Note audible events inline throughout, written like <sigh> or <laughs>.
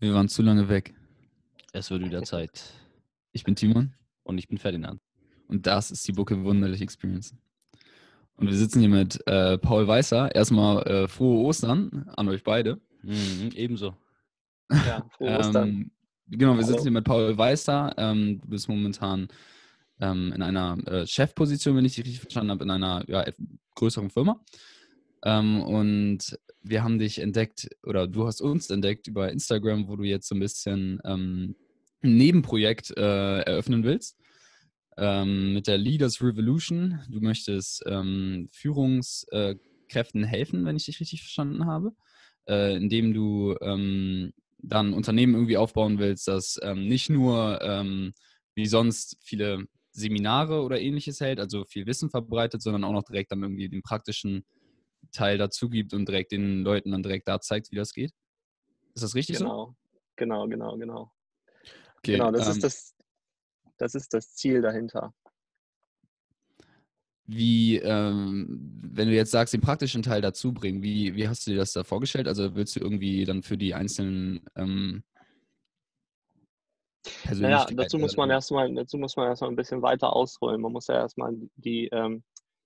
Wir waren zu lange weg. Es wird wieder Zeit. Ich bin Timon Und ich bin Ferdinand. und das ist die Bucke Wunderlich Experience. Und wir sitzen hier mit äh, Paul Weißer. Erstmal äh, frohe Ostern an euch beide. Mhm, ebenso. Ja, frohe Ostern. Ähm, genau, wir Hallo. sitzen hier mit Paul Weißer. Ähm, du bist momentan ähm, in einer äh, Chefposition, wenn ich dich richtig verstanden habe, in einer ja, größeren Firma. Ähm, und wir haben dich entdeckt, oder du hast uns entdeckt über Instagram, wo du jetzt so ein bisschen ähm, ein Nebenprojekt äh, eröffnen willst. Ähm, mit der Leaders Revolution. Du möchtest ähm, Führungskräften helfen, wenn ich dich richtig verstanden habe, äh, indem du ähm, dann Unternehmen irgendwie aufbauen willst, das ähm, nicht nur wie sonst viele Seminare oder ähnliches hält, also viel Wissen verbreitet, sondern auch noch direkt dann irgendwie den praktischen Teil dazu gibt und direkt den Leuten dann direkt da zeigt, wie das geht. Ist das richtig so? Genau, genau, genau, genau. Okay, genau, das ähm, ist das, das ist das Ziel dahinter. Wie, ähm, wenn du jetzt sagst, den praktischen Teil dazu bringen, wie, wie hast du dir das da vorgestellt? Also willst du irgendwie dann für die einzelnen ähm, Naja, Persönlichkeiten dazu muss man erstmal, dazu muss man erstmal ein bisschen weiter ausholen. Man muss ja erstmal die, ähm,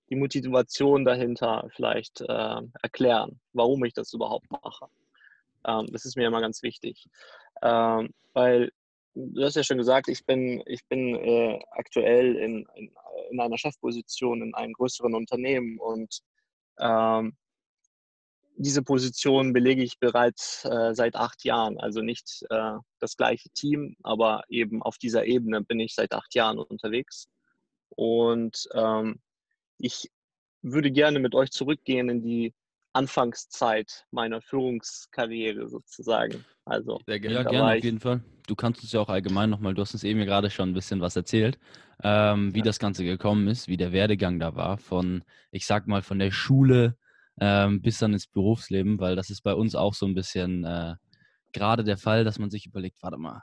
die Motivation dahinter vielleicht äh, erklären, warum ich das überhaupt mache. Ähm, das ist mir immer ganz wichtig. Ähm, weil du hast ja schon gesagt, ich bin, ich bin äh, aktuell in, in, in einer Chefposition in einem größeren Unternehmen und ähm, diese Position belege ich bereits äh, seit acht Jahren. Also nicht äh, das gleiche Team, aber eben auf dieser Ebene bin ich seit acht Jahren unterwegs. Und ähm, ich würde gerne mit euch zurückgehen in die Anfangszeit meiner Führungskarriere sozusagen. Also Sehr Ja, gerne. Da gerne auf jeden Fall. Du kannst uns ja auch allgemein nochmal, du hast uns eben ja gerade schon ein bisschen was erzählt, ähm, wie Ja. das Ganze gekommen ist, wie der Werdegang da war, von, ich sag mal, von der Schule ähm, bis dann ins Berufsleben, weil das ist bei uns auch so ein bisschen äh, gerade der Fall, dass man sich überlegt, warte mal,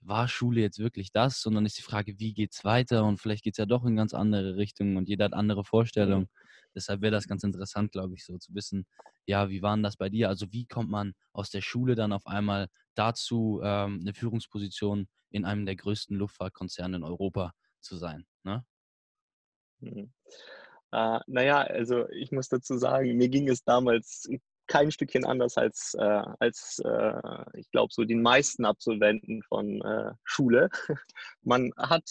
war Schule jetzt wirklich das? Und dann ist die Frage, wie geht's weiter? Und vielleicht geht's ja doch in ganz andere Richtungen und jeder hat andere Vorstellungen. Deshalb wäre das ganz interessant, glaube ich, so zu wissen, ja, wie war denn das bei dir? Also wie kommt man aus der Schule dann auf einmal dazu, ähm, eine Führungsposition in einem der größten Luftfahrtkonzerne in Europa zu sein? Ne? Mhm. Äh, naja, also ich muss dazu sagen, mir ging es damals kein Stückchen anders als, äh, als äh, ich glaube, so den meisten Absolventen von äh, Schule. <laughs> Man hat,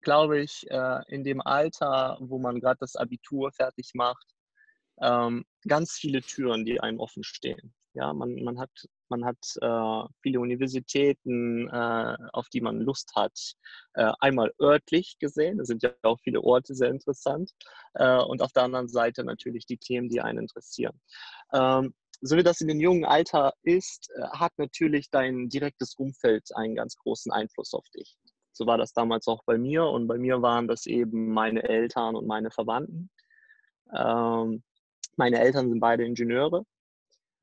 glaube ich, äh, in dem Alter, wo man gerade das Abitur fertig macht, ähm, ganz viele Türen, die einem offen stehen. Ja, man, man hat, man hat äh, viele Universitäten, äh, auf die man Lust hat. Einmal örtlich gesehen, da sind ja auch viele Orte sehr interessant. Und auf der anderen Seite natürlich die Themen, die einen interessieren. Ähm, so wie das in dem jungen Alter ist, äh, hat natürlich dein direktes Umfeld einen ganz großen Einfluss auf dich. So war das damals auch bei mir und bei mir waren das eben meine Eltern und meine Verwandten. Ähm, meine Eltern sind beide Ingenieure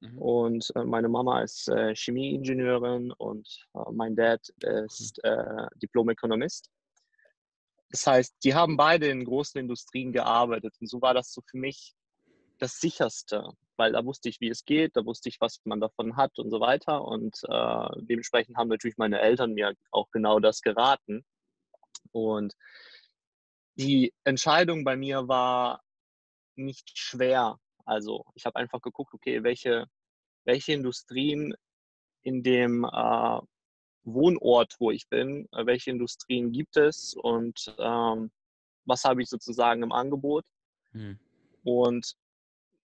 Mhm. und äh, meine Mama ist äh, Chemieingenieurin und äh, mein Dad ist äh, Diplom-Ökonomist. Das heißt, die haben beide in großen Industrien gearbeitet und so war das so für mich das sicherste, weil da wusste ich, wie es geht, da wusste ich, was man davon hat und so weiter und äh, dementsprechend haben natürlich meine Eltern mir auch genau das geraten und die Entscheidung bei mir war nicht schwer. Also ich habe einfach geguckt, okay, welche, welche Industrien in dem äh, Wohnort, wo ich bin, äh, welche Industrien gibt es und ähm, was habe ich sozusagen im Angebot. Hm. Und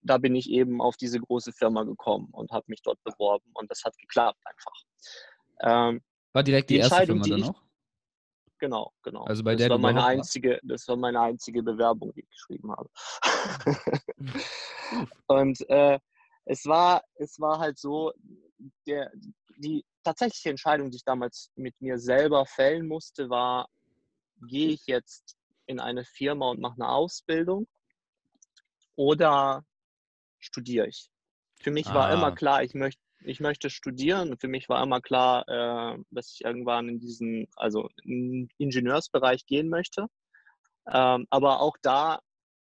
da bin ich eben auf diese große Firma gekommen und habe mich dort beworben und das hat geklappt einfach. Ähm, War direkt die, die erste Entscheidung, Firma dann auch? genau, genau. Also bei das der war meine einzige, das war meine einzige Bewerbung, die ich geschrieben habe. <laughs> Und äh, es war, es war halt so, der, die tatsächliche Entscheidung, die ich damals mit mir selber fällen musste, war, gehe ich jetzt in eine Firma und mache eine Ausbildung oder studiere ich? Für mich war Ah. immer klar, ich möchte ich möchte studieren. Für mich war immer klar, äh, dass ich irgendwann in diesen, also in Ingenieursbereich gehen möchte. Ähm, aber auch da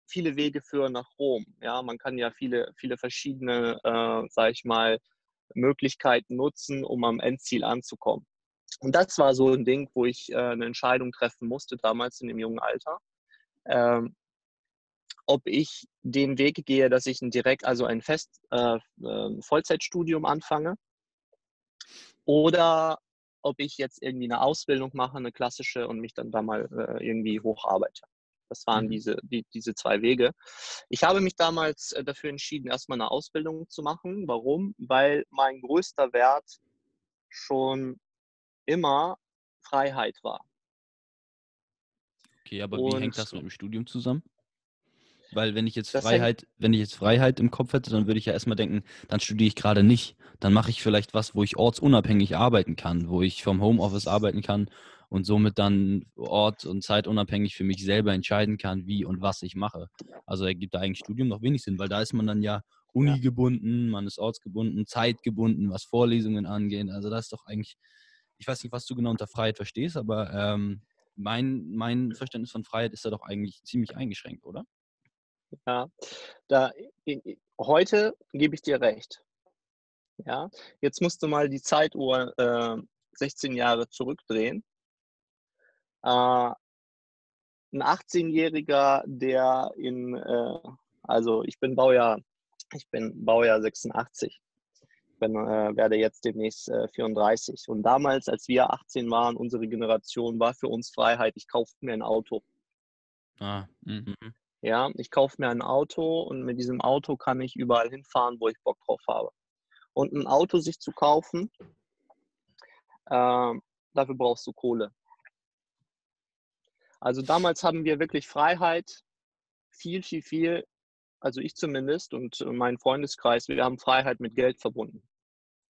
viele Wege führen nach Rom. Ja, man kann ja viele, viele verschiedene, äh, sag ich mal, Möglichkeiten nutzen, um am Endziel anzukommen. Und das war so ein Ding, wo ich äh, eine Entscheidung treffen musste, damals in dem jungen Alter. Ähm, ob ich den Weg gehe, dass ich ein direkt, also ein Fest äh, äh, Vollzeitstudium anfange oder ob ich jetzt irgendwie eine Ausbildung mache, eine klassische und mich dann da mal äh, irgendwie hocharbeite. Das waren mhm. diese, die, diese zwei Wege. Ich habe mich damals äh, dafür entschieden, erstmal eine Ausbildung zu machen. Warum? Weil mein größter Wert schon immer Freiheit war. Okay, aber und wie hängt das mit dem Studium zusammen? Weil wenn ich jetzt Freiheit, wenn ich jetzt Freiheit im Kopf hätte, dann würde ich ja erstmal denken, dann studiere ich gerade nicht. Dann mache ich vielleicht was, wo ich ortsunabhängig arbeiten kann, wo ich vom Homeoffice arbeiten kann und somit dann ort- und zeitunabhängig für mich selber entscheiden kann, wie und was ich mache. Also ergibt da eigentlich Studium noch wenig Sinn, weil da ist man dann ja Uni gebunden, man ist ortsgebunden, zeitgebunden, was Vorlesungen angeht. Also das ist doch eigentlich, ich weiß nicht, was du genau unter Freiheit verstehst, aber ähm, mein, mein Verständnis von Freiheit ist da doch eigentlich ziemlich eingeschränkt, oder? Ja, da, heute gebe ich dir recht. Ja, jetzt musst du mal die Zeituhr äh, 16 Jahre zurückdrehen. Äh, ein 18-Jähriger, der in, äh, also ich bin Baujahr, ich bin Baujahr 86. Ich bin, äh, werde jetzt demnächst 34. Äh, Und damals, als wir 18 waren, unsere Generation, war für uns Freiheit, ich kaufe mir ein Auto. Ah, mhm. Ja, ich kaufe mir ein Auto und mit diesem Auto kann ich überall hinfahren, wo ich Bock drauf habe. Und ein Auto sich zu kaufen, äh, dafür brauchst du Kohle. Also damals haben wir wirklich Freiheit, viel, viel, viel, also ich zumindest und mein Freundeskreis, wir haben Freiheit mit Geld verbunden.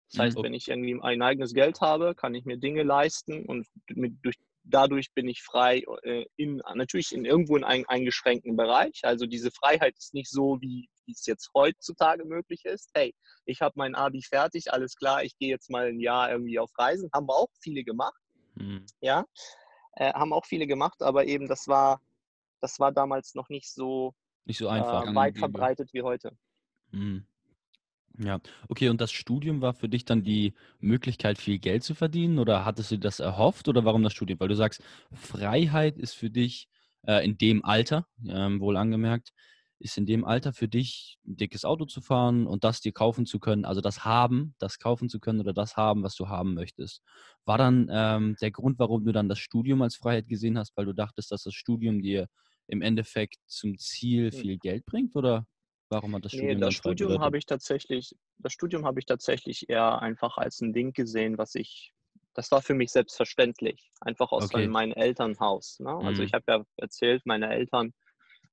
Das heißt, mhm. wenn ich irgendwie ein eigenes Geld habe, kann ich mir Dinge leisten und mit, durch dadurch bin ich frei, äh, in, natürlich in irgendwo in einem eingeschränkten Bereich. Also diese Freiheit ist nicht so, wie, wie es jetzt heutzutage möglich ist. Hey, ich habe mein Abi fertig, alles klar, ich gehe jetzt mal ein Jahr irgendwie auf Reisen. Haben wir auch viele gemacht. Mhm. Ja, äh, haben auch viele gemacht, aber eben das war, das war damals noch nicht so, nicht so einfach, äh, weit verbreitet wie heute. Mhm. Ja, okay, und das Studium war für dich dann die Möglichkeit, viel Geld zu verdienen oder hattest du das erhofft oder warum das Studium? Weil du sagst, Freiheit ist für dich äh, in dem Alter, ähm, wohl angemerkt, ist in dem Alter für dich ein dickes Auto zu fahren und das dir kaufen zu können, also das haben, das kaufen zu können oder das haben, was du haben möchtest. War dann ähm, der Grund, warum du dann das Studium als Freiheit gesehen hast, weil du dachtest, dass das Studium dir im Endeffekt zum Ziel hm. viel Geld bringt oder? Warum hat das Studium nee, das Studium habe ich tatsächlich, das Studium habe ich tatsächlich eher einfach als ein Ding gesehen, was ich, das war für mich selbstverständlich, einfach aus okay. meinem Elternhaus. Ne? Also mhm. ich habe ja erzählt, meine Eltern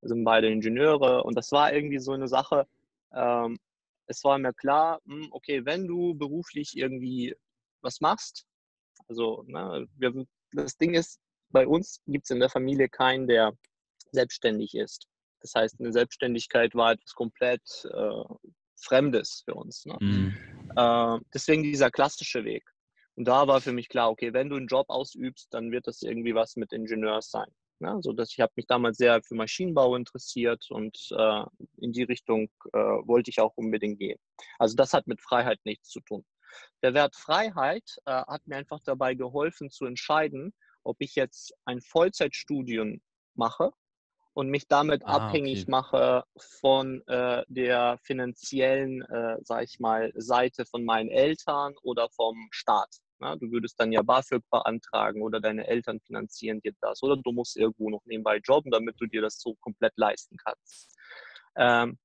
sind beide Ingenieure und das war irgendwie so eine Sache. Ähm, es war mir klar, hm, okay, wenn du beruflich irgendwie was machst, also ne, wir, das Ding ist, bei uns gibt es in der Familie keinen, der selbstständig ist. Das heißt, eine Selbstständigkeit war etwas komplett äh, Fremdes für uns. Ne? Mhm. Äh, deswegen dieser klassische Weg. Und da war für mich klar, okay, wenn du einen Job ausübst, dann wird das irgendwie was mit Ingenieurs sein. Ne? Also dass ich habe mich damals sehr für Maschinenbau interessiert und äh, in die Richtung äh, wollte ich auch unbedingt gehen. Also das hat mit Freiheit nichts zu tun. Der Wert Freiheit äh, hat mir einfach dabei geholfen zu entscheiden, ob ich jetzt ein Vollzeitstudium mache und mich damit ah, abhängig okay. mache von äh, der finanziellen, äh, sag ich mal, Seite von meinen Eltern oder vom Staat. Na, du würdest dann ja BAföG beantragen oder deine Eltern finanzieren dir das oder du musst irgendwo noch nebenbei jobben, damit du dir das so komplett leisten kannst. Ähm,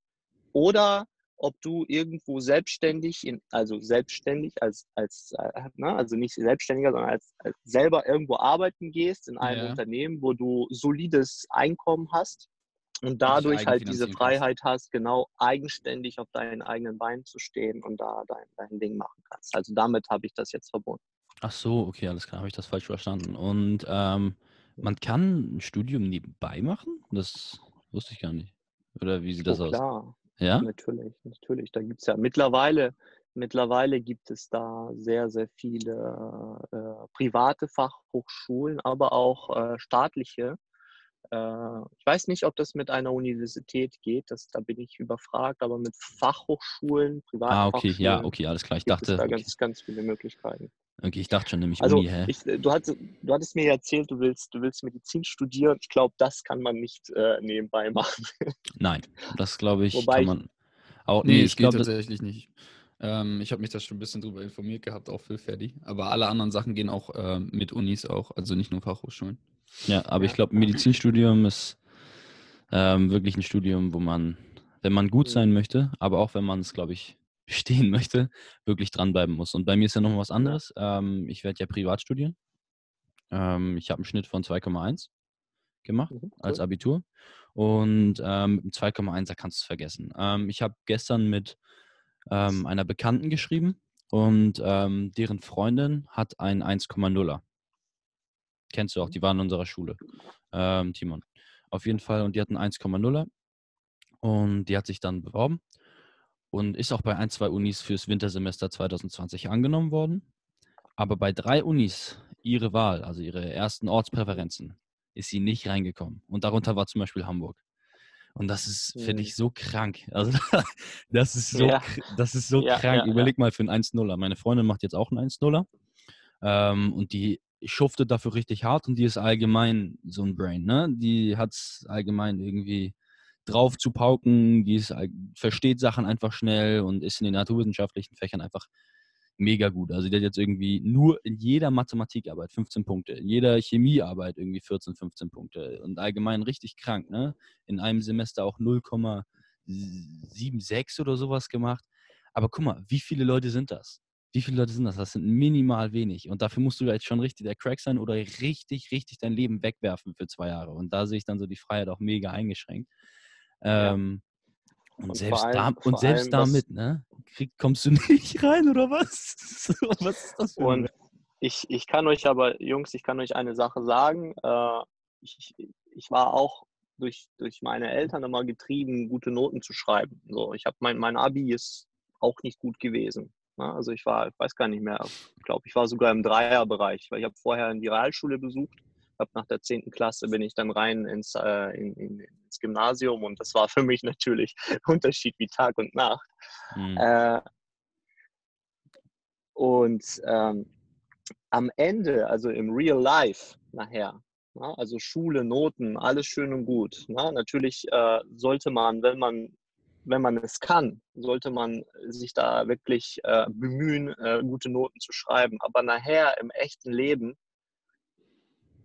oder ob du irgendwo selbstständig, in, also selbstständig als, als äh, ne, also nicht selbstständiger, sondern als, als, selber irgendwo arbeiten gehst in einem ja. Unternehmen, wo du solides Einkommen hast und dadurch halt diese Freiheit hast, genau eigenständig auf deinen eigenen Beinen zu stehen und da dein, dein Ding machen kannst. Also damit habe ich das jetzt verbunden. Ach so, okay, alles klar, habe ich das falsch verstanden. Und ähm, man kann ein Studium nebenbei machen? Das wusste ich gar nicht. Oder wie sieht das oh, aus? Klar, ja? Natürlich, natürlich. Da gibt es ja mittlerweile, mittlerweile gibt es da sehr, sehr viele äh, private Fachhochschulen, aber auch äh, staatliche, ich weiß nicht, ob das mit einer Universität geht, das, da bin ich überfragt, aber mit Fachhochschulen, privaten Ah, okay, ja, Fachschulen okay, alles klar. Ich gibt es dachte, da okay, ganz, ganz viele Möglichkeiten. okay, ich dachte schon nämlich Also Uni, hä? ich, äh, du, hattest, du hattest mir erzählt, du willst, du willst Medizin studieren. Ich glaube, das kann man nicht äh, nebenbei <laughs> machen. Nein, das glaube ich, Wobei kann ich- man. Auch, Nee, nee, es ich geht glaube, tatsächlich nicht. Ähm, ich habe mich da schon ein bisschen drüber informiert gehabt, auch für Ferdi. Aber alle anderen Sachen gehen auch ähm, mit Unis auch, also nicht nur Fachhochschulen. Ja, aber ich Ja. glaube, Medizinstudium ist ähm, wirklich ein Studium, wo man, wenn man gut Mhm. sein möchte, aber auch wenn man es, glaube ich, <laughs> bestehen möchte, wirklich dranbleiben muss. Und bei mir ist ja noch was anderes. Ähm, ich werde ja privat studieren. Ähm, ich habe einen Schnitt von 2,1 gemacht Mhm, als cool. Abitur. Und ähm, mit einem 2,1er kannst du es vergessen. Ähm, ich habe gestern mit ähm, einer Bekannten geschrieben und ähm, deren Freundin hat ein 1,0er. Kennst du auch, die waren in unserer Schule. Ähm, Timon. Auf jeden Fall. Und die hatten 1,0er. Und die hat sich dann beworben und ist auch bei ein, zwei Unis fürs Wintersemester 2020 angenommen worden. Aber bei drei Unis ihre Wahl, also ihre ersten Ortspräferenzen, ist sie nicht reingekommen. Und darunter war zum Beispiel Hamburg. Und das ist, finde Mhm. ich, so krank. <laughs> Also, das ist so, Ja. das ist so Ja, krank. ja. Überleg mal für einen 1-0er. Meine Freundin macht jetzt auch einen 1-0er. Ähm, und die schuftet dafür richtig hart und die ist allgemein so ein Brain, ne? Die hat es allgemein irgendwie drauf zu pauken, die ist, versteht Sachen einfach schnell und ist in den naturwissenschaftlichen Fächern einfach mega gut. Also die hat jetzt irgendwie nur in jeder Mathematikarbeit 15 Punkte, in jeder Chemiearbeit irgendwie 14, 15 Punkte und allgemein richtig krank, ne? In einem Semester auch 0,76 oder sowas gemacht. Aber guck mal, wie viele Leute sind das? Wie viele Leute sind das? Das sind minimal wenig. Und dafür musst du jetzt schon richtig der Crack sein oder richtig, richtig dein Leben wegwerfen für zwei Jahre. Und da sehe ich dann so die Freiheit auch mega eingeschränkt. Ja. Ähm, und, Und selbst, allem- da, und selbst allem, damit, ne? Krieg, kommst du <laughs> nicht rein oder was? <laughs> Was ist das für ein Und ich, ich kann euch aber, Jungs, ich kann euch eine Sache sagen. Äh, ich, ich war auch durch, durch meine Eltern immer getrieben, gute Noten zu schreiben. So, ich habe mein, mein Abi ist auch nicht gut gewesen. Ne? Also ich war, ich weiß gar nicht mehr, ich glaube, ich war sogar im Dreierbereich, weil ich habe vorher in die Realschule besucht, habe nach der 10. Klasse bin ich dann rein ins, äh, in, in, ins Gymnasium und das war für mich natürlich ein <laughs> Unterschied wie Tag und Nacht. Mhm. Äh, und ähm, am Ende, also im Real Life nachher, na, also Schule, Noten, alles schön und gut. Na, natürlich äh, sollte man, wenn man, wenn man es kann, sollte man sich da wirklich äh, bemühen, äh, gute Noten zu schreiben. Aber nachher im echten Leben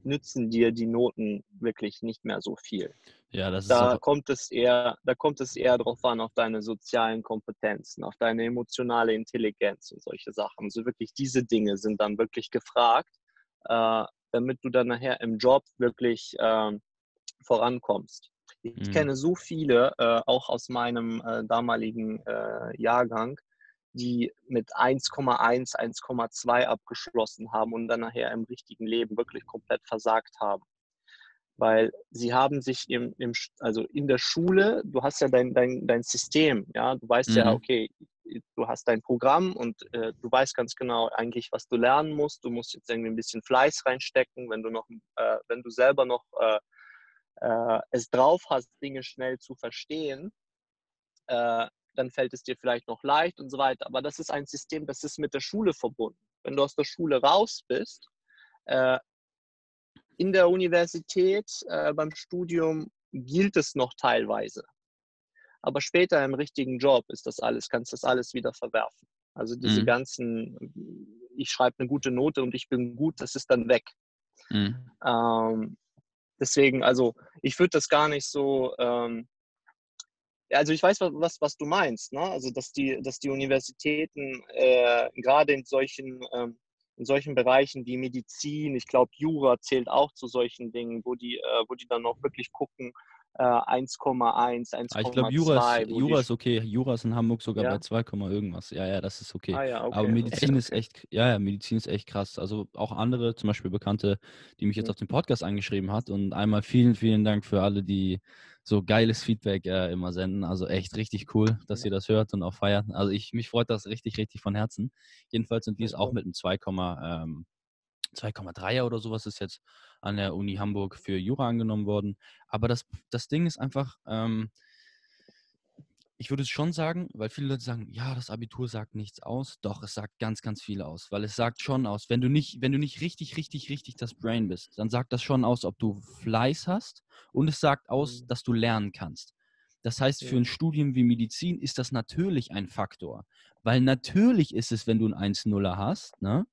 nützen dir die Noten wirklich nicht mehr so viel. Ja, das ist Da auch, kommt es eher, da kommt es eher darauf an, auf deine sozialen Kompetenzen, auf deine emotionale Intelligenz und solche Sachen. Also wirklich diese Dinge sind dann wirklich gefragt, äh, damit du dann nachher im Job wirklich ähm, vorankommst. Ich Mhm. kenne so viele, äh, auch aus meinem äh, damaligen äh, Jahrgang, die mit 1,1, 1,2 abgeschlossen haben und dann nachher im richtigen Leben wirklich komplett versagt haben weil sie haben sich im, im, also in der Schule, du hast ja dein, dein, dein System, ja, du weißt ja, Mhm. okay, du hast dein Programm und äh, du weißt ganz genau eigentlich, was du lernen musst. Du musst jetzt irgendwie ein bisschen Fleiß reinstecken, wenn du noch, äh, wenn du selber noch äh, äh, es drauf hast, Dinge schnell zu verstehen, äh, dann fällt es dir vielleicht noch leicht und so weiter. Aber das ist ein System, das ist mit der Schule verbunden. Wenn du aus der Schule raus bist, äh, in der Universität, äh, beim Studium gilt es noch teilweise. Aber später im richtigen Job ist das alles, kannst das alles wieder verwerfen. Also diese Mhm. ganzen, ich schreibe eine gute Note und ich bin gut, das ist dann weg. Mhm. Ähm, deswegen, also ich würde das gar nicht so, ähm, also ich weiß, was, was, du meinst, ne? Also dass die, dass die Universitäten äh, gerade in solchen, ähm, in solchen Bereichen wie Medizin, ich glaube Jura zählt auch zu solchen Dingen, wo die, äh, wo die dann auch wirklich gucken, 1,1, 1,2. Ah, ich glaube, Jura, ist, Jura ist okay. Jura ist in Hamburg sogar Ja? bei 2, Komma irgendwas. Ja, ja, das ist okay. Ah, ja, okay. Aber Medizin ist echt, ja, ja, Medizin ist echt krass. Also auch andere, zum Beispiel Bekannte, die mich jetzt Mhm. auf den Podcast angeschrieben hat. Und einmal vielen, vielen Dank für alle, die so geiles Feedback äh, immer senden. Also echt richtig cool, dass Ja. ihr das hört und auch feiert. Also ich, mich freut das richtig, richtig von Herzen. Jedenfalls sind die Ja, es auch mit einem 2, ähm, 2,3er oder sowas ist jetzt an der Uni Hamburg für Jura angenommen worden. Aber das, das Ding ist einfach, ähm, ich würde es schon sagen, weil viele Leute sagen, ja, das Abitur sagt nichts aus. Doch, es sagt ganz, ganz viel aus, weil es sagt schon aus, wenn du nicht, wenn du nicht richtig, richtig, richtig das Brain bist, dann sagt das schon aus, ob du Fleiß hast und es sagt aus, Mhm. dass du lernen kannst. Das heißt, für ein Studium wie Medizin ist das natürlich ein Faktor, weil natürlich ist es, wenn du einen 1-0er hast, ne,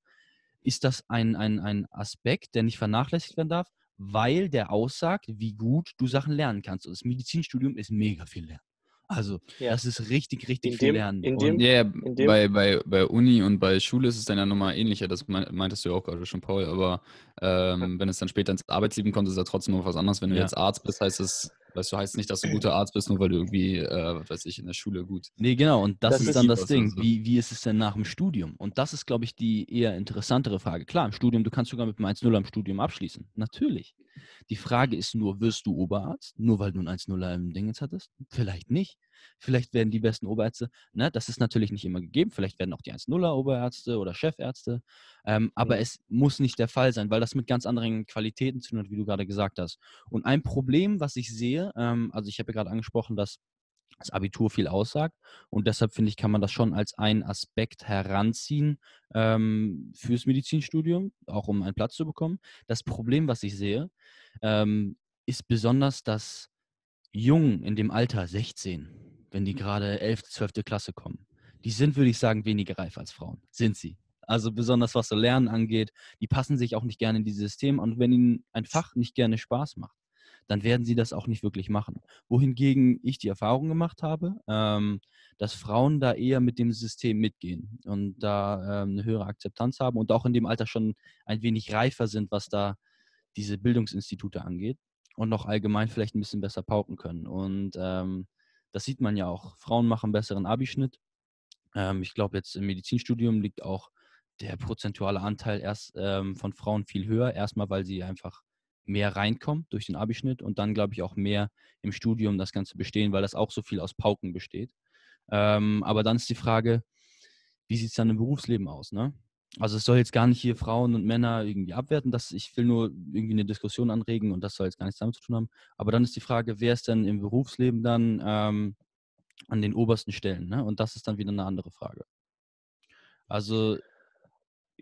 ist das ein, ein, ein Aspekt, der nicht vernachlässigt werden darf, weil der aussagt, wie gut du Sachen lernen kannst. Und das Medizinstudium ist mega viel Lernen. Also, Ja. das ist richtig, richtig In viel dem- Lernen. in Und- dem- Ja, ja, in dem- bei, bei, bei Uni und bei Schule ist es dann ja nochmal ähnlicher. Das mein- meintest du ja auch gerade schon, Paul. Aber ähm, wenn es dann später ins Arbeitsleben kommt, ist ja trotzdem noch was anderes. Wenn du Ja. jetzt Arzt bist, heißt es, weißt du, heißt nicht, dass du ein guter Arzt bist, nur weil du irgendwie, äh, was weiß ich, in der Schule gut. Nee, genau, und das, Das ist dann das Ding. also- Wie, wie ist es denn nach dem Studium? Und das ist, glaube ich, die eher interessantere Frage. Klar, im Studium, du kannst sogar mit einem 1-0 am Studium abschließen. Natürlich. Die Frage ist nur, wirst du Oberarzt? Nur weil du ein 1-0 im Ding jetzt hattest? Vielleicht nicht. Vielleicht werden die besten Oberärzte, ne, das ist natürlich nicht immer gegeben. Vielleicht werden auch die 1-0er Oberärzte oder Chefärzte. Ähm, aber Mhm. es muss nicht der Fall sein, weil das mit ganz anderen Qualitäten zu tun hat, wie du gerade gesagt hast. Und ein Problem, was ich sehe, ähm, also ich habe ja gerade angesprochen, dass das Abitur viel aussagt. Und deshalb finde ich, kann man das schon als einen Aspekt heranziehen ähm, fürs Medizinstudium, auch um einen Platz zu bekommen. Das Problem, was ich sehe, ähm, ist besonders, dass Jungen in dem Alter 16, wenn die gerade 11., 12. Klasse kommen, die sind, würde ich sagen, weniger reif als Frauen. Sind sie. Also besonders was so Lernen angeht, die passen sich auch nicht gerne in dieses System und wenn ihnen ein Fach nicht gerne Spaß macht, dann werden sie das auch nicht wirklich machen. Wohingegen ich die Erfahrung gemacht habe, ähm, dass Frauen da eher mit dem System mitgehen und da ähm, eine höhere Akzeptanz haben und auch in dem Alter schon ein wenig reifer sind, was da diese Bildungsinstitute angeht und noch allgemein vielleicht ein bisschen besser pauken können. Und ähm, das sieht man ja auch. Frauen machen besseren Abischnitt. Ähm, ich glaube, jetzt im Medizinstudium liegt auch der prozentuale Anteil erst ähm, von Frauen viel höher. Erstmal, weil sie einfach mehr reinkommen durch den Abischnitt und dann, glaube ich, auch mehr im Studium das Ganze bestehen, weil das auch so viel aus Pauken besteht. Ähm, aber dann ist die Frage, wie sieht es dann im Berufsleben aus? Ne? Also es soll jetzt gar nicht hier Frauen und Männer irgendwie abwerten, dass ich will nur irgendwie eine Diskussion anregen und das soll jetzt gar nichts damit zu tun haben. Aber dann ist die Frage, wer ist denn im Berufsleben dann ähm, an den obersten Stellen? Ne? Und das ist dann wieder eine andere Frage. Also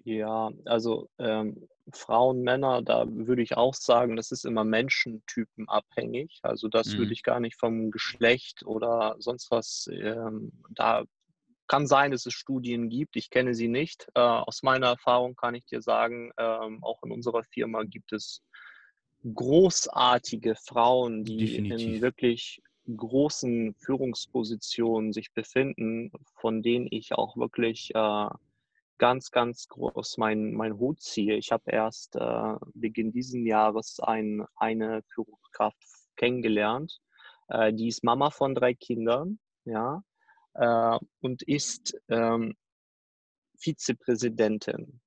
Ja, also ähm, Frauen, Männer, da würde ich auch sagen, das ist immer menschentypen abhängig. Also das Mhm. würde ich gar nicht vom Geschlecht oder sonst was. Ähm, da kann sein, dass es Studien gibt. Ich kenne sie nicht. Äh, aus meiner Erfahrung kann ich dir sagen, ähm, auch in unserer Firma gibt es großartige Frauen, die Definitiv. in wirklich großen Führungspositionen sich befinden, von denen ich auch wirklich äh, ganz, ganz groß mein, mein Hut ziehe. Ich habe erst äh, Beginn diesen Jahres ein, eine Führungskraft kennengelernt. Äh, die ist Mama von drei Kindern, ja, äh, und ist ähm, Vizepräsidentin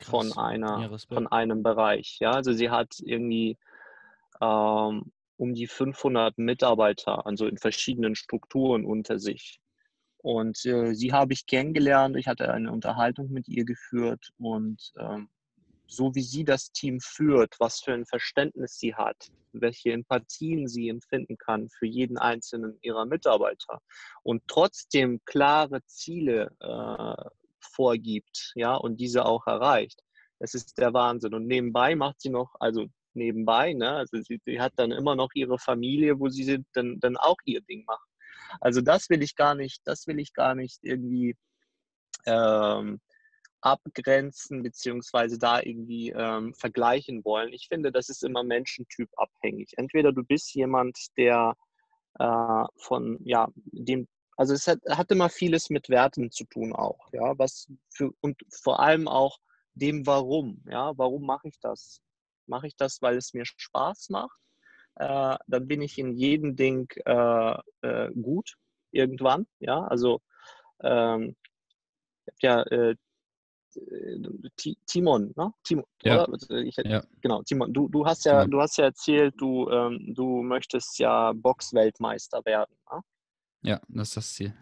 von krass. einer Ja, von einem Bereich. Ja, also sie hat irgendwie ähm, um die 500 Mitarbeiter, also in verschiedenen Strukturen unter sich. Und äh, sie habe ich kennengelernt. Ich hatte eine Unterhaltung mit ihr geführt und ähm, so wie sie das Team führt, was für ein Verständnis sie hat, welche Empathien sie empfinden kann für jeden einzelnen ihrer Mitarbeiter und trotzdem klare Ziele äh, vorgibt, ja, und diese auch erreicht. Das ist der Wahnsinn. Und nebenbei macht sie noch, also nebenbei, ne, also sie, sie hat dann immer noch ihre Familie, wo sie dann, dann auch ihr Ding macht. Also das will ich gar nicht, das will ich gar nicht irgendwie ähm, abgrenzen beziehungsweise da irgendwie ähm, vergleichen wollen. Ich finde, das ist immer Menschentyp abhängig. Entweder du bist jemand, der äh, von, ja, dem, also es hat, hat immer vieles mit Werten zu tun auch, ja, was für, und vor allem auch dem Warum, ja, warum mache ich das? Mache ich das, weil es mir Spaß macht? Äh, dann bin ich in jedem Ding äh, äh, gut irgendwann, ja, also ähm, ja, äh, Timon, ne? Timon, Ja. oder? Ich, Ja. Genau, Timon, du, du hast ja, Timon. du hast ja erzählt, du, ähm, du möchtest ja Boxweltmeister werden. Ne? Ja, das ist das Ziel.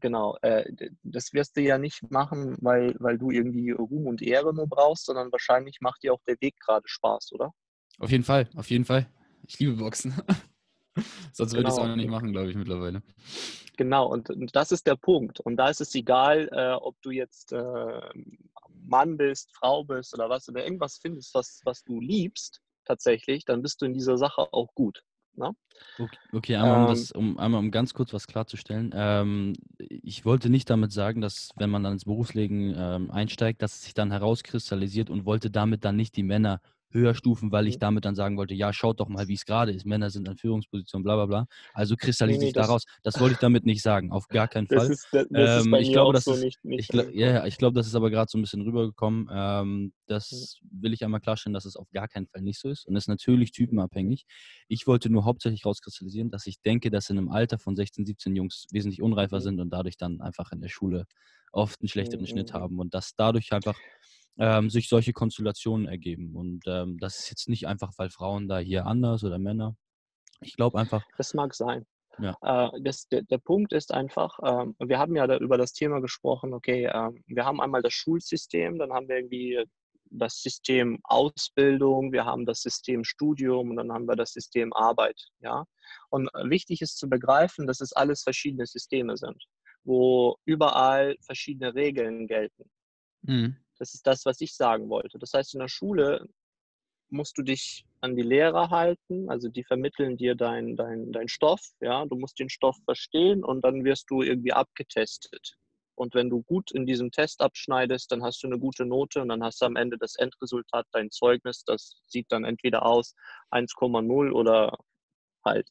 Genau, äh, das wirst du ja nicht machen, weil, weil du irgendwie Ruhm und Ehre nur brauchst, sondern wahrscheinlich macht dir auch der Weg gerade Spaß, oder? Auf jeden Fall, auf jeden Fall. Ich liebe Boxen. <laughs> <laughs> Sonst würde ich es Genau. auch nicht machen, glaube ich, mittlerweile. Genau, und, und das ist der Punkt. Und da ist es egal, äh, ob du jetzt äh, Mann bist, Frau bist oder was, oder irgendwas findest, was, was du liebst, tatsächlich, dann bist du in dieser Sache auch gut. Ne? Okay, okay einmal, um Ähm, das, um, einmal um ganz kurz was klarzustellen. Ähm, ich wollte nicht damit sagen, dass wenn man dann ins Berufsleben ähm, einsteigt, dass es sich dann herauskristallisiert und wollte damit dann nicht die Männer höher stufen, weil ich Mhm. damit dann sagen wollte, ja, schaut doch mal, wie es gerade ist. Männer sind an Führungspositionen, bla bla bla. Also kristallisiert nee, sich das- daraus. Das wollte ich <laughs> damit nicht sagen, auf gar keinen Das Fall. ist, das, das ist Ähm, bei ich glaube, das so ist- nicht, nicht Ich glaub, angekommen. ja, ja, ich glaube, das ist aber gerade so ein bisschen rübergekommen. Ähm, das will ich einmal klarstellen, dass es auf gar keinen Fall nicht so ist. Und es ist natürlich typenabhängig. Ich wollte nur hauptsächlich rauskristallisieren, dass ich denke, dass in einem Alter von 16, 17 Jungs wesentlich unreifer Mhm. sind und dadurch dann einfach in der Schule oft einen schlechteren Mhm, Schnitt mhm. haben und dass dadurch einfach ähm, sich solche Konstellationen ergeben. Und ähm, das ist jetzt nicht einfach, weil Frauen da hier anders oder Männer. Ich glaube einfach, Das mag sein. Ja. Äh, das, der, der Punkt ist einfach, ähm, wir haben ja da über das Thema gesprochen, okay, ähm, wir haben einmal das Schulsystem, dann haben wir irgendwie das System Ausbildung, wir haben das System Studium und dann haben wir das System Arbeit. Ja? Und wichtig ist zu begreifen, dass es alles verschiedene Systeme sind, wo überall verschiedene Regeln gelten. Mhm. Das ist das, was ich sagen wollte. Das heißt, in der Schule musst du dich an die Lehrer halten, also die vermitteln dir dein, dein, dein Stoff, ja, du musst den Stoff verstehen und dann wirst du irgendwie abgetestet. Und wenn du gut in diesem Test abschneidest, dann hast du eine gute Note und dann hast du am Ende das Endresultat, dein Zeugnis, das sieht dann entweder aus 1,0 oder halt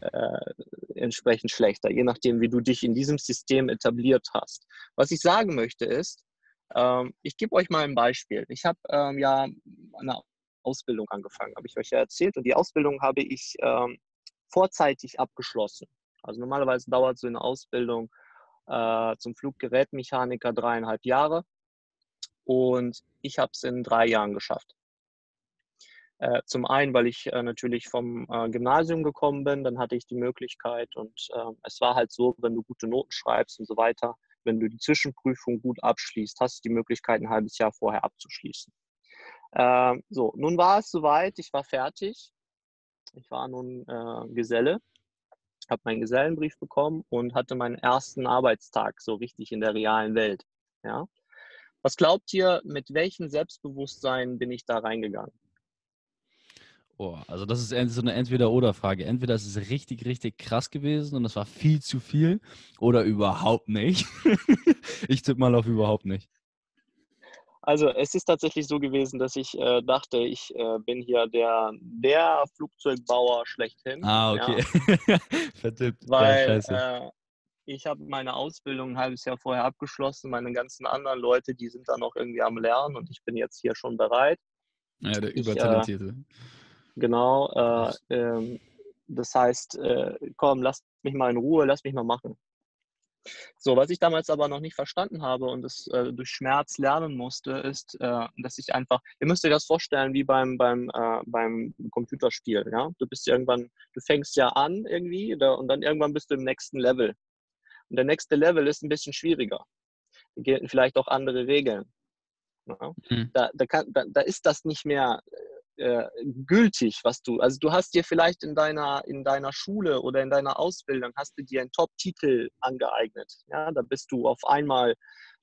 äh, entsprechend schlechter, je nachdem, wie du dich in diesem System etabliert hast. Was ich sagen möchte ist, ähm, ich gebe euch mal ein Beispiel. Ich habe ähm, ja eine Ausbildung angefangen, habe ich euch ja erzählt. Und die Ausbildung habe ich ähm, vorzeitig abgeschlossen. Also normalerweise dauert so eine Ausbildung äh, zum Fluggerätmechaniker dreieinhalb Jahre. Und ich habe es in drei Jahren geschafft. Äh, zum einen, weil ich äh, natürlich vom äh, Gymnasium gekommen bin, dann hatte ich die Möglichkeit und äh, es war halt so, wenn du gute Noten schreibst und so weiter, wenn du die Zwischenprüfung gut abschließt, hast du die Möglichkeit, ein halbes Jahr vorher abzuschließen. Ähm, so, nun war es soweit, ich war fertig. Ich war nun äh, Geselle, habe meinen Gesellenbrief bekommen und hatte meinen ersten Arbeitstag so richtig in der realen Welt. Ja? Was glaubt ihr, mit welchem Selbstbewusstsein bin ich da reingegangen? Oh, also das ist so eine Entweder-Oder-Frage. Entweder ist es richtig, richtig krass gewesen und es war viel zu viel oder überhaupt nicht. <laughs> ich tippe mal auf überhaupt nicht. Also es ist tatsächlich so gewesen, dass ich äh, dachte, ich äh, bin hier der, der Flugzeugbauer schlechthin. Ah, ja. okay. <laughs> Vertippt. ja, weil scheiße. äh, ich habe meine Ausbildung ein halbes Jahr vorher abgeschlossen. Meine ganzen anderen Leute, die sind da noch irgendwie am Lernen und ich bin jetzt hier schon bereit. Ja, der Ich, äh, Übertalentierte. Genau. Äh, ähm, das heißt, äh, komm, lass mich mal in Ruhe, lass mich mal machen. So, was ich damals aber noch nicht verstanden habe und es äh, durch Schmerz lernen musste, ist, äh, dass ich einfach, ihr müsst euch das vorstellen wie beim, beim, äh, beim Computerspiel. Ja? Du bist irgendwann, du fängst ja an irgendwie da, und dann irgendwann bist du im nächsten Level. Und der nächste Level ist ein bisschen schwieriger. Da gelten vielleicht auch andere Regeln. Ja? Mhm. Da, da, kann, da, da ist das nicht mehr äh, gültig, was du, also du hast dir vielleicht in deiner, in deiner Schule oder in deiner Ausbildung, hast du dir einen Top-Titel angeeignet. Ja, da bist du auf einmal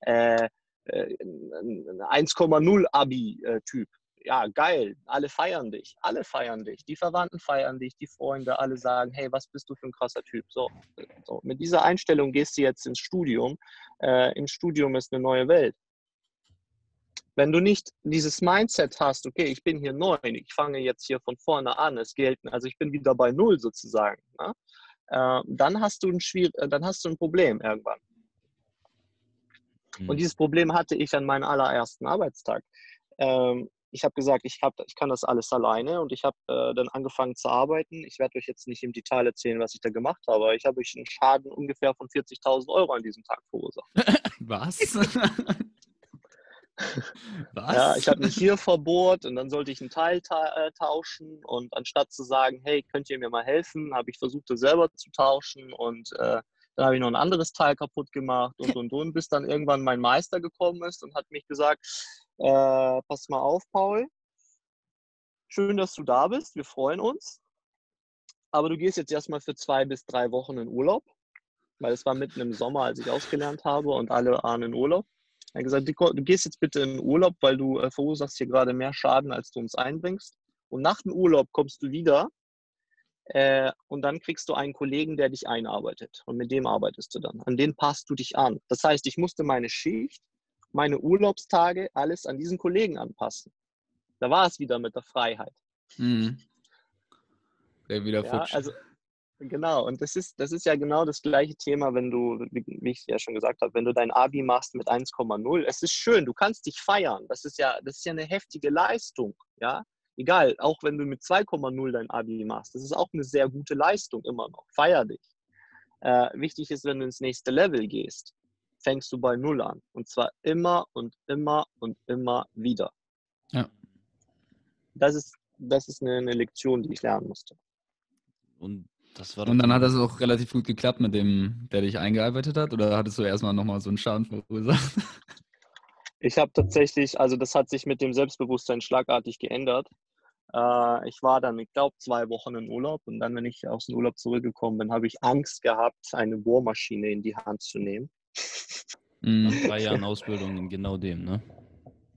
äh, äh, ein 1,0 Abi-Typ. Ja, geil, alle feiern dich, alle feiern dich, die Verwandten feiern dich, die Freunde, alle sagen, hey, was bist du für ein krasser Typ? So, so mit dieser Einstellung gehst du jetzt ins Studium. Äh, Im Studium ist eine neue Welt. Wenn du nicht dieses Mindset hast, okay, ich bin hier neu, ich fange jetzt hier von vorne an, es gelten, also ich bin wieder bei Null sozusagen, ne? äh, dann, hast du ein schwier äh, dann hast du ein Problem irgendwann. Hm. Und dieses Problem hatte ich an meinem allerersten Arbeitstag. Ähm, ich habe gesagt, ich, hab, ich kann das alles alleine und ich habe äh, dann angefangen zu arbeiten. Ich werde euch jetzt nicht im Detail erzählen, was ich da gemacht habe, aber ich habe euch einen Schaden ungefähr von 40.000 Euro an diesem Tag verursacht. <laughs> Was? <laughs> <laughs> Was? Ja, ich habe mich hier verbohrt und dann sollte ich einen Teil ta äh, tauschen und anstatt zu sagen, hey, könnt ihr mir mal helfen, habe ich versucht, das selber zu tauschen und äh, Dann habe ich noch ein anderes Teil kaputt gemacht und und und, bis dann irgendwann mein Meister gekommen ist und hat mich gesagt, äh, pass mal auf, Paul. Schön, dass du da bist. Wir freuen uns. Aber du gehst jetzt erstmal für zwei bis drei Wochen in Urlaub, weil es war mitten im Sommer, als ich ausgelernt habe und alle waren in Urlaub. Er hat gesagt, du gehst jetzt bitte in Urlaub, weil du äh, verursachst hier gerade mehr Schaden, als du uns einbringst. Und nach dem Urlaub kommst du wieder äh, und dann kriegst du einen Kollegen, der dich einarbeitet. Und mit dem arbeitest du dann. An den passt du dich an. Das heißt, ich musste meine Schicht, meine Urlaubstage, alles an diesen Kollegen anpassen. Da war es wieder mit der Freiheit. Mhm. Der wieder ja, also Genau, und das ist, das ist ja genau das gleiche Thema, wenn du, wie ich ja schon gesagt habe, wenn du dein Abi machst mit 1,0. Es ist schön, du kannst dich feiern. Das ist ja, das ist ja eine heftige Leistung, ja. Egal, auch wenn du mit 2,0 dein Abi machst, das ist auch eine sehr gute Leistung immer noch. Feier dich. Äh, wichtig ist, wenn du ins nächste Level gehst, fängst du bei Null an. Und zwar immer und immer und immer wieder. Ja. Das ist, das ist eine, eine Lektion, die ich lernen musste. Und und dann hat das auch relativ gut geklappt mit dem, der dich eingearbeitet hat? Oder hattest du erstmal nochmal so einen Schaden verursacht? Ich habe tatsächlich, also das hat sich mit dem Selbstbewusstsein schlagartig geändert. Äh, ich war dann, ich glaube, zwei Wochen in Urlaub und dann, wenn ich aus dem Urlaub zurückgekommen bin, habe ich Angst gehabt, eine Bohrmaschine in die Hand zu nehmen. Nach drei Jahren <laughs> Ausbildung in genau dem, ne?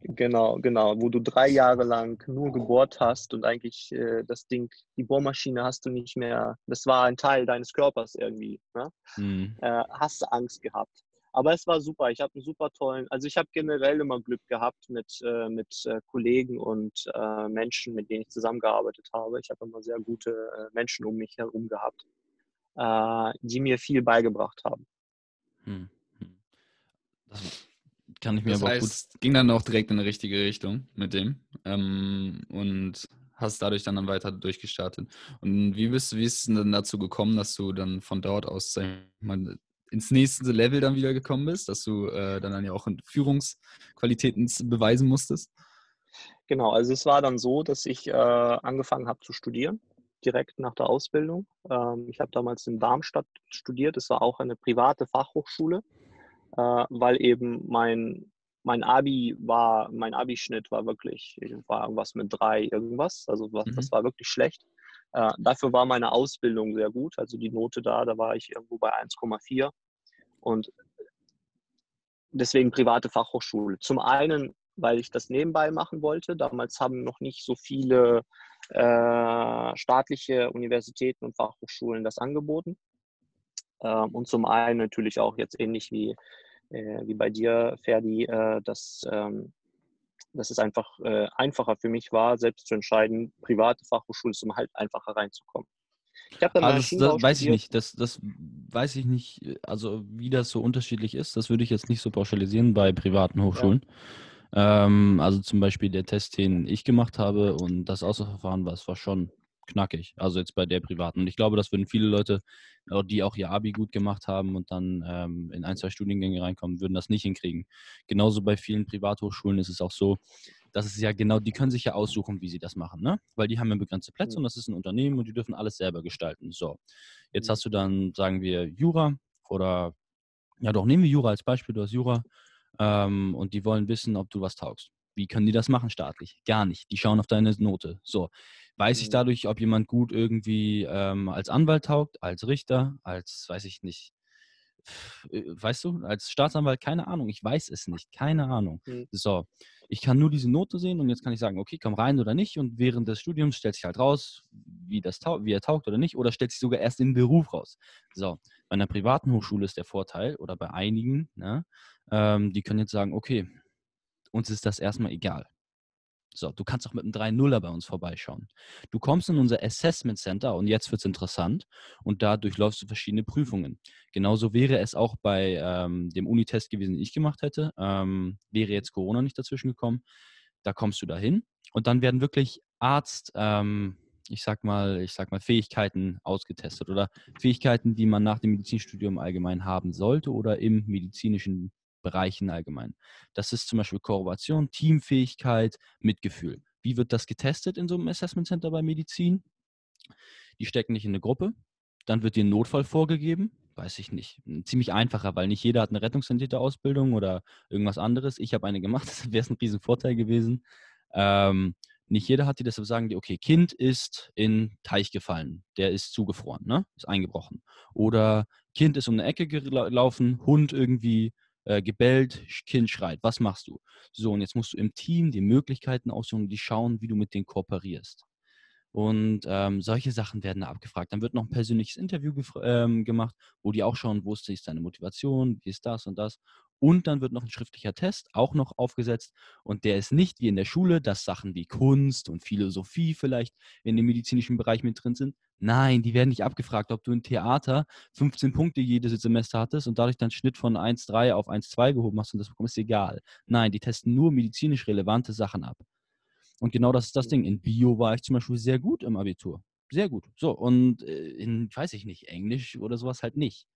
Genau, genau, wo du drei Jahre lang nur gebohrt hast und eigentlich äh, das Ding, die Bohrmaschine hast du nicht mehr, das war ein Teil deines Körpers irgendwie, ne? Mhm. Äh, hast du Angst gehabt. Aber es war super. Ich habe einen super tollen, also ich habe generell immer Glück gehabt mit, äh, mit äh, Kollegen und äh, Menschen, mit denen ich zusammengearbeitet habe. Ich habe immer sehr gute äh, Menschen um mich herum gehabt, die mir viel beigebracht haben. Hm. hm. Das kann ich mir das aber heißt, gut. ging dann auch direkt in die richtige Richtung mit dem ähm, und hast dadurch dann, dann weiter durchgestartet. Und wie bist wie ist es denn dazu gekommen, dass du dann von dort aus mal, ins nächste Level dann wieder gekommen bist, dass du äh, dann, dann ja auch Führungsqualitäten beweisen musstest? Genau, also es war dann so, dass ich äh, angefangen habe zu studieren, direkt nach der Ausbildung. Ähm, ich habe damals in Darmstadt studiert, es war auch eine private Fachhochschule äh, weil eben mein, mein Abi war, mein Abi-Schnitt war wirklich, war irgendwas mit drei irgendwas, also was, mhm. das war wirklich schlecht. Äh, dafür war meine Ausbildung sehr gut, also die Note da, da war ich irgendwo bei 1,4 und deswegen private Fachhochschule. Zum einen, weil ich das nebenbei machen wollte. Damals haben noch nicht so viele äh, staatliche Universitäten und Fachhochschulen das angeboten. Ähm, und zum einen natürlich auch jetzt ähnlich wie, äh, wie bei dir, Ferdi, äh, dass, ähm, dass es einfach äh, einfacher für mich war, selbst zu entscheiden, private Fachhochschule, um halt einfacher reinzukommen. Ich habe dann also das, das weiß ich nicht, das, das weiß ich nicht, also wie das so unterschiedlich ist, das würde ich jetzt nicht so pauschalisieren bei privaten Hochschulen. Ja. Ähm, also zum Beispiel der Test, den ich gemacht habe und das Auswahlverfahren war, es war schon knackig. Also jetzt bei der privaten. Und ich glaube, das würden viele Leute, äh, die auch ihr Abi gut gemacht haben und dann ähm, in ein, zwei Studiengänge reinkommen, würden das nicht hinkriegen. Genauso bei vielen Privathochschulen ist es auch so, dass es ja genau, die können sich ja aussuchen, wie sie das machen, ne? Weil die haben ja begrenzte Plätze mhm. und das ist ein Unternehmen und die dürfen alles selber gestalten. So, jetzt mhm. hast du dann, sagen wir, Jura oder ja doch, nehmen wir Jura als Beispiel, du hast Jura ähm, und die wollen wissen, ob du was taugst. Wie können die das machen staatlich? Gar nicht. Die schauen auf deine Note. So, Weiß ich mhm. dadurch, ob jemand gut irgendwie ähm, als Anwalt taugt, als Richter, als, weiß ich nicht, äh, weißt du, als Staatsanwalt, keine Ahnung, ich weiß es nicht, keine Ahnung. Mhm. So, ich kann nur diese Note sehen und jetzt kann ich sagen, okay, komm rein oder nicht und während des Studiums stellt sich halt raus, wie, das wie er taugt oder nicht oder stellt sich sogar erst im Beruf raus. So, bei einer privaten Hochschule ist der Vorteil oder bei einigen, ne, ähm, die können jetzt sagen, okay, uns ist das erstmal egal. So, du kannst auch mit einem 3-0er bei uns vorbeischauen. Du kommst in unser Assessment Center und jetzt wird es interessant und da durchläufst du verschiedene Prüfungen. Genauso wäre es auch bei ähm, dem Unitest gewesen, den ich gemacht hätte. Ähm, wäre jetzt Corona nicht dazwischen gekommen. Da kommst du dahin und dann werden wirklich Arzt, ähm, ich sag mal, ich sag mal, Fähigkeiten ausgetestet oder Fähigkeiten, die man nach dem Medizinstudium allgemein haben sollte oder im medizinischen Bereichen allgemein. Das ist zum Beispiel Korrelation, Teamfähigkeit, Mitgefühl. Wie wird das getestet in so einem Assessment Center bei Medizin? Die stecken nicht in eine Gruppe, dann wird dir ein Notfall vorgegeben, weiß ich nicht, ziemlich einfacher, weil nicht jeder hat eine Rettungssanitäter-Ausbildung oder irgendwas anderes. Ich habe eine gemacht, <laughs> das wäre ein Riesenvorteil gewesen. Ähm, nicht jeder hat die, deshalb sagen die, okay, Kind ist in Teich gefallen, der ist zugefroren, ne? ist eingebrochen. Oder Kind ist um eine Ecke gelaufen, Hund irgendwie äh, gebellt, Kind schreit. Was machst du? So, und jetzt musst du im Team die Möglichkeiten aussuchen, die schauen, wie du mit denen kooperierst. Und ähm, solche Sachen werden da abgefragt. Dann wird noch ein persönliches Interview ähm, gemacht, wo die auch schauen, wo ist deine Motivation, wie ist das und das. Und dann wird noch ein schriftlicher Test auch noch aufgesetzt. Und der ist nicht wie in der Schule, dass Sachen wie Kunst und Philosophie vielleicht in dem medizinischen Bereich mit drin sind. Nein, die werden nicht abgefragt, ob du in Theater 15 Punkte jedes Semester hattest und dadurch deinen Schnitt von 1,3 auf 1,2 gehoben hast und das bekommst, ist egal. Nein, die testen nur medizinisch relevante Sachen ab. Und genau das ist das Ding. In Bio war ich zum Beispiel sehr gut im Abitur. Sehr gut. So, und äh, in, weiß ich nicht, Englisch oder sowas halt nicht.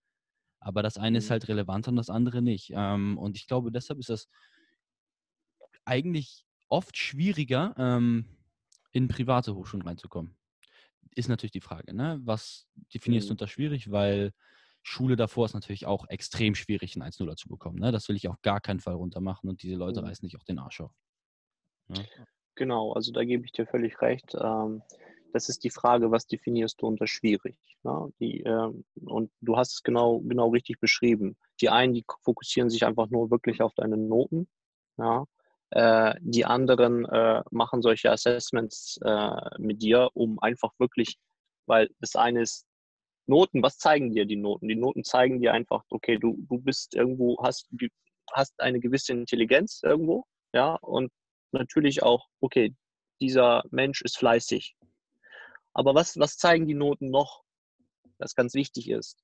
Aber das eine ist mhm. halt relevant und das andere nicht. Ähm, und ich glaube, deshalb ist das eigentlich oft schwieriger, ähm, in private Hochschulen reinzukommen. Ist natürlich die Frage, ne? Was definierst du mhm. unter schwierig? Weil Schule davor ist natürlich auch extrem schwierig, einen 1-0er zu bekommen. Ne? Das will ich auf gar keinen Fall runtermachen und diese Leute mhm. reißen nicht auch den Arsch auf. Ja? Genau, also da gebe ich dir völlig recht. Ähm, das ist die Frage, was definierst du unter schwierig? Ne? Die, ähm, und du hast es genau, genau richtig beschrieben. Die einen, die fokussieren sich einfach nur wirklich auf deine Noten. Ja? Äh, die anderen äh, machen solche Assessments äh, mit dir, um einfach wirklich, weil das eine ist Noten, was zeigen dir die Noten? Die Noten zeigen dir einfach, okay, du, du bist irgendwo, hast, hast eine gewisse Intelligenz irgendwo, ja, und natürlich auch, okay, dieser Mensch ist fleißig, aber was, was zeigen die Noten noch, das ganz wichtig ist?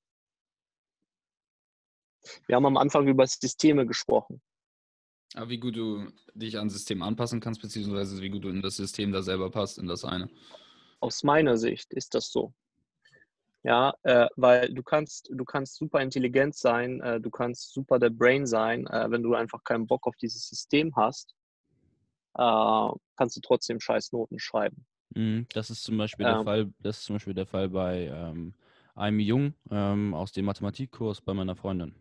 Wir haben am Anfang über Systeme gesprochen. Aber wie gut du dich an System anpassen kannst, beziehungsweise wie gut du in das System da selber passt, in das eine. Aus meiner Sicht ist das so. Ja, äh, weil du kannst, du kannst super intelligent sein, äh, du kannst super der Brain sein, äh, wenn du einfach keinen Bock auf dieses System hast, äh, kannst du trotzdem scheiß Noten schreiben. Mhm, das ist zum Beispiel der Fall, das ist zum Beispiel der Fall bei ähm, einem Jungen ähm, aus dem Mathematikkurs bei meiner Freundin.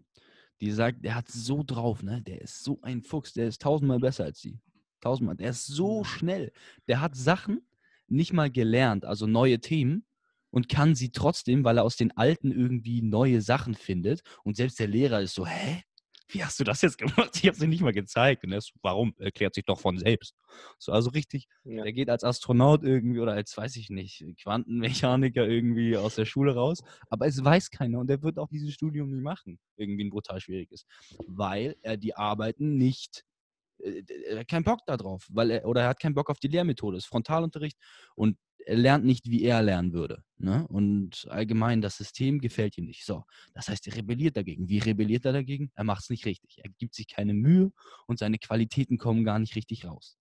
Die sagt, der hat so drauf, ne? Der ist so ein Fuchs, der ist tausendmal besser als sie. Tausendmal. Der ist so schnell. Der hat Sachen nicht mal gelernt, also neue Themen, und kann sie trotzdem, weil er aus den alten irgendwie neue Sachen findet. Und selbst der Lehrer ist so, hä? Wie hast du das jetzt gemacht? Ich habe sie nicht mal gezeigt. Und er ist, warum? Erklärt sich doch von selbst. So, also richtig, ja. er geht als Astronaut irgendwie oder als, weiß ich nicht, Quantenmechaniker irgendwie aus der Schule raus. Aber es weiß keiner und er wird auch dieses Studium nie machen. Irgendwie ein brutal schwieriges. Weil er die Arbeiten nicht äh, er hat keinen Bock darauf, weil er oder er hat keinen Bock auf die Lehrmethode, das ist Frontalunterricht und er lernt nicht, wie er lernen würde. Ne? Und allgemein, das System gefällt ihm nicht. So, das heißt, er rebelliert dagegen. Wie rebelliert er dagegen? Er macht es nicht richtig. Er gibt sich keine Mühe und seine Qualitäten kommen gar nicht richtig raus.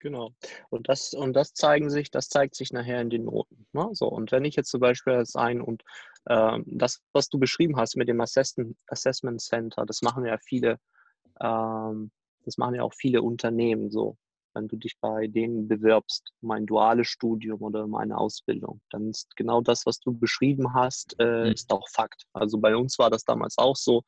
Genau. Und das, und das zeigen sich, das zeigt sich nachher in den Noten. Ne? So, und wenn ich jetzt zum Beispiel als ein und äh, das, was du beschrieben hast mit dem Assessment, Assessment Center, das machen ja viele, ähm, das machen ja auch viele Unternehmen so wenn du dich bei denen bewirbst, um ein duales Studium oder um eine Ausbildung, dann ist genau das, was du beschrieben hast, äh, mhm. ist auch Fakt. Also bei uns war das damals auch so,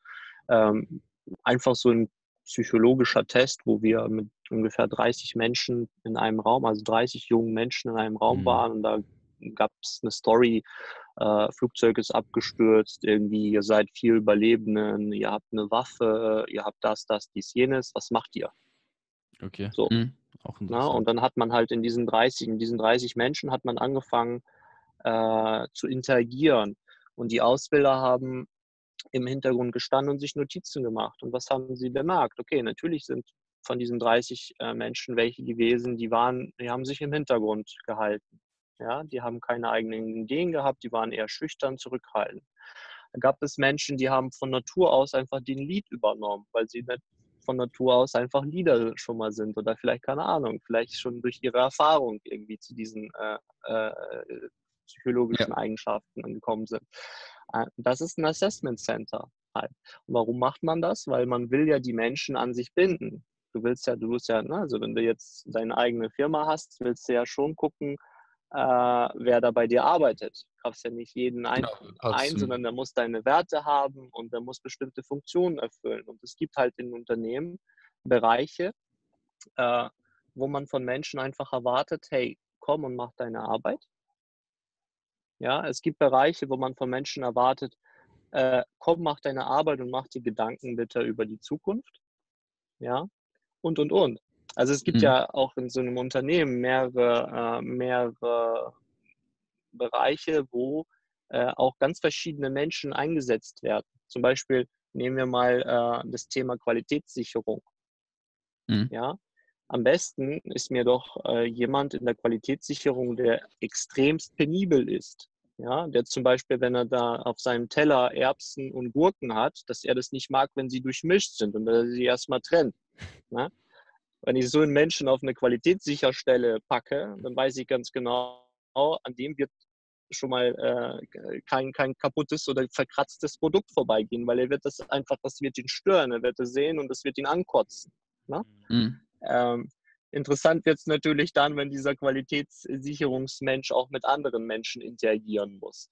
ähm, einfach so ein psychologischer Test, wo wir mit ungefähr 30 Menschen in einem Raum, also 30 jungen Menschen in einem Raum mhm. waren und da gab es eine Story, äh, Flugzeug ist abgestürzt, irgendwie, ihr seid vier Überlebenden, ihr habt eine Waffe, ihr habt das, das, dies, jenes, was macht ihr? Okay. So. Mhm. Auch Na, und dann hat man halt in diesen 30, in diesen 30 Menschen hat man angefangen äh, zu interagieren. Und die Ausbilder haben im Hintergrund gestanden und sich Notizen gemacht. Und was haben sie bemerkt? Okay, natürlich sind von diesen 30 äh, Menschen welche gewesen, die waren, die haben sich im Hintergrund gehalten. Ja, die haben keine eigenen Ideen gehabt, die waren eher schüchtern, zurückhaltend. Da gab es Menschen, die haben von Natur aus einfach den Lied übernommen, weil sie nicht von Natur aus einfach Lieder schon mal sind oder vielleicht, keine Ahnung, vielleicht schon durch ihre Erfahrung irgendwie zu diesen äh, äh, psychologischen ja. Eigenschaften gekommen sind. Äh, das ist ein Assessment Center halt. Und warum macht man das? Weil man will ja die Menschen an sich binden. Du willst ja, du willst ja, ne, also wenn du jetzt deine eigene Firma hast, willst du ja schon gucken, äh, wer da bei dir arbeitet. Du kaufst ja nicht jeden ein, Genau, ein, sondern der muss deine Werte haben und der muss bestimmte Funktionen erfüllen. Und es gibt halt in Unternehmen Bereiche, äh, wo man von Menschen einfach erwartet, hey, komm und mach deine Arbeit. Ja, es gibt Bereiche, wo man von Menschen erwartet, äh, komm, mach deine Arbeit und mach dir Gedanken bitte über die Zukunft. Ja, und, und, und. Also es gibt Mhm. ja auch in so einem Unternehmen mehrere, äh, mehrere Bereiche, wo äh, auch ganz verschiedene Menschen eingesetzt werden. Zum Beispiel nehmen wir mal äh, das Thema Qualitätssicherung. Mhm. Ja, am besten ist mir doch äh, jemand in der Qualitätssicherung, der extremst penibel ist. Ja, der zum Beispiel, wenn er da auf seinem Teller Erbsen und Gurken hat, dass er das nicht mag, wenn sie durchmischt sind und dass er sie erstmal trennt. Ne? Wenn ich so einen Menschen auf eine Qualitätssicherstelle packe, dann weiß ich ganz genau, an dem wird schon mal äh, kein, kein kaputtes oder verkratztes Produkt vorbeigehen, weil er wird das einfach, das wird ihn stören, er wird es sehen und das wird ihn ankotzen. Mhm. Ähm, interessant wird es natürlich dann, wenn dieser Qualitätssicherungsmensch auch mit anderen Menschen interagieren muss.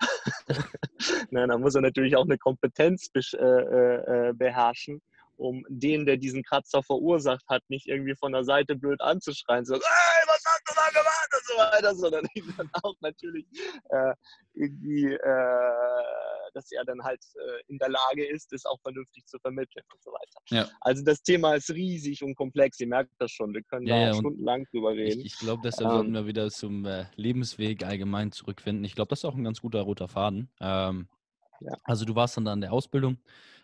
<laughs> Na, da muss er natürlich auch eine Kompetenz besch- äh, äh, beherrschen, um den, der diesen Kratzer verursacht hat, nicht irgendwie von der Seite blöd anzuschreien, so, hey, was hast du da gemacht und so weiter, sondern dann auch natürlich äh, irgendwie, äh, dass er dann halt äh, in der Lage ist, es auch vernünftig zu vermitteln und so weiter. Ja. Also das Thema ist riesig und komplex, ihr merkt das schon, wir können Ja, da ja, und stundenlang drüber Ich, reden. ich glaube, deshalb Ähm. sollten wir wieder zum äh, Lebensweg allgemein zurückfinden. Ich glaube, das ist auch ein ganz guter roter Faden. Ähm, Ja. Also du warst dann da in der Ausbildung,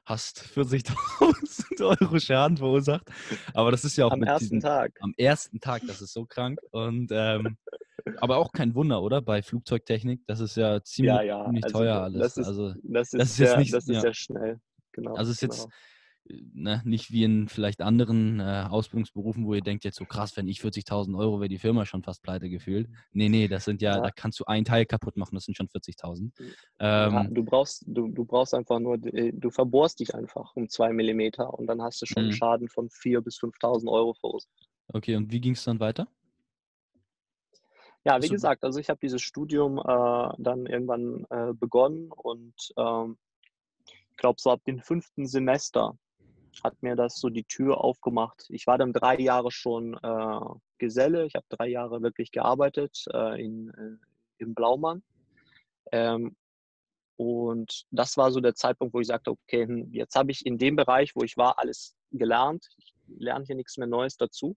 hast 40.000 <laughs> Euro Schaden verursacht, aber das ist ja auch Am ersten diesen, Tag. am ersten Tag, das ist so krank. Und ähm, aber auch kein Wunder, oder? Bei Flugzeugtechnik, das ist ja ziemlich, Ja, ja. also teuer das alles. ist- also Das ist, das ist jetzt sehr, nicht- das ist ja. sehr schnell. Genau. Also es ist jetzt genau. äh, ne, nicht wie in vielleicht anderen äh, Ausbildungsberufen, wo ihr denkt jetzt so krass, wenn ich 40.000 Euro, wäre die Firma schon fast pleite gefühlt. Nee, nee, das sind ja, Ja. da kannst du ein Teil kaputt machen, das sind schon 40.000. ja, Ähm, du brauchst, du, du brauchst einfach nur, äh, du verbohrst dich einfach um zwei Millimeter und dann hast du schon einen Mhm. Schaden von 4.000 bis 5.000 Euro verursacht. okay, und wie ging es dann weiter? Ja, wie gesagt, also ich habe dieses Studium äh, dann irgendwann äh, begonnen und ähm, ich glaube, so ab dem fünften Semester hat mir das so die Tür aufgemacht. Ich war dann drei Jahre schon äh, Geselle. Ich habe drei Jahre wirklich gearbeitet äh, in, äh, im Blaumann. Ähm, und das war so der Zeitpunkt, wo ich sagte, okay, hm, jetzt habe ich in dem Bereich, wo ich war, alles gelernt. Ich lerne hier nichts mehr Neues dazu.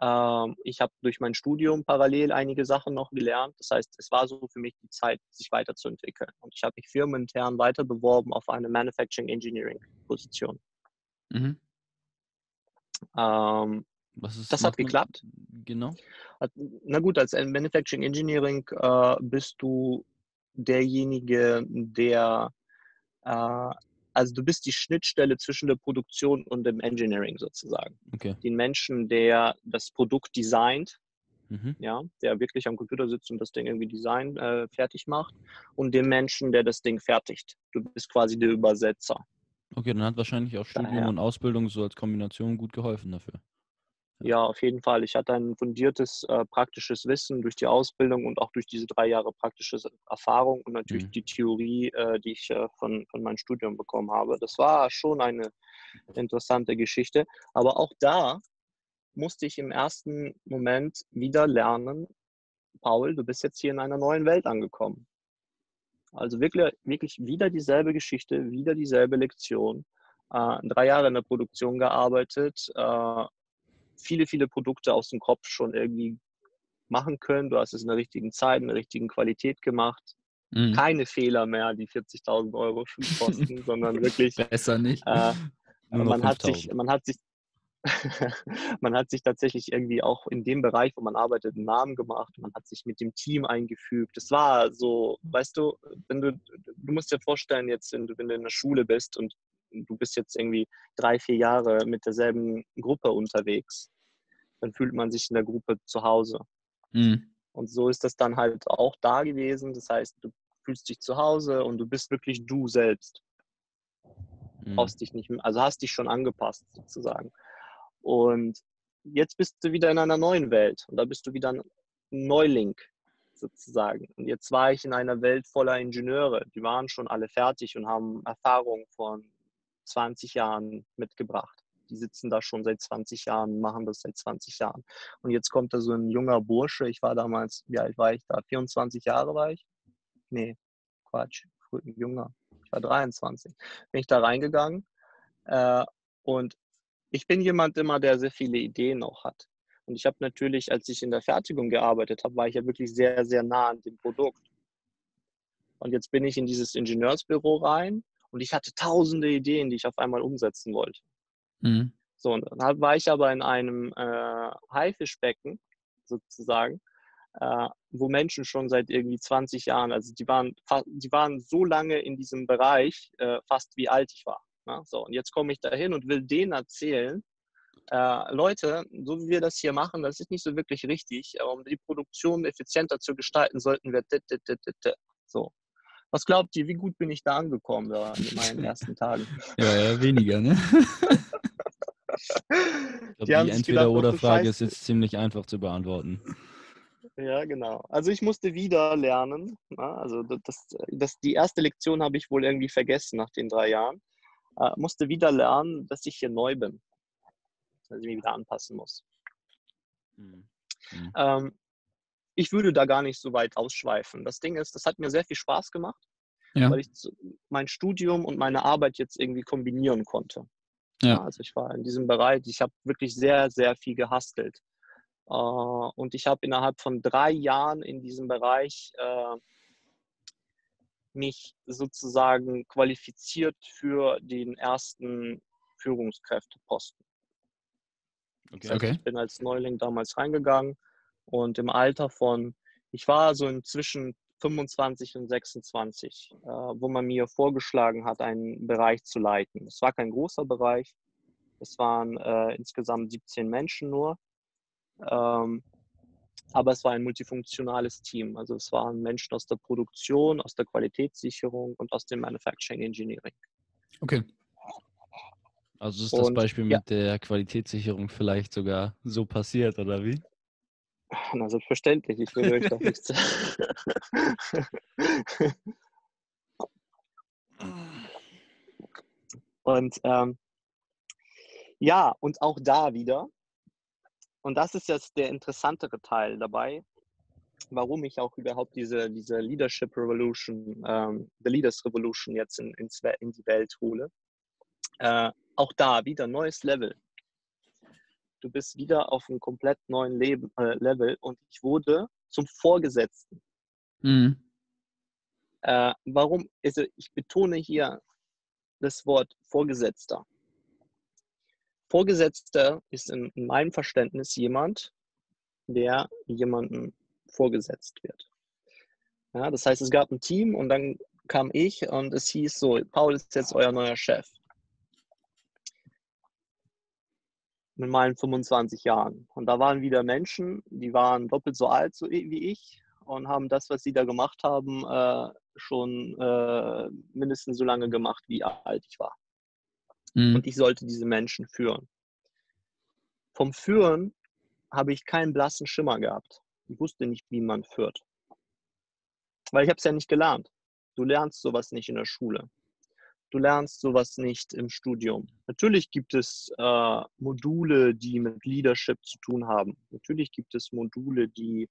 Ähm, ich habe durch mein Studium parallel einige Sachen noch gelernt. Das heißt, es war so für mich die Zeit, sich weiterzuentwickeln. Und ich habe mich firmenintern weiter beworben auf eine Manufacturing Engineering Position. Mhm. Ähm, Was ist, Das hat geklappt. Genau. na gut, als Manufacturing Engineering äh, bist du derjenige, der, äh, also du bist die Schnittstelle zwischen der Produktion und dem Engineering sozusagen. Okay. Den Menschen, der das Produkt designt, Mhm. ja, der wirklich am Computer sitzt und das Ding irgendwie Design äh, fertig macht und dem Menschen, der das Ding fertigt. Du bist quasi der Übersetzer. Okay, dann hat wahrscheinlich auch Studium Daher. und Ausbildung so als Kombination gut geholfen dafür. Ja, auf jeden Fall. Ich hatte ein fundiertes äh, praktisches Wissen durch die Ausbildung und auch durch diese drei Jahre praktische Erfahrung und natürlich Mhm. die Theorie, äh, die ich äh, von, von meinem Studium bekommen habe. Das war schon eine interessante Geschichte. Aber auch da musste ich im ersten Moment wieder lernen, Paul, du bist jetzt hier in einer neuen Welt angekommen. Also wirklich, wirklich wieder dieselbe Geschichte, wieder dieselbe Lektion. Äh, drei Jahre in der Produktion gearbeitet, äh, viele, viele Produkte aus dem Kopf schon irgendwie machen können. Du hast es in der richtigen Zeit, in der richtigen Qualität gemacht. Mhm. Keine Fehler mehr, die 40.000 Euro <laughs> kosten, sondern wirklich, Besser nicht. äh, man, hat sich, 5000. man hat sich <laughs> man hat sich tatsächlich irgendwie auch in dem Bereich, wo man arbeitet, einen Namen gemacht. Man hat sich mit dem Team eingefügt. Es war so, weißt du, wenn du, du musst dir vorstellen, jetzt, wenn du, wenn du in der Schule bist und du bist jetzt irgendwie drei, vier Jahre mit derselben Gruppe unterwegs, dann fühlt man sich in der Gruppe zu Hause. Mhm. Und so ist das dann halt auch da gewesen. Das heißt, du fühlst dich zu Hause und du bist wirklich du selbst Mhm. brauchst dich nicht mehr, also hast dich schon angepasst sozusagen. Und jetzt bist du wieder in einer neuen Welt und da bist du wieder ein Neuling. sozusagen. Und jetzt war ich in einer Welt voller Ingenieure. Die waren schon alle fertig und haben Erfahrung von 20 Jahren mitgebracht. Die sitzen da schon seit 20 Jahren, machen das seit 20 Jahren. Und jetzt kommt da so ein junger Bursche. Ich war damals, wie alt war ich da? 24 Jahre war ich? Nee, Quatsch, jünger. Ich war 23. Bin ich da reingegangen äh, und ich bin jemand immer, der sehr viele Ideen auch hat. Und ich habe natürlich, als ich in der Fertigung gearbeitet habe, war ich ja wirklich sehr, sehr nah an dem Produkt. Und jetzt bin ich in dieses Ingenieursbüro rein und ich hatte tausende Ideen, die ich auf einmal umsetzen wollte. Mhm. So, und dann war ich aber in einem äh, Haifischbecken sozusagen, äh, wo Menschen schon seit irgendwie 20 Jahren, also die waren, die waren so lange in diesem Bereich, äh, fast wie alt ich war. Ne? So, und jetzt komme ich da hin und will denen erzählen, äh, Leute, so wie wir das hier machen, das ist nicht so wirklich richtig. Um die Produktion effizienter zu gestalten, sollten wir so. Was glaubt ihr, wie gut bin ich da angekommen da in meinen ersten Tagen? <laughs> Ja, ja, weniger, ne? <laughs> die, die Entweder-Oder-Frage ist jetzt ziemlich einfach zu beantworten. Ja, genau. Also ich musste wieder lernen. Ne? also das, das, die erste Lektion habe ich wohl irgendwie vergessen nach den drei Jahren. Äh, musste wieder lernen, dass ich hier neu bin dass ich mich wieder anpassen muss. Mhm. Ähm, ich würde da gar nicht so weit ausschweifen. Das Ding ist, das hat mir sehr viel Spaß gemacht, ja. weil ich mein Studium und meine Arbeit jetzt irgendwie kombinieren konnte. Ja. also ich war in diesem Bereich, ich habe wirklich sehr, sehr viel gehastelt. Äh, und ich habe innerhalb von drei Jahren in diesem Bereich äh, mich sozusagen qualifiziert für den ersten Führungskräfteposten. Okay. Das heißt, Ich bin als Neuling damals reingegangen und im Alter von, ich war so inzwischen 25 und 26, äh, wo man mir vorgeschlagen hat, einen Bereich zu leiten. Es war kein großer Bereich, es waren äh, insgesamt 17 Menschen nur, ähm, aber es war ein multifunktionales Team. Also es waren Menschen aus der Produktion, aus der Qualitätssicherung und aus dem Manufacturing Engineering. Okay. Also ist das und, Beispiel mit ja. der Qualitätssicherung vielleicht sogar so passiert, oder wie? Na, selbstverständlich. Ich will euch doch nichts. <laughs> und ähm, ja, und auch da wieder. Und das ist jetzt der interessantere Teil dabei, warum ich auch überhaupt diese, diese Leadership Revolution, ähm, The Leaders Revolution jetzt in, in, in die Welt hole. Äh, auch da wieder neues Level. Du bist wieder auf einem komplett neuen Leben, äh, Level und ich wurde zum Vorgesetzten. Mhm. Äh, warum? Also ich betone hier das Wort Vorgesetzter. Vorgesetzter ist in, in meinem Verständnis jemand, der jemanden vorgesetzt wird. Ja, das heißt, es gab ein Team und dann kam ich und es hieß so, Paul ist jetzt euer neuer Chef. Mit meinen 25 Jahren. Und da waren wieder Menschen, die waren doppelt so alt wie ich und haben das, was sie da gemacht haben, äh, schon äh, mindestens so lange gemacht, wie alt ich war. Mhm. Und ich sollte diese Menschen führen. Vom Führen habe ich keinen blassen Schimmer gehabt. Ich wusste nicht, wie man führt. Weil ich habe es ja nicht gelernt. Du lernst sowas nicht in der Schule. Du lernst sowas nicht im Studium. Natürlich gibt es äh, Module, die mit Leadership zu tun haben. Natürlich gibt es Module, die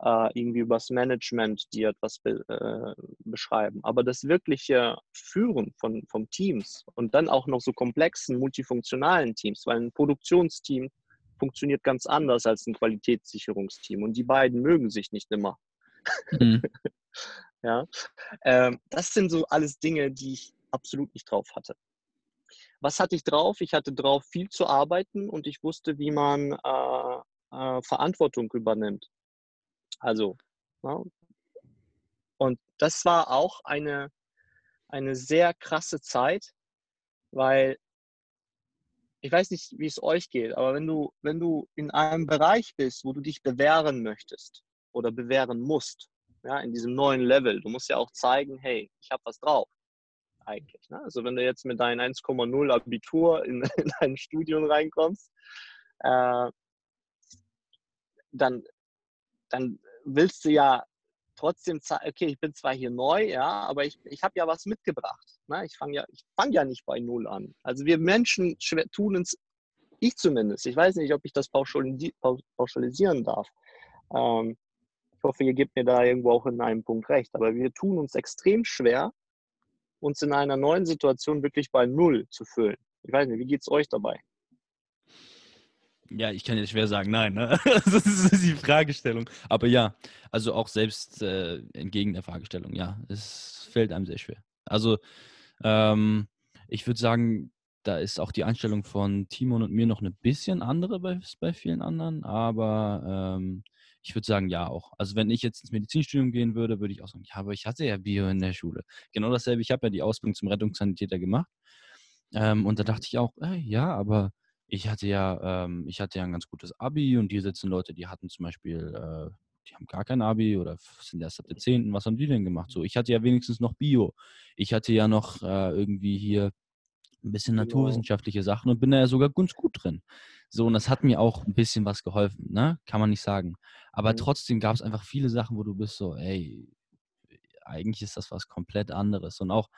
äh, irgendwie übers Management die etwas be äh, beschreiben. Aber das wirkliche Führen von, von Teams und dann auch noch so komplexen, multifunktionalen Teams, weil ein Produktionsteam funktioniert ganz anders als ein Qualitätssicherungsteam und die beiden mögen sich nicht immer. Mhm. <laughs> ja, ähm, das sind so alles Dinge, die ich absolut nicht drauf hatte. Was hatte ich drauf? Ich hatte drauf, viel zu arbeiten und ich wusste, wie man äh, äh, Verantwortung übernimmt. Also, ja. und das war auch eine, eine sehr krasse Zeit, weil ich weiß nicht, wie es euch geht, aber wenn du, wenn du in einem Bereich bist, wo du dich bewähren möchtest oder bewähren musst, ja, in diesem neuen Level, du musst ja auch zeigen, hey, ich habe was drauf eigentlich. Ne? Also wenn du jetzt mit deinem 1,0 Abitur in, <laughs> in ein Studium reinkommst, äh, dann, dann willst du ja trotzdem, okay, ich bin zwar hier neu, ja, aber ich, ich habe ja was mitgebracht. Ne? Ich fange ja, fang ja nicht bei Null an. Also wir Menschen tun uns, ich zumindest, ich weiß nicht, ob ich das pauschalisieren darf. Ähm, ich hoffe, ihr gebt mir da irgendwo auch in einem Punkt recht, aber wir tun uns extrem schwer, uns in einer neuen Situation wirklich bei Null zu füllen. Ich weiß nicht, wie geht es euch dabei? Ja, ich kann jetzt schwer sagen, nein. Ne? <laughs> Das ist die Fragestellung. Aber ja, also auch selbst äh, entgegen der Fragestellung, ja, es fällt einem sehr schwer. Also ähm, ich würde sagen, da ist auch die Einstellung von Timon und mir noch ein bisschen andere bei, bei vielen anderen, aber ähm, ich würde sagen, ja auch. Also wenn ich jetzt ins Medizinstudium gehen würde, würde ich auch sagen, ja, aber ich hatte ja Bio in der Schule. Genau dasselbe, ich habe ja die Ausbildung zum Rettungssanitäter gemacht. Ähm, und da dachte ich auch, äh, ja, aber ich hatte ja, ähm, ich hatte ja ein ganz gutes Abi und hier sitzen Leute, die hatten zum Beispiel, äh, die haben gar kein Abi oder sind erst ab der 10. Was haben die denn gemacht? So, ich hatte ja wenigstens noch Bio. Ich hatte ja noch äh, irgendwie hier ein bisschen genau. naturwissenschaftliche Sachen und bin da ja sogar ganz gut drin. So, und das hat mir auch ein bisschen was geholfen, ne? Kann man nicht sagen. Aber mhm. trotzdem gab es einfach viele Sachen, wo du bist so, ey, eigentlich ist das was komplett anderes. Und auch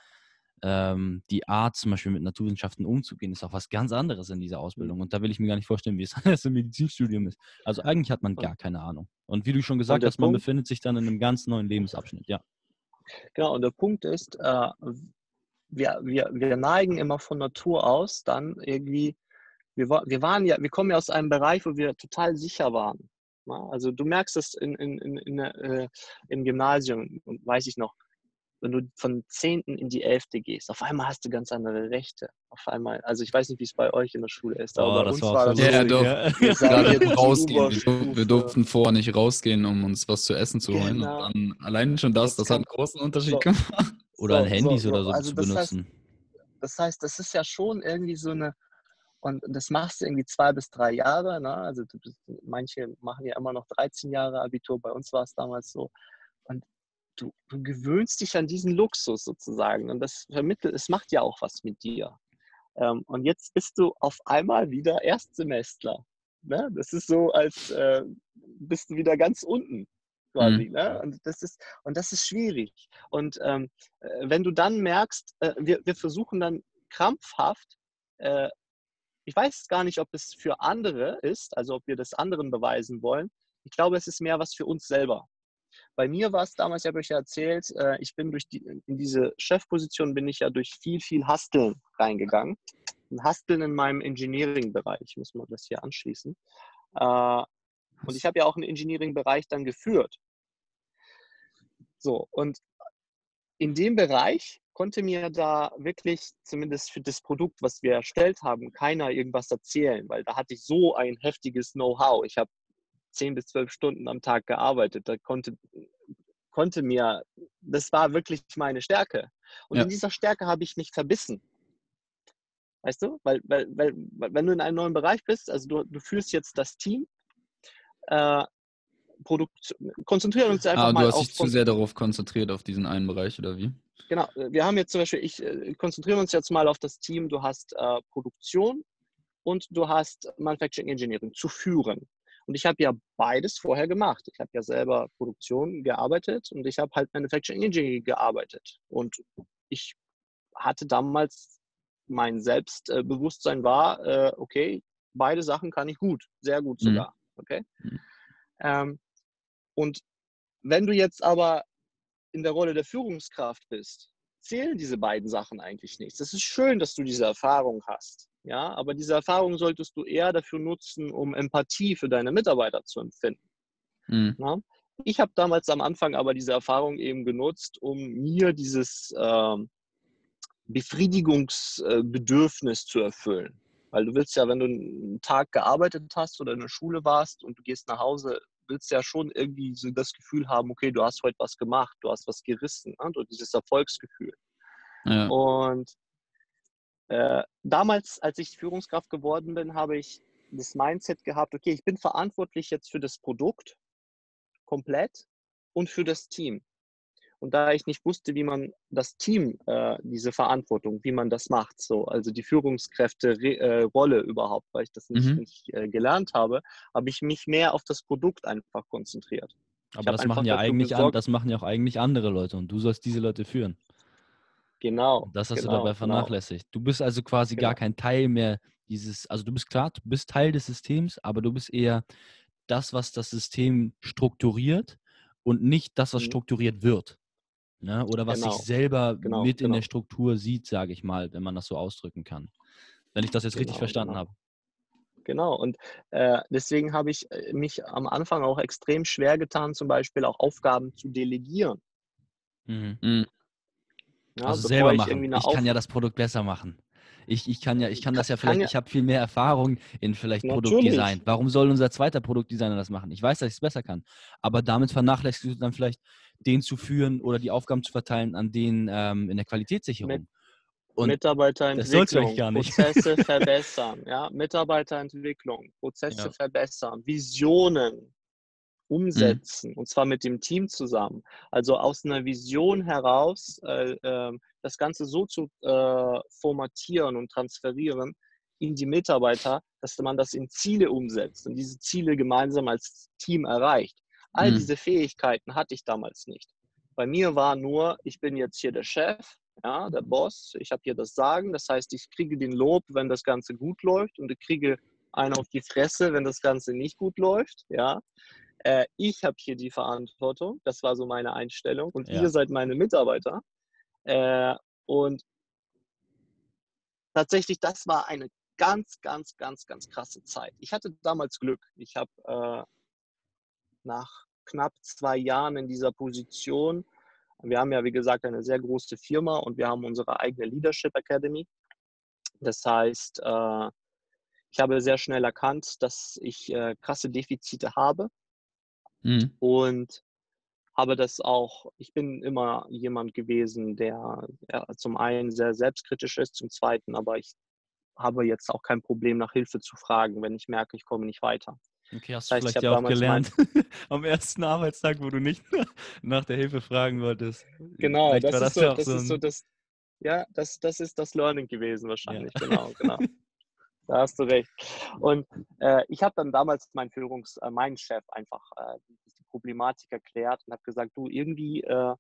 ähm, die Art, zum Beispiel mit Naturwissenschaften umzugehen, ist auch was ganz anderes in dieser mhm. Ausbildung. Und da will ich mir gar nicht vorstellen, wie es <laughs> erst im Medizinstudium ist. Also eigentlich hat man gar keine Ahnung. Und wie du schon gesagt hast, man Punkt, befindet sich dann in einem ganz neuen Lebensabschnitt, ja. Genau, und der Punkt ist, äh, wir, wir, wir neigen immer von Natur aus dann irgendwie, wir, wir waren ja, wir kommen ja aus einem Bereich, wo wir total sicher waren. Ne? Also du merkst es in, in, in, in äh, im Gymnasium, weiß ich noch, wenn du von 10. in die 11. gehst, auf einmal hast du ganz andere Rechte. Auf einmal, also ich weiß nicht, wie es bei euch in der Schule ist, aber oh, bei uns war, war das ja, so. Ja, wir, rausgehen. Wir, wir, durften vorher nicht rausgehen, um uns was zu essen zu holen. Genau. Und dann, allein schon das, das, hat einen großen Unterschied so. gemacht. Oder so, ein Handys so, oder so also zu benutzen. Heißt, das heißt, das ist ja schon irgendwie so eine, und das machst du irgendwie zwei bis drei Jahre. Ne? Also manche machen ja immer noch 13 Jahre Abitur, bei uns war es damals so. Und du, du gewöhnst dich an diesen Luxus sozusagen und das vermittelt, es macht ja auch was mit dir. Ähm, und jetzt bist du auf einmal wieder Erstsemestler. Ne? Das ist so, als äh, bist du wieder ganz unten quasi. Mhm. Ne? Und, das ist, und das ist schwierig. Und ähm, äh, wenn du dann merkst, äh, wir, wir versuchen dann krampfhaft, äh, ich weiß gar nicht, ob es für andere ist, also ob wir das anderen beweisen wollen. Ich glaube, es ist mehr was für uns selber. Bei mir war es damals, ich habe euch ja erzählt, äh, ich bin durch die, in diese Chefposition bin ich ja durch viel, viel Hasteln reingegangen. Ein Hasteln in meinem Engineering-Bereich, muss man das hier anschließen. Äh, und ich habe ja auch einen Engineering-Bereich dann geführt. So, und in dem Bereich konnte mir da wirklich, zumindest für das Produkt, was wir erstellt haben, keiner irgendwas erzählen, weil da hatte ich so ein heftiges Know-how. Ich habe zehn bis zwölf Stunden am Tag gearbeitet. Da konnte, konnte mir, das war wirklich meine Stärke. Und ja. in dieser Stärke habe ich mich verbissen. Weißt du? Weil, weil, weil, wenn du in einem neuen Bereich bist, also du, du führst jetzt das Team, äh, Produkt, konzentrieren uns einfach ah, mal auf. Du hast dich zu sehr darauf konzentriert, auf diesen einen Bereich, oder wie? Genau, wir haben jetzt zum Beispiel, ich äh, konzentriere uns jetzt mal auf das Team, du hast äh, Produktion und du hast Manufacturing Engineering zu führen. Und ich habe ja beides vorher gemacht. Ich habe ja selber Produktion gearbeitet und ich habe halt Manufacturing Engineering gearbeitet. Und ich hatte damals mein Selbstbewusstsein war, äh, okay, beide Sachen kann ich gut, sehr gut mhm. sogar. Okay. Mhm. Ähm, und wenn du jetzt aber in der Rolle der Führungskraft bist, zählen diese beiden Sachen eigentlich nichts. Es ist schön, dass du diese Erfahrung hast. Ja, aber diese Erfahrung solltest du eher dafür nutzen, um Empathie für deine Mitarbeiter zu empfinden. Mhm. Ja? Ich habe damals am Anfang aber diese Erfahrung eben genutzt, um mir dieses äh, Befriedigungsbedürfnis zu erfüllen. Weil du willst ja, wenn du einen Tag gearbeitet hast oder in der Schule warst und du gehst nach Hause, willst ja schon irgendwie so das Gefühl haben, okay, du hast heute was gemacht, du hast was gerissen, ne? und dieses Erfolgsgefühl. Ja. Und äh, damals, als ich Führungskraft geworden bin, habe ich das Mindset gehabt, okay, ich bin verantwortlich jetzt für das Produkt komplett und für das Team. Und da ich nicht wusste, wie man das Team, äh, diese Verantwortung, wie man das macht, so, also die Führungskräfte-Rolle äh, überhaupt, weil ich das nicht, mhm. nicht äh, gelernt habe, habe ich mich mehr auf das Produkt einfach konzentriert. Aber das machen, ja eigentlich an, das machen ja auch eigentlich andere Leute und du sollst diese Leute führen. Genau. Und das hast genau, du dabei vernachlässigt. Genau. Du bist also quasi genau. gar kein Teil mehr dieses, also du bist klar, du bist Teil des Systems, aber du bist eher das, was das System strukturiert und nicht das, was mhm. strukturiert wird. Ne? Oder was genau. sich selber genau, mit in der genau. Struktur sieht, sage ich mal, wenn man das so ausdrücken kann. Wenn ich das jetzt richtig genau, verstanden genau. habe. Genau, und äh, deswegen habe ich äh, mich am Anfang auch extrem schwer getan, zum Beispiel auch Aufgaben zu delegieren. Mhm. mhm. Ja, also selber machen. Ich, ich kann ja das Produkt besser machen. Ich, ich kann ja, ich kann das ja vielleicht, ich habe viel mehr Erfahrung in vielleicht Natürlich. Produktdesign. Warum soll unser zweiter Produktdesigner das machen? Ich weiß, dass ich es besser kann. Aber damit vernachlässigst du dann vielleicht den zu führen oder die Aufgaben zu verteilen an den ähm, in der Qualitätssicherung. Mit und Mitarbeiterentwicklung, Prozesse <laughs> verbessern, ja, Mitarbeiterentwicklung, Prozesse ja. verbessern, Visionen umsetzen, mhm. und zwar mit dem Team zusammen. Also aus einer Vision heraus äh, äh, das Ganze so zu äh, formatieren und transferieren in die Mitarbeiter, dass man das in Ziele umsetzt und diese Ziele gemeinsam als Team erreicht. All mhm. diese Fähigkeiten hatte ich damals nicht. Bei mir war nur, ich bin jetzt hier der Chef, ja, der Boss, ich habe hier das Sagen, das heißt, ich kriege den Lob, wenn das Ganze gut läuft und ich kriege einen auf die Fresse, wenn das Ganze nicht gut läuft, ja. Äh, ich habe hier die Verantwortung, das war so meine Einstellung und ja. ihr seid meine Mitarbeiter. Äh, und tatsächlich, das war eine ganz, ganz, ganz, ganz krasse Zeit. Ich hatte damals Glück. Ich habe äh, nach knapp zwei Jahren in dieser Position wir haben ja, wie gesagt, eine sehr große Firma und wir haben unsere eigene Leadership Academy. Das heißt, äh, ich habe sehr schnell erkannt, dass ich äh, krasse Defizite habe mhm. und habe das auch, ich bin immer jemand gewesen, der zum einen sehr selbstkritisch ist, zum zweiten aber ich habe jetzt auch kein Problem, nach Hilfe zu fragen, wenn ich merke, ich komme nicht weiter. Okay, hast das du vielleicht ja auch gelernt <laughs> am ersten Arbeitstag, wo du nicht <laughs> nach der Hilfe fragen wolltest. Genau, das, das, ist, so, ja das so ist so das, ja, das, das ist das Learning gewesen wahrscheinlich, ja. genau, genau. <laughs> Da hast du recht. Und äh, ich habe dann damals meinen Führungs-, äh, meinen Chef einfach äh, die Problematik erklärt und habe gesagt, du, irgendwie äh,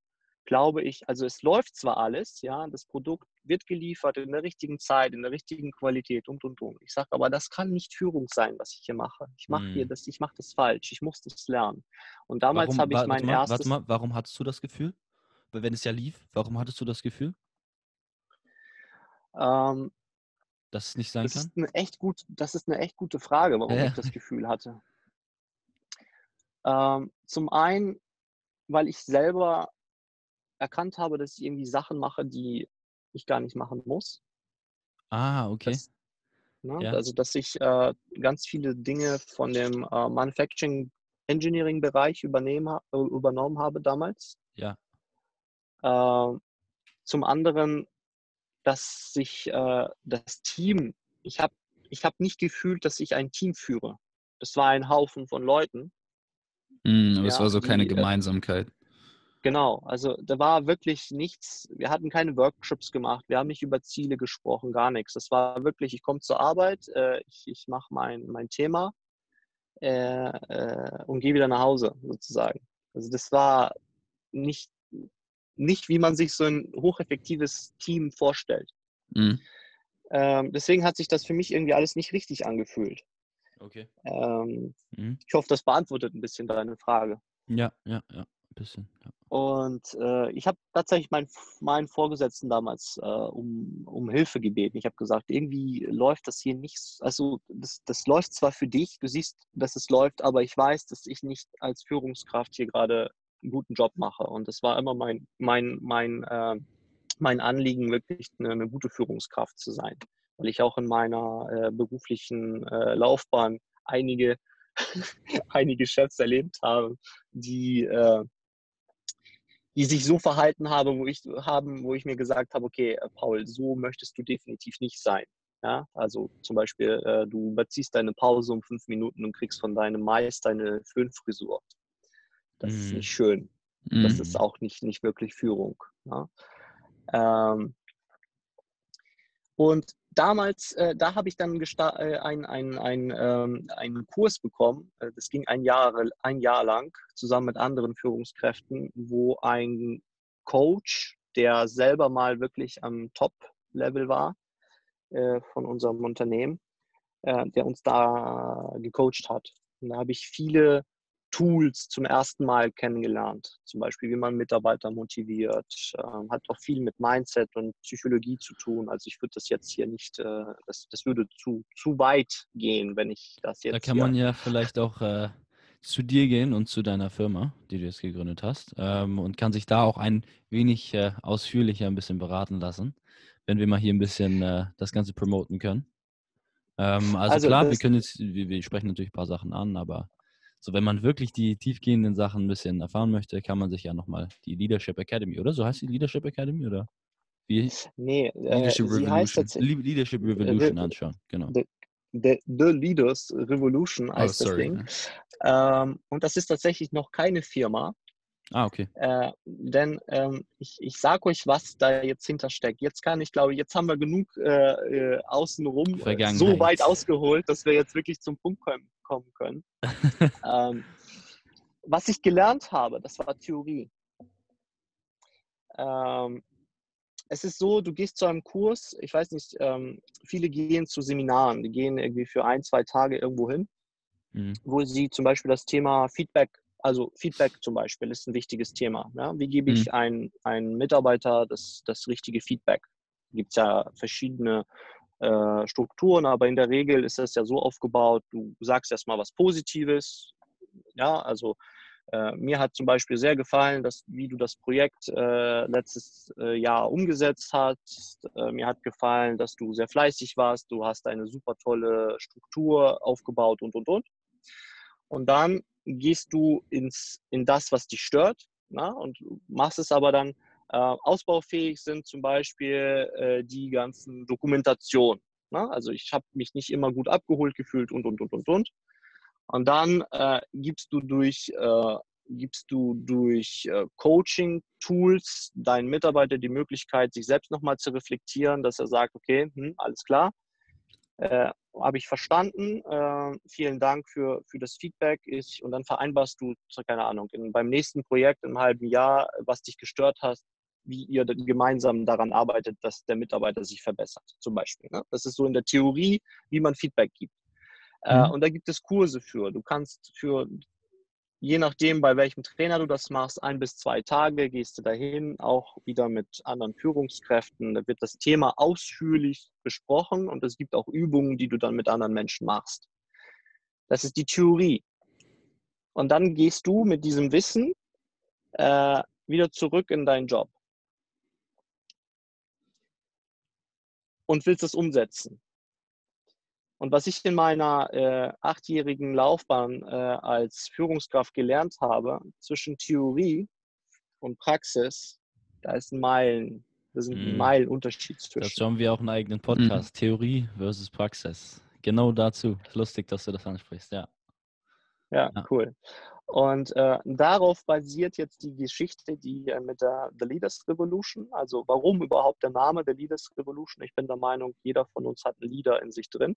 glaube ich, also es läuft zwar alles, ja, das Produkt wird geliefert in der richtigen Zeit, in der richtigen Qualität und und und. Ich sage, aber das kann nicht Führung sein, was ich hier mache. Ich mache hier hm. das, ich mache das falsch. Ich muss das lernen. Und damals habe ich mein mal, erstes. Warte mal, warum hattest du das Gefühl? Wenn es ja lief, warum hattest du das Gefühl? Ähm, dass es nicht sein das kann? Ist eine echt gut, das ist eine echt gute Frage, warum ja. ich das <laughs> Gefühl hatte. Ähm, zum einen, weil ich selber erkannt habe, dass ich irgendwie Sachen mache, die ich gar nicht machen muss. Ah, okay. Das, ne, ja. Also, dass ich äh, ganz viele Dinge von dem äh, Manufacturing Engineering Bereich übernehmen, äh, übernommen habe damals. Ja. Äh, zum anderen, dass sich äh, das Team, ich habe ich hab nicht gefühlt, dass ich ein Team führe. Das war ein Haufen von Leuten. Mm, aber ja, es war so keine die, äh, Gemeinsamkeit. Genau, also da war wirklich nichts, wir hatten keine Workshops gemacht, wir haben nicht über Ziele gesprochen, gar nichts. Das war wirklich, ich komme zur Arbeit, äh, ich, ich mache mein, mein Thema äh, äh, und gehe wieder nach Hause sozusagen. Also das war nicht, nicht, wie man sich so ein hocheffektives Team vorstellt. Mhm. Ähm, deswegen hat sich das für mich irgendwie alles nicht richtig angefühlt. Okay. Ähm, mhm. Ich hoffe, das beantwortet ein bisschen deine Frage. Ja, ja, ja bisschen. Ja. Und äh, ich habe tatsächlich meinen, meinen Vorgesetzten damals äh, um, um Hilfe gebeten. Ich habe gesagt, irgendwie läuft das hier nicht, also das, das läuft zwar für dich, du siehst, dass es läuft, aber ich weiß, dass ich nicht als Führungskraft hier gerade einen guten Job mache. Und das war immer mein, mein, mein, äh, mein Anliegen, wirklich eine, eine, gute Führungskraft zu sein. Weil ich auch in meiner äh, beruflichen äh, Laufbahn einige <laughs> einige Chefs erlebt habe, die äh, die sich so verhalten habe, wo ich, haben, wo ich mir gesagt habe, okay, äh, Paul, so möchtest du definitiv nicht sein. Ja, also zum Beispiel, äh, du überziehst deine Pause um fünf Minuten und kriegst von deinem Meister eine Föhnfrisur. Das mm. ist nicht schön. Mm. Das ist auch nicht, nicht wirklich Führung. Ja? Ähm, und damals, äh, da habe ich dann äh, einen ein, ein, ähm, einen Kurs bekommen. Äh, das ging ein Jahr, ein Jahr lang zusammen mit anderen Führungskräften, wo ein Coach, der selber mal wirklich am Top-Level war äh, von unserem Unternehmen, äh, der uns da gecoacht hat. Und da habe ich viele Tools zum ersten Mal kennengelernt. Zum Beispiel, wie man Mitarbeiter motiviert. Ähm, hat auch viel mit Mindset und Psychologie zu tun. Also ich würde das jetzt hier nicht, äh, das, das würde zu, zu weit gehen, wenn ich das jetzt. Da kann man ja vielleicht auch äh, zu dir gehen und zu deiner Firma, die du jetzt gegründet hast, ähm, und kann sich da auch ein wenig äh, ausführlicher ein bisschen beraten lassen, wenn wir mal hier ein bisschen äh, das Ganze promoten können. Ähm, also, also, klar, wir können jetzt, wir, wir sprechen natürlich ein paar Sachen an, aber so, wenn man wirklich die tiefgehenden Sachen ein bisschen erfahren möchte, kann man sich ja nochmal die Leadership Academy, oder? So heißt die Leadership Academy, oder? Wie? Nee, äh, Leadership äh, Revolution. Leadership Revolution anschauen, genau. The, the, the, Leaders Revolution oh, heißt oh, das Ding. Ähm, und das ist tatsächlich noch keine Firma. Ah, okay. Äh, denn ähm, ich, ich sage euch, was da jetzt hintersteckt. Jetzt kann ich, glaube jetzt haben wir genug äh, äh außenrum so weit ausgeholt, dass wir jetzt wirklich zum Punkt kommen kommen können. <laughs> ähm, was ich gelernt habe, das war Theorie. Ähm, es ist so, du gehst zu einem Kurs, ich weiß nicht, ähm, viele gehen zu Seminaren, die gehen irgendwie für ein, zwei Tage irgendwo hin, mhm. wo sie zum Beispiel das Thema Feedback, also Feedback zum Beispiel ist ein wichtiges Thema. Ja? Wie gebe ich mhm. einem Mitarbeiter das, das richtige Feedback? Gibt es ja verschiedene äh, Strukturen, aber in der Regel ist das ja so aufgebaut, du sagst erstmal was Positives. Ja, also äh, mir hat zum Beispiel sehr gefallen, dass, wie du das Projekt äh, letztes äh, Jahr umgesetzt hast. Äh, mir hat gefallen, dass du sehr fleißig warst. Du hast eine super tolle Struktur aufgebaut und, und, und. Und dann gehst du ins, in das, was dich stört na, und machst es aber dann ausbaufähig sind zum Beispiel äh, die ganzen Dokumentationen. Ne? Also ich habe mich nicht immer gut abgeholt gefühlt und, und, und, und, und. Und dann äh, gibst du durch, äh, gibst du durch äh, Coaching-Tools deinen Mitarbeiter die Möglichkeit, sich selbst nochmal zu reflektieren, dass er sagt, okay, hm, alles klar, äh, habe ich verstanden. Äh, vielen Dank für, für das Feedback. Ich, und dann vereinbarst du, keine Ahnung, in, beim nächsten Projekt im halben Jahr, was dich gestört hast, wie ihr gemeinsam daran arbeitet, dass der Mitarbeiter sich verbessert, zum Beispiel. Ne? Das ist so in der Theorie, wie man Feedback gibt. Äh, mhm. Äh, und da gibt es Kurse für. Du kannst für, je nachdem, bei welchem Trainer du das machst, ein bis zwei Tage gehst du dahin, auch wieder mit anderen Führungskräften. Da wird das Thema ausführlich besprochen und es gibt auch Übungen, die du dann mit anderen Menschen machst. Das ist die Theorie. Und dann gehst du mit diesem Wissen äh, wieder zurück in deinen Job. Und willst es umsetzen. Und was ich in meiner äh, achtjährigen Laufbahn äh, als Führungskraft gelernt habe, zwischen Theorie und Praxis, da ist ein Meilen, da sind mm. Meilen Unterschied zwischen. Dazu haben wir auch einen eigenen Podcast, mm. Theorie versus Praxis. Genau dazu. Lustig, dass du das ansprichst, ja. Ja, ja. cool. Und äh, darauf basiert jetzt die Geschichte, die äh, mit der The Leaders Revolution, also warum überhaupt der Name The Leaders Revolution? Ich bin der Meinung, jeder von uns hat einen Leader in sich drin.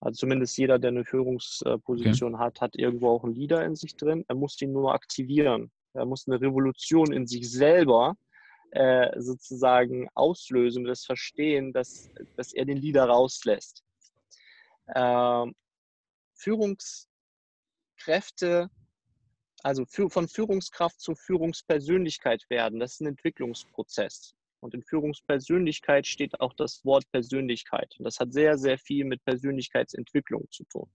Also zumindest jeder, der eine Führungsposition okay. hat, hat irgendwo auch einen Leader in sich drin. Er muss ihn nur aktivieren. Er muss eine Revolution in sich selber äh, sozusagen auslösen, das Verstehen, dass, dass er den Leader rauslässt. Ähm, Führungs Kräfte, also für, von Führungskraft zu Führungspersönlichkeit werden. Das ist ein Entwicklungsprozess. Und in Führungspersönlichkeit steht auch das Wort Persönlichkeit. Und das hat sehr, sehr viel mit Persönlichkeitsentwicklung zu tun.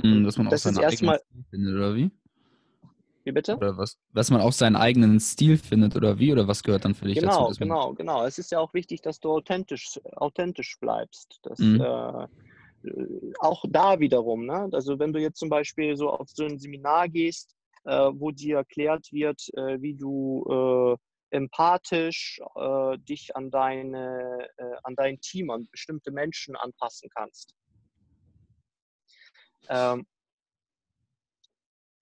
Hm, dass man auch das seinen eigenen Stil findet, oder wie? Wie bitte? Oder was, dass man auch seinen eigenen Stil findet, oder wie? Oder was gehört dann für dich genau, dazu? Genau, genau, genau. Es ist ja auch wichtig, dass du authentisch, authentisch bleibst. Dass, mhm. äh, auch da wiederum, ne? also wenn du jetzt zum Beispiel so auf so ein Seminar gehst, äh, wo dir erklärt wird, äh, wie du äh, empathisch äh, dich an, deine, äh, an dein Team, an bestimmte Menschen anpassen kannst. Ähm,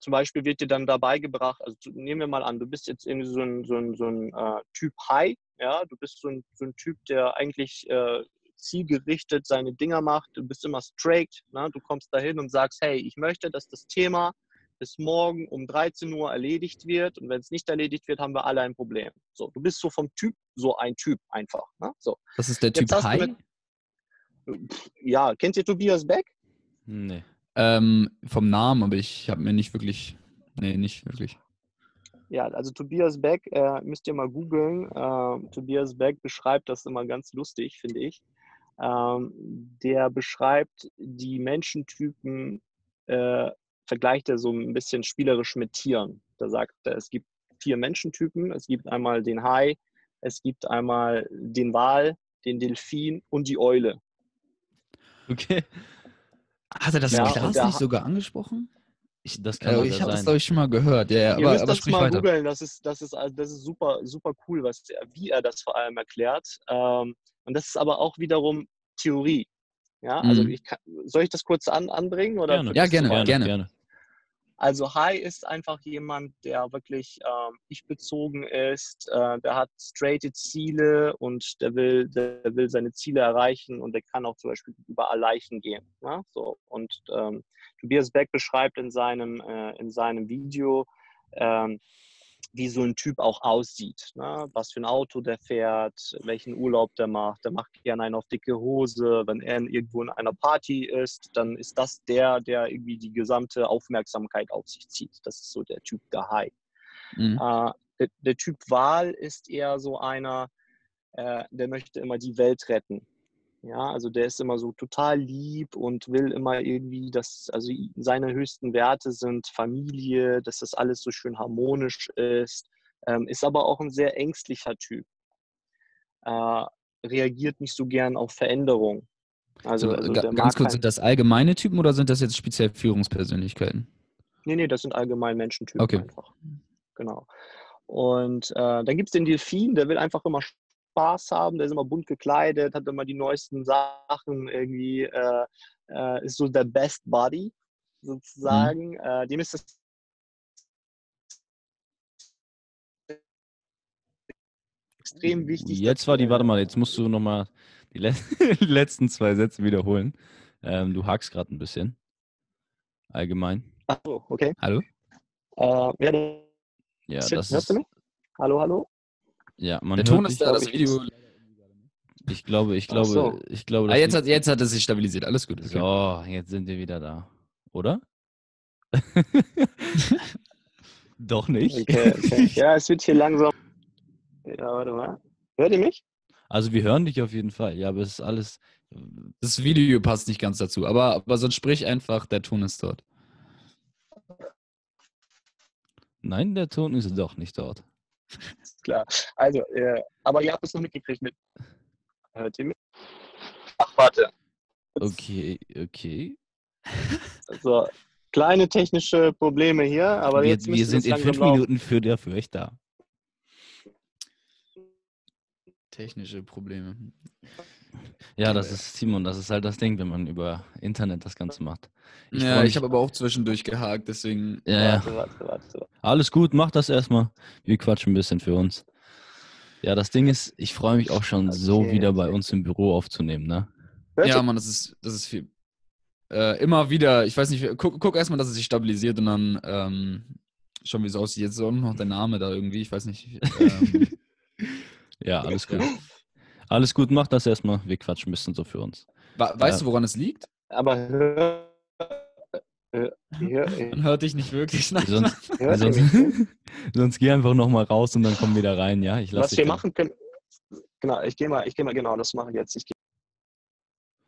zum Beispiel wird dir dann dabei gebracht, also nehmen wir mal an, du bist jetzt irgendwie so ein, so ein, so ein äh, Typ High, ja, du bist so ein, so ein Typ, der eigentlich zielgerichtet seine Dinger macht, du bist immer straight, ne? du kommst dahin und sagst, hey, ich möchte, dass das Thema bis morgen um 13 Uhr erledigt wird und wenn es nicht erledigt wird, haben wir alle ein Problem. So, du bist so vom Typ so ein Typ einfach. Ne? So. Das ist der Typ High? ja, kennt ihr Tobias Beck? Nee. Ähm, vom Namen, aber ich habe mir nicht wirklich, nee, nicht wirklich. Ja, also Tobias Beck, äh, müsst ihr mal googeln. Äh, Tobias Beck beschreibt das immer ganz lustig, finde ich. Ähm, der beschreibt die Menschentypen, äh, vergleicht er so ein bisschen spielerisch mit Tieren. Da sagt er, es gibt vier Menschentypen. Es gibt einmal den Hai, es gibt einmal den Wal, den Delfin und die Eule. Okay. Hat er das Ja, Klaas nicht sogar angesprochen? Ich, das kann Äh, ich ja habe das, glaube ich, schon mal gehört. Ja, Ihr aber, müsst aber das mal weiter. googeln, das ist, das, ist, das ist super, super cool, was wie er das vor allem erklärt. Ähm, und das ist aber auch wiederum Theorie. Ja, also Mhm. ich kann, soll ich das kurz an, anbringen? Oder Gerne. Ja, gerne, gerne. gerne. Also Hai ist einfach jemand, der wirklich ähm, ich-bezogen ist, äh, der hat straighte Ziele und der will, der will seine Ziele erreichen und der kann auch zum Beispiel über Leichen gehen. Ne? So, und ähm, Tobias Beck beschreibt in seinem, äh, in seinem Video, ähm, wie so ein Typ auch aussieht. Ne? Was für ein Auto der fährt, welchen Urlaub der macht. Der macht gerne einen auf dicke Hose. Wenn er irgendwo in einer Party ist, dann ist das der, der irgendwie die gesamte Aufmerksamkeit auf sich zieht. Das ist so der Typ der High. Mhm. Äh, der, der Typ Wahl ist eher so einer, äh, der möchte immer die Welt retten. Ja, also der ist immer so total lieb und will immer irgendwie, dass, also seine höchsten Werte sind Familie, dass das alles so schön harmonisch ist, ähm, ist aber auch ein sehr ängstlicher Typ. Äh, reagiert nicht so gern auf Veränderung. Also, So, also der ganz kurz, sind das allgemeine Typen oder sind das jetzt speziell Führungspersönlichkeiten? Nee, nee, das sind allgemein Menschentypen Okay. einfach. Genau. Und äh, dann gibt es den Delfin, der will einfach immer Spaß haben, der ist immer bunt gekleidet, hat immer die neuesten Sachen irgendwie, äh, äh, ist so der Best Buddy sozusagen. Mhm. Äh, dem ist es extrem wichtig. Jetzt war die, warte mal, jetzt musst du nochmal die le <laughs> letzten zwei Sätze wiederholen. Ähm, du hakst gerade ein bisschen. Allgemein. Ach so, okay. Hallo? Äh? Ja, Hörst das du ist. mich? Hallo, hallo? Ja, man Der hört Ton ist da, das Video. Ich glaube, ich glaube, so. ich glaube. Ah, jetzt, hat, jetzt hat es sich stabilisiert. Alles gut. Okay. So, jetzt sind wir wieder da. Oder? <laughs> Doch nicht. Okay, okay. <laughs> Ja, es wird hier langsam. Ja, warte mal. Hört ihr mich? Also wir hören dich auf jeden Fall. Ja, aber es ist alles. Das Video passt nicht ganz dazu, aber, aber sonst sprich einfach, der Ton ist dort. Nein, der Ton ist doch nicht dort. Klar. Also, äh, aber ihr habt es noch mitgekriegt mit. Hört ihr mich? Ach, warte. Okay, okay. So, kleine technische Probleme hier, aber wir jetzt wir sind es in fünf laufen. Minuten für dafür echt da. Technische Probleme. Ja, das Ja. ist Simon, das ist halt das Ding, wenn man über Internet das Ganze macht. Ich ja, ich habe aber auch zwischendurch gehakt, deswegen. Ja, ja. Warte, warte, warte. Alles gut, mach das erstmal. Wir quatschen ein bisschen für uns. Ja, das Ding ist, ich freue mich auch schon so Okay, wieder bei okay. uns im Büro aufzunehmen, ne? Ja? Mann, das ist, das ist viel. Äh, immer wieder, ich weiß nicht, guck, guck erstmal, dass es sich stabilisiert und dann ähm, schauen, wie es aussieht. Jetzt ist auch noch der Name da irgendwie, ich weiß nicht. Ähm, <laughs> Ja, alles gut. <laughs> Alles gut, mach das erstmal. Wir quatschen ein bisschen so für uns. Weißt Ja. du, woran es liegt? Aber hör, äh, hör, Man hört dich nicht wirklich. Nein, Sonst, <laughs> sonst, <laughs> sonst geh einfach nochmal raus und dann komm wieder rein, ja? Ich lass Was dich wir da. machen können. Genau, ich gehe mal, ich gehe mal, genau, das mache ich jetzt. Ich geh,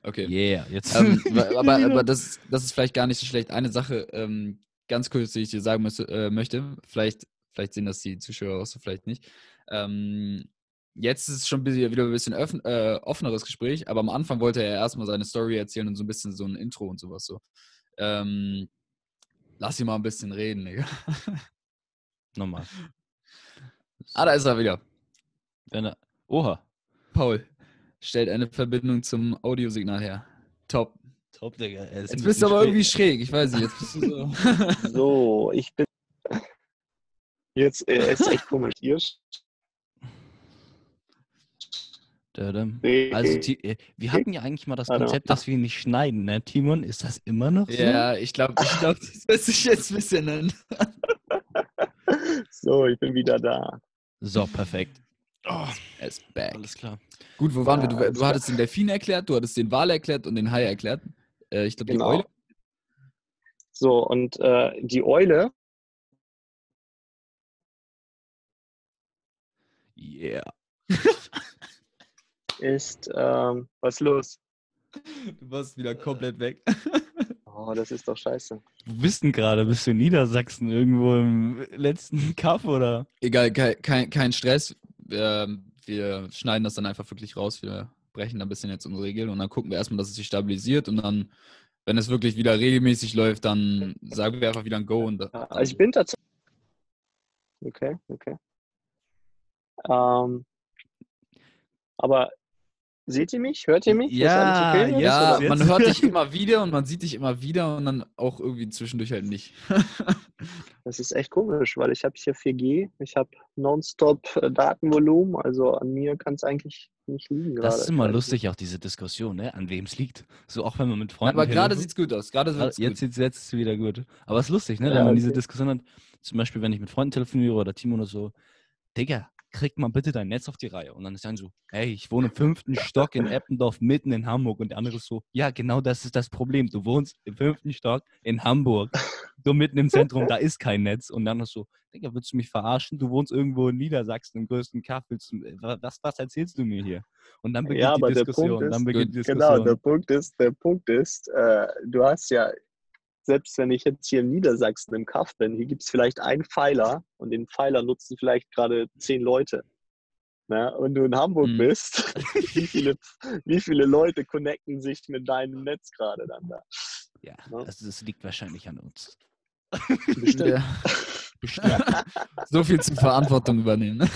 Okay. Yeah, jetzt. ähm, <laughs> aber aber das, das ist vielleicht gar nicht so schlecht. Eine Sache, ähm, ganz kurz, die ich dir sagen müsste, äh, möchte, vielleicht, vielleicht sehen das die Zuschauer auch so, vielleicht nicht. Ähm, jetzt ist es schon ein bisschen, wieder ein bisschen öffn, äh, offeneres Gespräch, aber am Anfang wollte er erstmal seine Story erzählen und so ein bisschen so ein Intro und sowas so. Ähm, lass ihn mal ein bisschen reden, Digga. <laughs> Nochmal. Ah, da ist er wieder. Wenn er, oha, Paul stellt eine Verbindung zum Audiosignal her. Top. Top, Digga. Jetzt bist du aber irgendwie schräg. ich weiß nicht. Jetzt bist du so. <laughs> So, ich bin. <laughs> Jetzt äh, ist echt komisch. Ihr Dödem. steht- Also, äh, wir hatten ja eigentlich mal das mal. Konzept, dass wir nicht schneiden, ne, Timon? Ist das immer noch so? Ja, ich glaube, ich glaub, das wird sich jetzt ein bisschen ändern. <laughs> so, ich bin wieder da. So, perfekt. Oh, Er ist back. alles klar. Gut, wo waren Ja, wir? Du, du hattest den Delfin erklärt, du hattest den Wal erklärt und den Hai erklärt. Äh, ich glaube, die Genau. Eule. So, und äh, die Eule, Yeah. Ist, ähm, was ist los? Du warst wieder komplett weg. <laughs> Oh, das ist doch scheiße. Wo bist denn gerade? Bist du in Niedersachsen irgendwo im letzten <laughs> Kaff oder? Egal, kein, kein, Stress. Wir, wir schneiden das dann einfach wirklich raus. Wir brechen da ein bisschen jetzt unsere Regeln und dann gucken wir erstmal, dass es sich stabilisiert und dann, wenn es wirklich wieder regelmäßig läuft, dann sagen wir einfach wieder ein Go und dann, Also ich bin tatsächlich. Okay, okay. Ähm, aber seht ihr mich? Hört ihr mich? Ist Ja, okay? ja, jetzt. man hört dich <laughs> immer wieder und man sieht dich immer wieder und dann auch irgendwie zwischendurch halt nicht. <laughs> Das ist echt komisch, weil ich habe hier 4G, ich habe nonstop äh, Datenvolumen, also an mir kann es eigentlich nicht liegen gerade. Das ist immer lustig, auch diese Diskussion, ne? an wem es liegt. So auch wenn man mit Freunden. Aber gerade telefoniert. sieht's gut aus. Gerade Ah, Jetzt gut. sieht jetzt wieder gut. Aber es ist lustig, ne? Ja, wenn man diese okay. Diskussion hat. Zum Beispiel, wenn ich mit Freunden telefoniere oder Timo oder so. Digga, krieg mal bitte dein Netz auf die Reihe. Und dann ist dann so, hey, ich wohne im fünften Stock in Eppendorf mitten in Hamburg. Und der andere ist so, ja, genau das ist das Problem. Du wohnst im fünften Stock in Hamburg. So mitten im Zentrum, da ist kein Netz. Und dann ist so, Digga, willst du mich verarschen? Du wohnst irgendwo in Niedersachsen, im größten Kaff. Du, was, was erzählst du mir hier? Und dann beginnt Ja, die Diskussion. Punkt dann ist- beginnt die Diskussion. Genau, der Punkt ist, der Punkt ist, äh, du hast ja, selbst wenn ich jetzt hier in Niedersachsen im Kaff bin, hier gibt es vielleicht einen Pfeiler und den Pfeiler nutzen vielleicht gerade zehn Leute. Ne? Und du in Hamburg Mhm. bist, <laughs> wie viele, wie viele Leute connecten sich mit deinem Netz gerade dann da? ja, ne? das, das liegt wahrscheinlich an uns. Bestimmt. Ja. <laughs> so viel zur Verantwortung übernehmen. ne?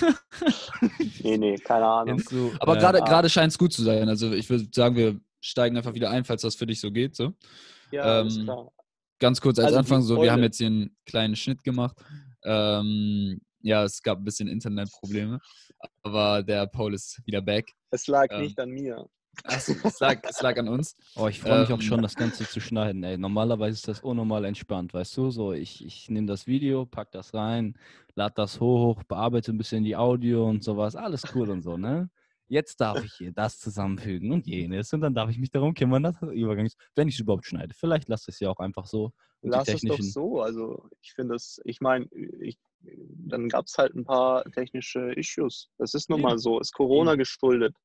Nee, nee, keine Ahnung. Du, Aber äh, gerade gerade scheint es gut zu sein. Also ich würde sagen, wir steigen einfach wieder ein, falls das für dich so geht. So. Ja, alles ähm, klar. Ganz kurz als Also Anfang, so wir haben jetzt hier einen kleinen Schnitt gemacht. Ähm, ja, es gab ein bisschen Internetprobleme, aber der Paul ist wieder back. Es lag ähm, nicht an mir. Achso, es lag, es lag an uns. <laughs> Oh, ich freue mich auch Ähm, schon, das Ganze zu schneiden. Ey, normalerweise ist das unnormal entspannt, weißt du? So, ich, ich nehme das Video, pack das rein, lade das hoch, bearbeite ein bisschen die Audio und sowas. Alles cool und so, ne? Jetzt darf ich hier das zusammenfügen und jenes und dann darf ich mich darum kümmern, dass das Übergang ist, wenn ich es überhaupt schneide. Vielleicht lasse ich es ja auch einfach so. Lass es doch so. Also ich finde es, ich meine, dann gab es halt ein paar technische Issues. Das ist nun Eben. mal so, ist Corona geschuldet.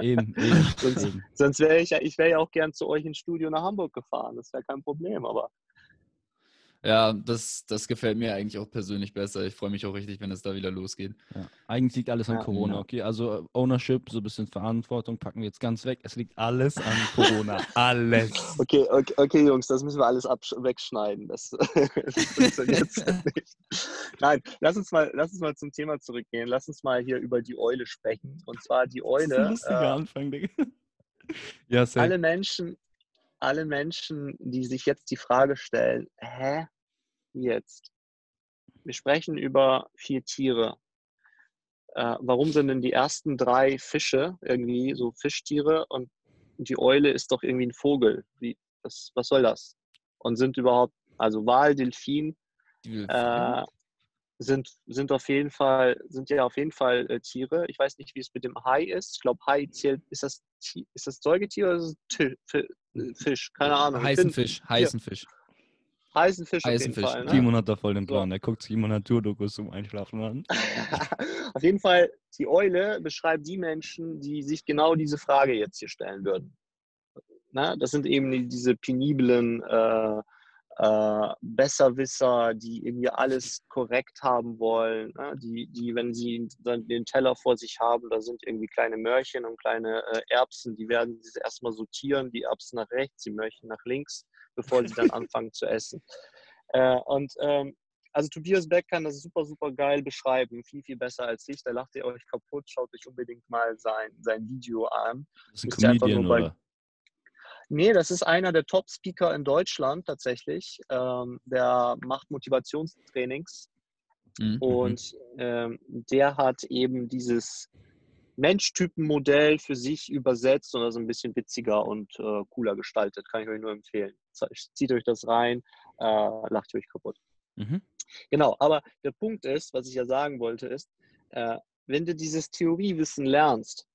Eben, <laughs> eben, Sonst- eben. Sonst wäre ich ja, ich wäre ja auch gern zu euch ins Studio nach Hamburg gefahren. Das wäre kein Problem, aber Ja, das, das gefällt mir eigentlich auch persönlich besser. Ich freue mich auch richtig, wenn es da wieder losgeht. Ja. Eigentlich liegt alles an Ja, Corona, okay? Also äh, Ownership, so ein bisschen Verantwortung packen wir jetzt ganz weg. Es liegt alles an Corona. <laughs> alles. okay, okay, okay Jungs, das müssen wir alles absch- wegschneiden. Das, <laughs> das funktioniert <laughs> nicht. Nein, lass uns, mal, lass uns mal zum Thema zurückgehen. Lass uns mal hier über die Eule sprechen. Und zwar die Das ist ein Eule. lustiger äh, Anfang, Digga. Ja, alle Menschen, alle Menschen, die sich jetzt die Frage stellen, hä, jetzt? Wir sprechen über vier Tiere. Äh, warum sind denn die ersten drei Fische irgendwie so Fischtiere und die Eule ist doch irgendwie ein Vogel? Wie, was, was soll das? Und sind überhaupt, also Wal, Delfin, äh, sind, sind auf jeden Fall, sind ja auf jeden Fall äh, Tiere. Ich weiß nicht, wie es mit dem Hai ist. Ich glaube, Hai zählt, ist das, ist das Säugetier oder ist äh, Fisch? Keine Ahnung. Heißen Fisch, heißen Fisch. Heißen Fisch auf Heißen jeden Fisch. Fall. Ne? Timon hat da voll den So. Plan. Er guckt sich immer Naturdokus zum Einschlafen an. <laughs> auf jeden Fall, die Eule beschreibt die Menschen, die sich genau diese Frage jetzt hier stellen würden. Na, das sind eben die- diese peniblen äh, äh, Besserwisser, die irgendwie alles korrekt haben wollen, ne? die, die, wenn sie dann den Teller vor sich haben, da sind irgendwie kleine Möhrchen und kleine äh, Erbsen, die werden sie erstmal sortieren, die Erbsen nach rechts, die Möhrchen nach links, bevor sie dann <laughs> anfangen zu essen. Äh, und ähm, also Tobias Beck kann das super, super geil beschreiben, viel, viel besser als ich. Da lacht ihr euch kaputt, schaut euch unbedingt mal sein, sein Video an. Das ist ein Comedian, nur bei- oder? Nee, das ist einer der Top-Speaker in Deutschland tatsächlich. Ähm, der macht Motivationstrainings Mhm. und ähm, der hat eben dieses Menschtypenmodell für sich übersetzt und das ein bisschen witziger und äh, cooler gestaltet. Kann ich euch nur empfehlen. Zieht euch das rein, äh, lacht euch kaputt. Mhm. Genau, aber der Punkt ist, was ich ja sagen wollte, ist, äh, wenn du dieses Theoriewissen lernst,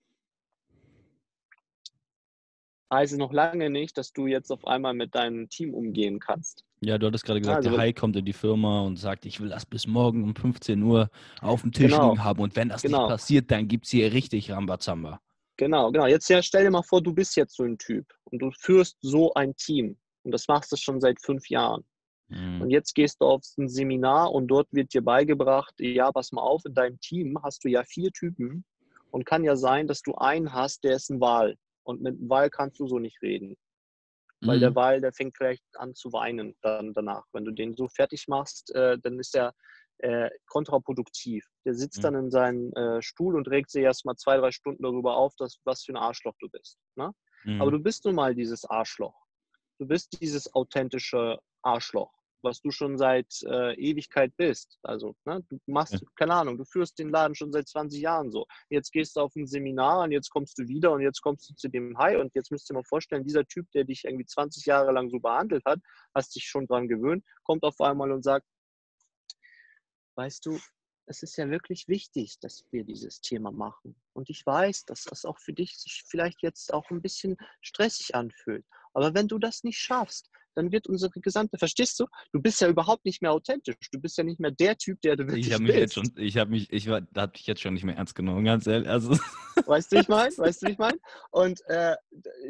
heißt es noch lange nicht, dass du jetzt auf einmal mit deinem Team umgehen kannst. Ja, du hattest gerade gesagt, Also, der Hai kommt in die Firma und sagt, ich will das bis morgen um 15 Uhr auf dem Tisch Genau. liegen haben und wenn das Genau. nicht passiert, dann gibt es hier richtig Rambazamba. Genau, genau. Jetzt ja, stell dir mal vor, du bist jetzt so ein Typ und du führst so ein Team und das machst du schon seit fünf Jahren. Mhm. Und jetzt gehst du auf ein Seminar und dort wird dir beigebracht, ja, pass mal auf, in deinem Team hast du ja vier Typen und kann ja sein, dass du einen hast, der ist ein Wal. Und mit einem Wal kannst du so nicht reden. Weil der Mhm. Wal, der fängt vielleicht an zu weinen dann danach. Wenn du den so fertig machst, äh, dann ist er äh, kontraproduktiv. Der sitzt Mhm. dann in seinem äh, Stuhl und regt sich erst mal zwei, drei Stunden darüber auf, dass, was für ein Arschloch du bist. Ne? Mhm. Aber du bist nun mal dieses Arschloch. Du bist dieses authentische Arschloch, was du schon seit äh, Ewigkeit bist. Also, ne, du machst, Ja. keine Ahnung, du führst den Laden schon seit 20 Jahren so. Jetzt gehst du auf ein Seminar und jetzt kommst du wieder und jetzt kommst du zu dem High und jetzt müsst ihr mal vorstellen, dieser Typ, der dich irgendwie 20 Jahre lang so behandelt hat, hast dich schon dran gewöhnt, kommt auf einmal und sagt, weißt du, es ist ja wirklich wichtig, dass wir dieses Thema machen. Und ich weiß, dass das auch für dich sich vielleicht jetzt auch ein bisschen stressig anfühlt. Aber wenn du das nicht schaffst, dann wird unsere gesamte, verstehst du? Du bist ja überhaupt nicht mehr authentisch. Du bist ja nicht mehr der Typ, der du wirklich ich habe mich jetzt bist. schon, ich habe mich, ich war, da habe ich jetzt schon nicht mehr ernst genommen, ganz ehrlich. Also, <laughs> Weißt du, wie ich meine? Weißt du, ich meine? Und äh,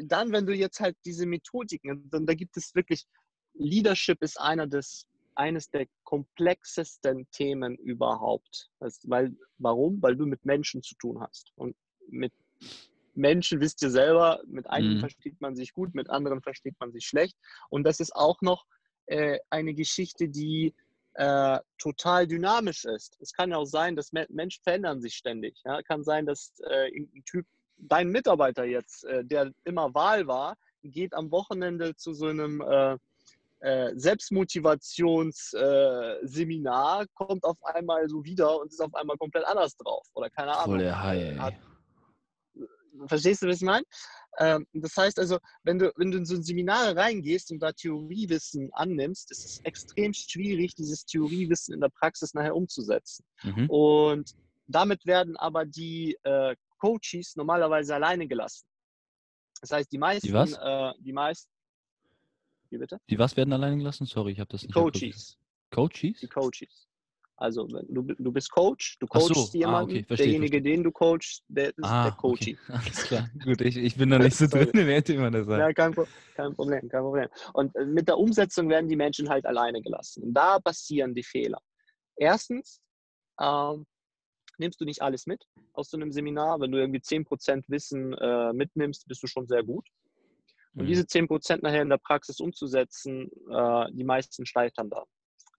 dann, wenn du jetzt halt diese Methodiken, dann da gibt es wirklich, Leadership ist einer des, eines der komplexesten Themen überhaupt. Das, weil, warum? Weil du mit Menschen zu tun hast. Und mit Menschen wisst ihr selber, mit einigen Mhm. versteht man sich gut, mit anderen versteht man sich schlecht. Und das ist auch noch äh, eine Geschichte, die äh, total dynamisch ist. Es kann ja auch sein, dass Me Menschen verändern sich ständig. Ja? Kann sein, dass äh, irgendein Typ, dein Mitarbeiter jetzt, äh, der immer Wahl war, geht am Wochenende zu so einem äh, äh, Selbstmotivationsseminar, kommt auf einmal so wieder und ist auf einmal komplett anders drauf. Oder keine Ahnung. voll der ey. hat- Verstehst du, was ich meine? Ähm, das heißt also, wenn du, wenn du in so ein Seminare reingehst und da Theoriewissen annimmst, ist es extrem schwierig, dieses Theoriewissen in der Praxis nachher umzusetzen. Mhm. Und damit werden aber die äh, Coaches normalerweise alleine gelassen. Das heißt, die meisten, was? Äh, die meisten, wie bitte? Die was werden alleine gelassen? Sorry, ich habe das Die nicht Coaches. Coaches? Die Coaches. Also du, du bist Coach, du Ach so, coachst ah, jemanden, okay, verstehe, derjenige, verstehe. den du coachst, der ist Ah, der Coachie. okay. <laughs> Alles klar. Gut, ich, ich bin <laughs> da nicht so drin in dem Thema, das Ja, kein, kein Problem, kein Problem. Und äh, mit der Umsetzung werden die Menschen halt alleine gelassen. Und da passieren die Fehler. Erstens, ähm, nimmst du nicht alles mit aus so einem Seminar. Wenn du irgendwie 10% Wissen äh, mitnimmst, bist du schon sehr gut. Und Mhm. diese 10% nachher in der Praxis umzusetzen, äh, die meisten scheitern da.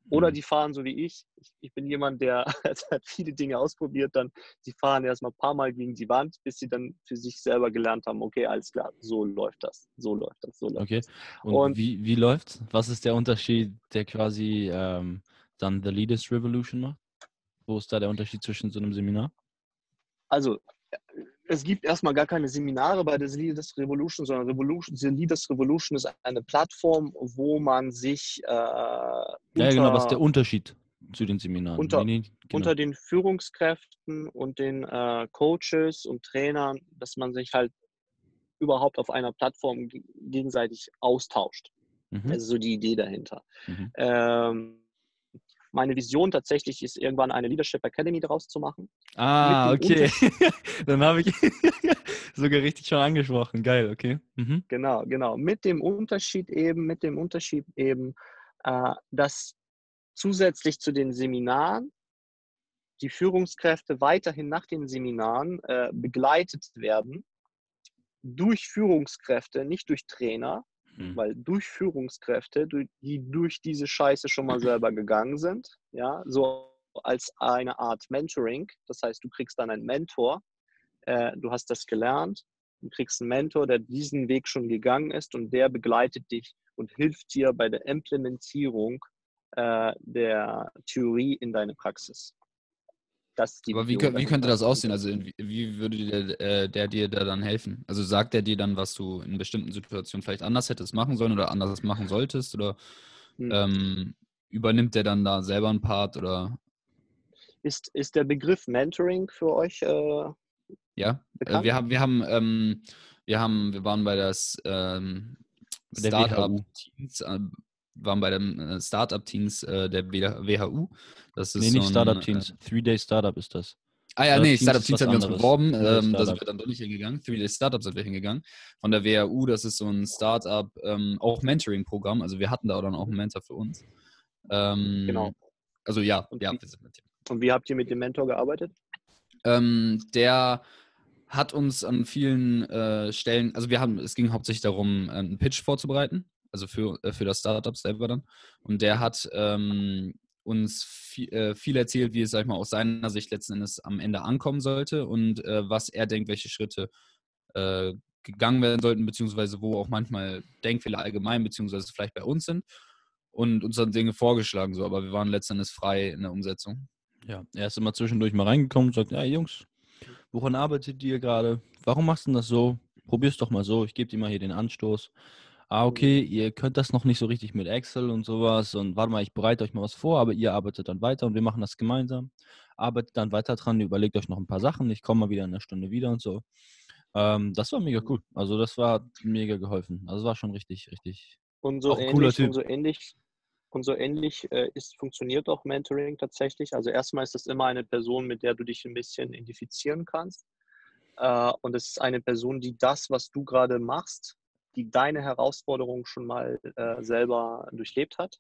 Oder Mhm. die fahren so wie ich. Ich, ich bin jemand, der <laughs> hat viele Dinge ausprobiert, dann die fahren erstmal ein paar Mal gegen die Wand, bis sie dann für sich selber gelernt haben, okay, alles klar, so läuft das, so läuft das, so läuft Okay. das. Und, Und- wie, wie läuft's? Was ist der Unterschied, der quasi ähm, dann The Leaders Revolution macht? Wo ist da der Unterschied zwischen so einem Seminar? Also, es gibt erstmal gar keine Seminare bei der The Leaders Revolution, sondern Revolution, The Leaders Revolution ist eine Plattform, wo man sich äh, Ja, genau, was ist der unter- Unterschied zu den Seminaren? unter- Nee, nee, genau. unter den Führungskräften und den äh, Coaches und Trainern, dass man sich halt überhaupt auf einer Plattform ge- gegenseitig austauscht. mhm. Das ist so die Idee dahinter. Mhm. Ähm, meine Vision tatsächlich ist, irgendwann eine Leadership Academy daraus zu machen. Ah, okay. <laughs> dann habe ich <laughs> sogar richtig schon angesprochen. Geil, okay. Mhm. Genau, genau. Mit dem Unterschied eben, mit dem Unterschied eben, äh, dass zusätzlich zu den Seminaren die Führungskräfte weiterhin nach den Seminaren äh, begleitet werden durch Führungskräfte, nicht durch Trainer, Mhm. weil durch Führungskräfte, du- die durch diese Scheiße schon mal selber gegangen sind, ja, so als eine Art Mentoring. Das heißt, du kriegst dann einen Mentor, äh, du hast das gelernt Du kriegst einen Mentor, der diesen Weg schon gegangen ist und der begleitet dich und hilft dir bei der Implementierung äh, der Theorie in deine Praxis. Aber wie, wie könnte das aussehen? Also wie, würde der, äh, der, dir da dann helfen? Also sagt er dir dann, was du in bestimmten Situationen vielleicht anders hättest machen sollen oder anders machen solltest? Oder hm. ähm, übernimmt der dann da selber einen Part? Oder? Ist, ist der Begriff Mentoring für euch äh, Ja, äh, wir haben, wir haben, ähm, wir haben, wir waren bei das ähm, Startup-Teams, äh, waren bei den äh, Startup-Teams äh, der WHU. Das ist nee, nicht so Startup-Teams. Äh, Three-Day Startup ist das. Ah ja, nee, Startup-Teams haben wir uns beworben. Ähm, da sind wir dann doch nicht hingegangen. Three-Day Startup sind wir hingegangen. Von der WHU, das ist so ein Startup, ähm, auch Mentoring-Programm. Also wir hatten da dann auch einen Mentor für uns. Ähm, genau. Also ja, und ja. Wie, und wie habt ihr mit dem Mentor gearbeitet? Ähm, der hat uns an vielen äh, Stellen, also wir haben, es ging hauptsächlich darum, einen Pitch vorzubereiten also für, äh, für das Startup selber dann. Und der hat ähm, uns viel, äh, viel, erzählt, wie es, sag ich mal, aus seiner Sicht letzten Endes am Ende ankommen sollte und äh, was er denkt, welche Schritte äh, gegangen werden sollten, beziehungsweise wo auch manchmal Denkfehler allgemein, beziehungsweise vielleicht bei uns sind und uns dann Dinge vorgeschlagen, so, aber wir waren letzten Endes frei in der Umsetzung. Ja, er ist immer zwischendurch mal reingekommen und sagt, ja Jungs, woran arbeitet ihr gerade? Warum machst du das so? Probier's doch mal so, ich gebe dir mal hier den Anstoß ah, okay, ihr könnt das noch nicht so richtig mit Excel und sowas und warte mal, ich bereite euch mal was vor, aber ihr arbeitet dann weiter und wir machen das gemeinsam. Arbeitet dann weiter dran, überlegt euch noch ein paar Sachen, ich komme mal wieder in einer Stunde wieder und so. Ähm, das war mega cool. Also das war mega geholfen. Also es war schon richtig, richtig. Und so ähnlich, und so ähnlich, und so ähnlich äh, ist, funktioniert auch Mentoring tatsächlich. Also erstmal ist das immer eine Person, mit der du dich ein bisschen identifizieren kannst. Äh, und es ist eine Person, die das, was du gerade machst, die deine Herausforderung schon mal äh, selber durchlebt hat.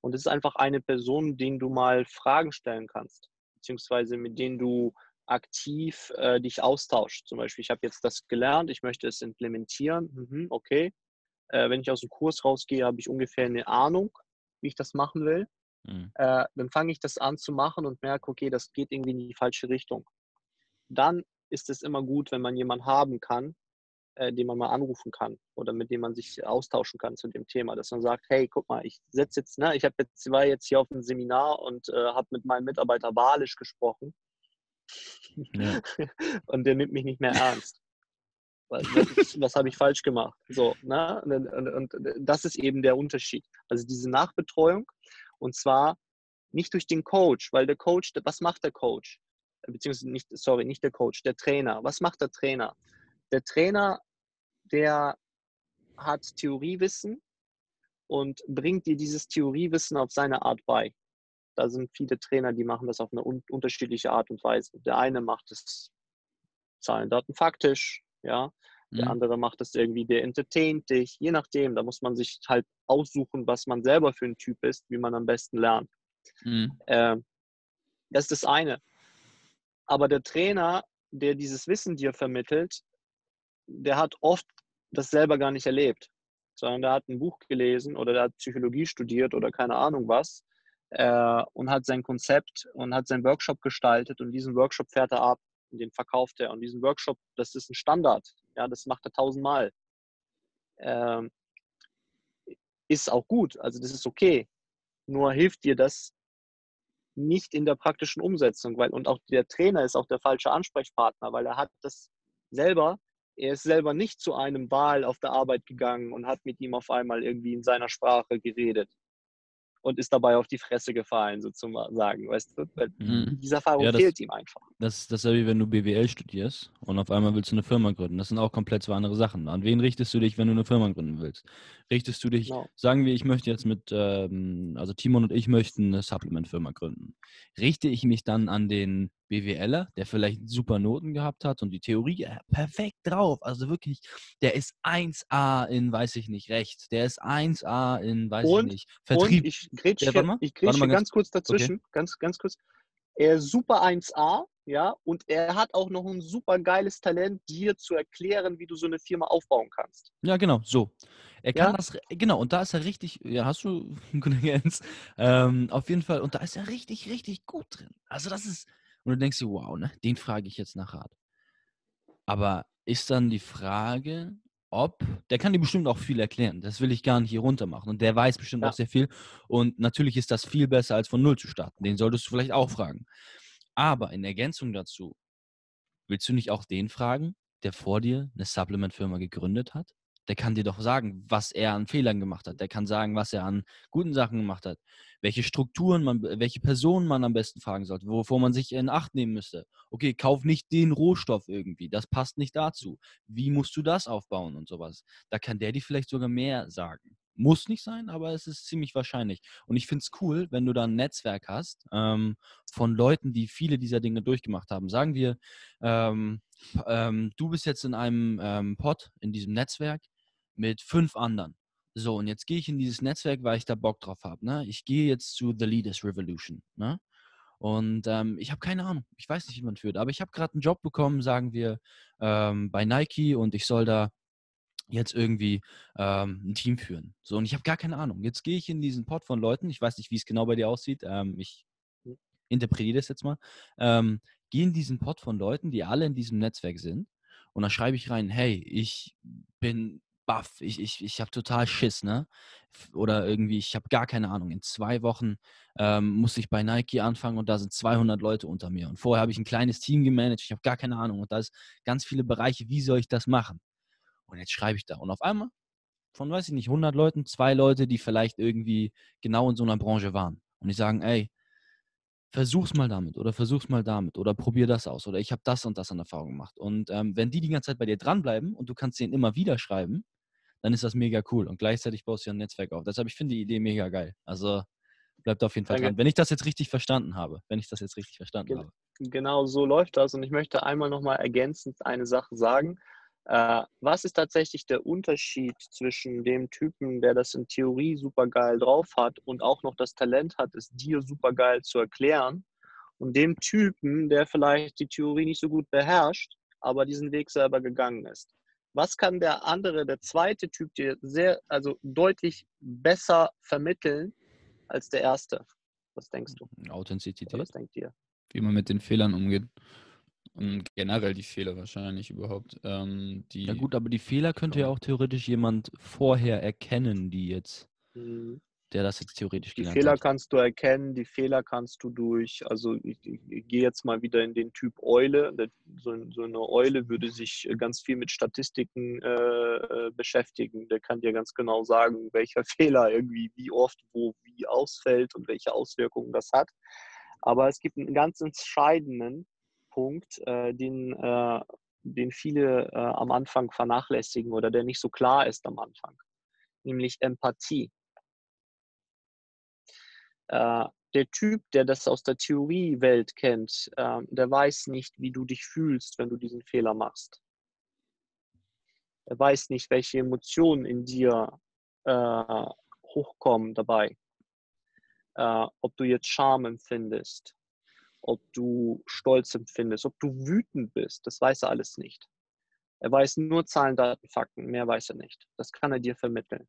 Und es ist einfach eine Person, denen du mal Fragen stellen kannst, beziehungsweise mit denen du aktiv äh, dich austauschst. Zum Beispiel, ich habe jetzt das gelernt, ich möchte es implementieren. Mhm, okay. Äh, wenn ich aus dem Kurs rausgehe, habe ich ungefähr eine Ahnung, wie ich das machen will. Mhm. Äh, dann fange ich das an zu machen und merke, okay, das geht irgendwie in die falsche Richtung. Dann ist es immer gut, wenn man jemanden haben kann, äh, den man mal anrufen kann oder mit dem man sich austauschen kann zu dem Thema, dass man sagt, hey, guck mal, ich setze jetzt, ne, ich habe jetzt war jetzt hier auf einem Seminar und äh, habe mit meinem Mitarbeiter Walisch gesprochen ja. <laughs> und der nimmt mich nicht mehr ernst. Was, was habe ich falsch gemacht? So, ne? Und, und, und das ist eben der Unterschied. Also diese Nachbetreuung und zwar nicht durch den Coach, weil der Coach, was macht der Coach? Beziehungsweise nicht, sorry, nicht der Coach, der Trainer. Was macht der Trainer? Der Trainer der hat Theoriewissen und bringt dir dieses Theoriewissen auf seine Art bei. Da sind viele Trainer, die machen das auf eine un unterschiedliche Art und Weise. Der eine macht es Zahlen, Daten, faktisch, ja. Der mhm. andere macht es irgendwie, der entertaint dich, je nachdem. Da muss man sich halt aussuchen, was man selber für ein Typ ist, wie man am besten lernt. Mhm. Äh, das ist das eine. Aber der Trainer, der dieses Wissen dir vermittelt, der hat oft das selber gar nicht erlebt, sondern der hat ein Buch gelesen oder der hat Psychologie studiert oder keine Ahnung was äh, und hat sein Konzept und hat seinen Workshop gestaltet und diesen Workshop fährt er ab und den verkauft er. Und diesen Workshop, das ist ein Standard, ja, das macht er tausendmal. Ähm, ist auch gut, also das ist okay. Nur hilft dir das nicht in der praktischen Umsetzung, weil und auch der Trainer ist auch der falsche Ansprechpartner, weil er hat das selber er ist selber nicht zu einem Wahl auf der Arbeit gegangen und hat mit ihm auf einmal irgendwie in seiner Sprache geredet und ist dabei auf die Fresse gefallen, sozusagen, weißt du? Weil mhm. diese Erfahrung ja, das, fehlt ihm einfach. Das, ist ja wie wenn du BWL studierst und auf einmal willst du eine Firma gründen. Das sind auch komplett zwei andere Sachen. An wen richtest du dich, wenn du eine Firma gründen willst? Richtest du dich, genau. sagen wir, ich möchte jetzt mit, ähm, also Timon und ich möchten eine Supplement-Firma gründen. Richte ich mich dann an den BWLer, der vielleicht super Noten gehabt hat und die Theorie äh, perfekt drauf. Also wirklich, der ist 1A in, weiß ich nicht, Recht. Der ist 1A in, weiß und, ich nicht, Vertrieb. Und ich grätsche, ja, ich grätsche ganz, ganz, kurz dazwischen, okay. ganz, ganz kurz. Er ist super 1A, ja, und er hat auch noch ein super geiles Talent, dir zu erklären, wie du so eine Firma aufbauen kannst. Ja, genau, so. Er kann ja? das, genau, und da ist er richtig, ja, hast du <laughs> Kontingenz? Ähm, auf jeden Fall, und da ist er richtig, richtig gut drin. Also das ist, und du denkst dir, wow, ne, den frage ich jetzt nach Rat. Aber ist dann die Frage, ob, der kann dir bestimmt auch viel erklären. Das will ich gar nicht hier runter machen. Und der weiß bestimmt Ja. auch sehr viel. Und natürlich ist das viel besser, als von Null zu starten. Den solltest du vielleicht auch fragen. Aber in Ergänzung dazu, willst du nicht auch den fragen, der vor dir eine Supplement-Firma gegründet hat? Der kann dir doch sagen, was er an Fehlern gemacht hat. Der kann sagen, was er an guten Sachen gemacht hat. Welche Strukturen man, welche Personen man am besten fragen sollte, wovor man sich in Acht nehmen müsste. Okay, kauf nicht den Rohstoff irgendwie. Das passt nicht dazu. Wie musst du das aufbauen und sowas? Da kann der dir vielleicht sogar mehr sagen. Muss nicht sein, aber es ist ziemlich wahrscheinlich. Und ich finde es cool, wenn du da ein Netzwerk hast ähm, von Leuten, die viele dieser Dinge durchgemacht haben. Sagen wir, ähm, ähm, du bist jetzt in einem ähm, Pod, in diesem Netzwerk mit fünf anderen. So, und jetzt gehe ich in dieses Netzwerk, weil ich da Bock drauf habe. Ne? Ich gehe jetzt zu The Leaders Revolution. Ne? Und ähm, ich habe keine Ahnung. Ich weiß nicht, wie man führt. Aber ich habe gerade einen Job bekommen, sagen wir, ähm, bei Nike und ich soll da jetzt irgendwie ähm, ein Team führen. So, und ich habe gar keine Ahnung. Jetzt gehe ich in diesen Pod von Leuten. Ich weiß nicht, wie es genau bei dir aussieht. Ähm, ich interpretiere das jetzt mal. Ähm, gehe in diesen Pod von Leuten, die alle in diesem Netzwerk sind. Und dann schreibe ich rein, hey, ich bin baff, ich, ich, ich habe total Schiss, ne? Oder irgendwie, ich habe gar keine Ahnung. In zwei Wochen ähm, muss ich bei Nike anfangen und da sind 200 Leute unter mir. Und vorher habe ich ein kleines Team gemanagt, ich habe gar keine Ahnung. Und da ist ganz viele Bereiche, wie soll ich das machen? Und jetzt schreibe ich da. Und auf einmal, von, weiß ich nicht, 100 Leuten, zwei Leute, die vielleicht irgendwie genau in so einer Branche waren. Und die sagen, ey, versuch's mal damit oder versuch's mal damit oder probier das aus oder ich habe das und das an Erfahrung gemacht. Und ähm, wenn die die ganze Zeit bei dir dranbleiben und du kannst denen immer wieder schreiben, dann ist das mega cool. Und gleichzeitig baust du ja ein Netzwerk auf. Deshalb, ich finde die Idee mega geil. Also bleibt auf jeden Fall Danke. dran. Wenn ich das jetzt richtig verstanden habe, wenn ich das jetzt richtig verstanden Gen- habe. Genau so läuft das. Und ich möchte einmal nochmal ergänzend eine Sache sagen. Äh, was ist tatsächlich der Unterschied zwischen dem Typen, der das in Theorie super geil drauf hat und auch noch das Talent hat, es dir super geil zu erklären, und dem Typen, der vielleicht die Theorie nicht so gut beherrscht, aber diesen Weg selber gegangen ist? Was kann der andere, der zweite Typ dir sehr, also deutlich besser vermitteln als der erste? Was denkst du? Oder Authentizität. was denkt ihr? wie man mit den Fehlern umgeht. Und generell die Fehler wahrscheinlich überhaupt. Ähm, die, Ja gut, aber die Fehler könnte ja Ja. auch theoretisch jemand vorher erkennen, die jetzt, Mhm. Der das jetzt theoretisch Die Fehler hat. kannst du erkennen, die Fehler kannst du durch, also ich, ich, ich gehe jetzt mal wieder in den Typ Eule. So, so eine Eule würde sich äh, ganz viel mit Statistiken äh, äh, beschäftigen. Der kann dir ganz genau sagen, welcher <laughs> Fehler irgendwie wie oft, wo, wie ausfällt und welche Auswirkungen das hat. Aber es gibt einen ganz entscheidenden Punkt, äh, den, äh, den viele äh, am Anfang vernachlässigen oder der nicht so klar ist am Anfang, nämlich Empathie äh, der Typ, der das aus der Theoriewelt kennt, äh, der weiß nicht, wie du dich fühlst, wenn du diesen Fehler machst. Er weiß nicht, welche Emotionen in dir äh, hochkommen dabei. Äh, ob du jetzt Scham empfindest, ob du Stolz empfindest, ob du wütend bist, das weiß er alles nicht. Er weiß nur Zahlen, Daten, Fakten, mehr weiß er nicht. Das kann er dir vermitteln.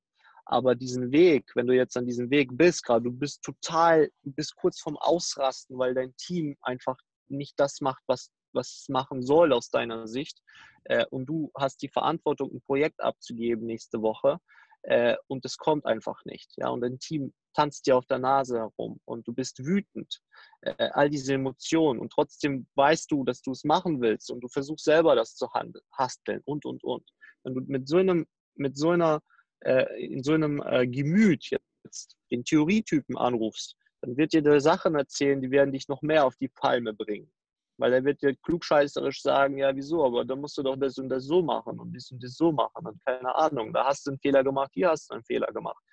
Aber diesen Weg, wenn du jetzt an diesem Weg bist, gerade du bist total, du bist kurz vorm Ausrasten, weil dein Team einfach nicht das macht, was, was es machen soll aus deiner Sicht. Äh, und du hast die Verantwortung, ein Projekt abzugeben nächste Woche. Äh, und es kommt einfach nicht. Ja? Und dein Team tanzt dir auf der Nase herum und du bist wütend. Äh, all diese Emotionen. Und trotzdem weißt du, dass du es machen willst und du versuchst selber das zu handeln, hasteln und, und, und. Wenn du mit so einem, mit so einer äh, in so einem äh, Gemüt jetzt den Theorietypen anrufst, dann wird dir der Sachen erzählen, die werden dich noch mehr auf die Palme bringen. Weil er wird dir klugscheißerisch sagen, ja, wieso, aber dann musst du doch das und das so machen und dies und das so machen und keine Ahnung, da hast du einen Fehler gemacht, hier hast du einen Fehler gemacht.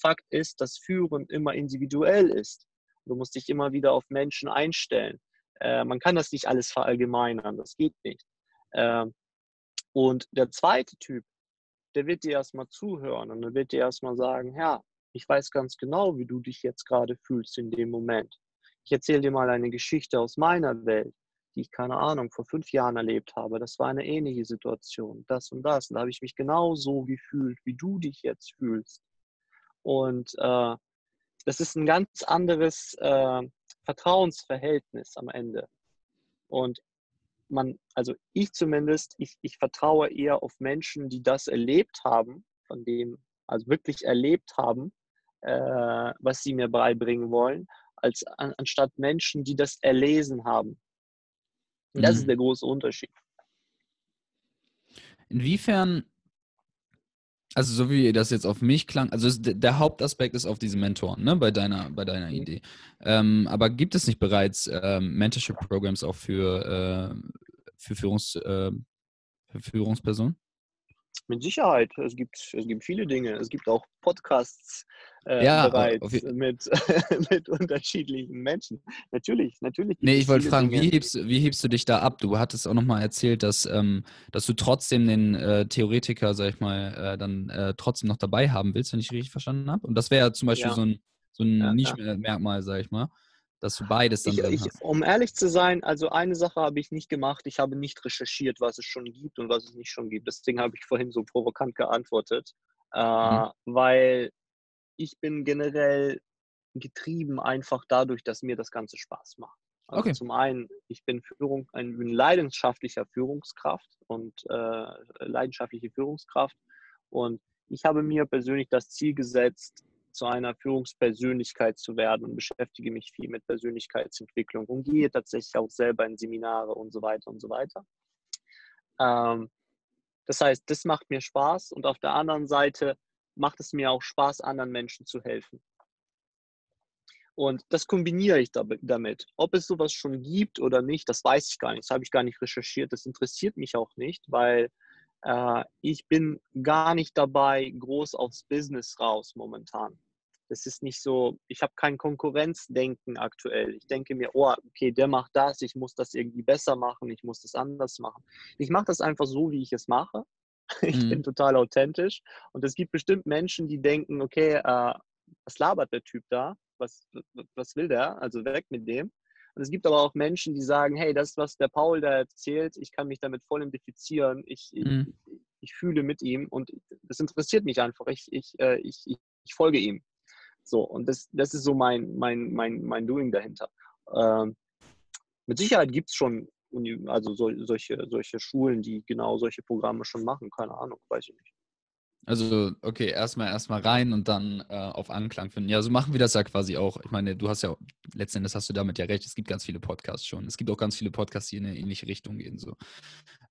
Fakt ist, dass Führen immer individuell ist. Du musst dich immer wieder auf Menschen einstellen. Äh, man kann das nicht alles verallgemeinern, das geht nicht. Äh, und der zweite Typ, der wird dir erstmal zuhören und dann wird dir erstmal sagen, ja, ich weiß ganz genau, wie du dich jetzt gerade fühlst in dem Moment. Ich erzähle dir mal eine Geschichte aus meiner Welt, die ich, keine Ahnung, vor fünf Jahren erlebt habe. Das war eine ähnliche Situation, das und das. Und da habe ich mich genau so gefühlt, wie du dich jetzt fühlst. Und äh, das ist ein ganz anderes äh, Vertrauensverhältnis am Ende. Und man, also ich zumindest, ich, ich vertraue eher auf Menschen, die das erlebt haben, von dem, also wirklich erlebt haben, äh, was sie mir beibringen wollen, als an, anstatt Menschen, die das erlesen haben. Und das mhm. ist der große Unterschied. Inwiefern, also so wie das jetzt auf mich klang, also der Hauptaspekt ist auf diese Mentoren, ne, bei deiner, bei deiner mhm. Idee. Ähm, aber gibt es nicht bereits ähm, Mentorship-Programs auch für, äh, für, Führungs, äh, für Führungspersonen? Mit Sicherheit. Es gibt, es gibt viele Dinge. Es gibt auch Podcasts äh, ja, bereits mit, <laughs> mit unterschiedlichen Menschen. Natürlich, natürlich. Nee, ich wollte fragen, wie hebst, wie hebst du dich da ab? Du hattest auch nochmal erzählt, dass, ähm, dass du trotzdem den äh, Theoretiker, sag ich mal, äh, dann äh, trotzdem noch dabei haben willst, wenn ich richtig verstanden habe. Und das wäre zum Beispiel ja. so ein, so ein ja, Nischenmerkmal, sag ich mal dass du beides dann ich, drin ich, Um ehrlich zu sein, also eine Sache habe ich nicht gemacht. Ich habe nicht recherchiert, was es schon gibt und was es nicht schon gibt. Deswegen habe ich vorhin so provokant geantwortet, äh, mhm. weil ich bin generell getrieben einfach dadurch, dass mir das Ganze Spaß macht. Also okay. Zum einen, ich bin, Führung, ein, bin leidenschaftlicher Führungskraft und äh, leidenschaftliche Führungskraft und ich habe mir persönlich das Ziel gesetzt, zu einer Führungspersönlichkeit zu werden und beschäftige mich viel mit Persönlichkeitsentwicklung und gehe tatsächlich auch selber in Seminare und so weiter und so weiter. Ähm, das heißt, das macht mir Spaß und auf der anderen Seite macht es mir auch Spaß, anderen Menschen zu helfen. Und das kombiniere ich damit. Ob es sowas schon gibt oder nicht, das weiß ich gar nicht. Das habe ich gar nicht recherchiert. Das interessiert mich auch nicht, weil äh, ich bin gar nicht dabei, groß aufs Business raus momentan. Das ist nicht so, ich habe kein Konkurrenzdenken aktuell. Ich denke mir, oh, okay, der macht das, ich muss das irgendwie besser machen, ich muss das anders machen. Ich mache das einfach so, wie ich es mache. <laughs> Ich mhm. bin total authentisch. Und es gibt bestimmt Menschen, die denken, okay, äh, was labert der Typ da? Was, was will der? Also weg mit dem. Und es gibt aber auch Menschen, die sagen, hey, das, was der Paul da erzählt, ich kann mich damit voll identifizieren. Ich, mhm. ich, ich, fühle mit ihm und das interessiert mich einfach. Ich, ich, äh, ich, ich folge ihm. So, und das, das ist so mein, mein, mein, mein Doing dahinter. Ähm, mit Sicherheit gibt es schon also so, solche, solche Schulen, die genau solche Programme schon machen, keine Ahnung, weiß ich nicht. Also, okay, erstmal erstmal rein und dann äh, auf Anklang finden. Ja, so machen wir das ja quasi auch. Ich meine, du hast ja, letzten Endes hast du damit ja recht, es gibt ganz viele Podcasts schon. Es gibt auch ganz viele Podcasts, die in eine ähnliche Richtung gehen. So.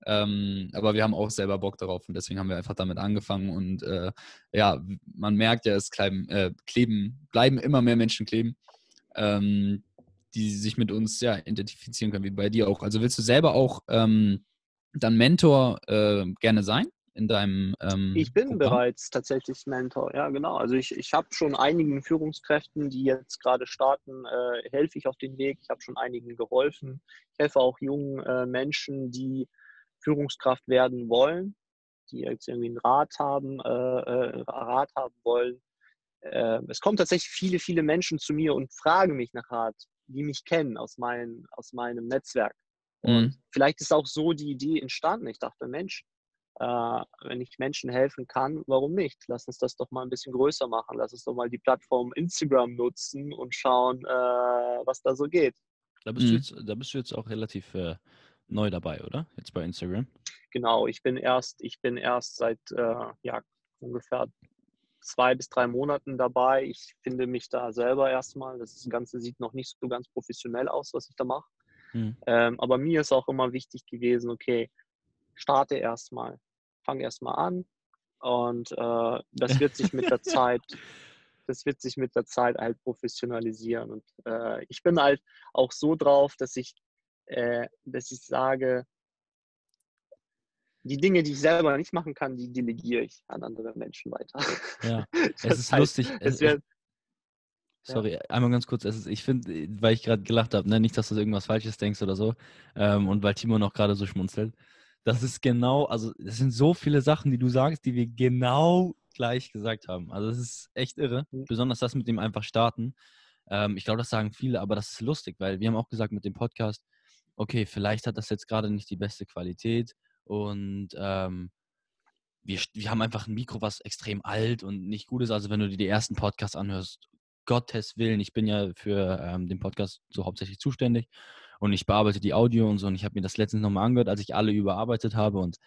Ähm, aber wir haben auch selber Bock darauf und deswegen haben wir einfach damit angefangen. Und äh, ja, man merkt ja, es kleben, äh, kleben, bleiben immer mehr Menschen kleben, ähm, die sich mit uns ja identifizieren können, wie bei dir auch. Also willst du selber auch ähm, dann Mentor äh, gerne sein? in deinem. Ähm, ich bin Programm? bereits tatsächlich Mentor, ja, genau. Also ich, ich habe schon einigen Führungskräften, die jetzt gerade starten, äh, helfe ich auf den Weg. Ich habe schon einigen geholfen. Ich helfe auch jungen äh, Menschen, die Führungskraft werden wollen, die jetzt irgendwie einen Rat haben, äh, äh Rat haben wollen. Ähm, es kommen tatsächlich viele, viele Menschen zu mir und fragen mich nach Rat, die mich kennen aus, mein, aus meinem Netzwerk. Und mhm. vielleicht ist auch so die Idee entstanden. Ich dachte, Mensch, äh, wenn ich Menschen helfen kann, warum nicht? Lass uns das doch mal ein bisschen größer machen. Lass uns doch mal die Plattform Instagram nutzen und schauen, äh, was da so geht. Da bist, mhm. du, jetzt, da bist du jetzt auch relativ äh, neu dabei, oder? Jetzt bei Instagram? Genau, ich bin erst, ich bin erst seit äh, ja, ungefähr zwei bis drei Monaten dabei. Ich finde mich da selber erstmal. Das Ganze sieht noch nicht so ganz professionell aus, was ich da mache. Mhm. Ähm, aber mir ist auch immer wichtig gewesen, okay, starte erstmal fang erstmal an und äh, das wird sich mit der <laughs> Zeit, das wird sich mit der Zeit halt professionalisieren. Und äh, ich bin halt auch so drauf, dass ich, äh, dass ich sage, die Dinge, die ich selber nicht machen kann, die delegiere ich an andere Menschen weiter. Ja, <laughs> es ist heißt, lustig. Es wird, Sorry, ja. einmal ganz kurz. Ist, ich finde, weil ich gerade gelacht habe, ne, nicht, dass du irgendwas Falsches denkst oder so, ähm, und weil Timo noch gerade so schmunzelt. Das ist genau, also es sind so viele Sachen, die du sagst, die wir genau gleich gesagt haben. Also es ist echt irre. Mhm. Besonders das mit dem einfach starten. Ähm, ich glaube, das sagen viele, aber das ist lustig, weil wir haben auch gesagt mit dem Podcast, okay, vielleicht hat das jetzt gerade nicht die beste Qualität und ähm, wir, wir haben einfach ein Mikro, was extrem alt und nicht gut ist. Also wenn du dir die ersten Podcasts anhörst, Gottes Willen, ich bin ja für ähm, den Podcast so hauptsächlich zuständig und ich bearbeite die Audio und so und ich habe mir das letztens nochmal angehört, als ich alle überarbeitet habe und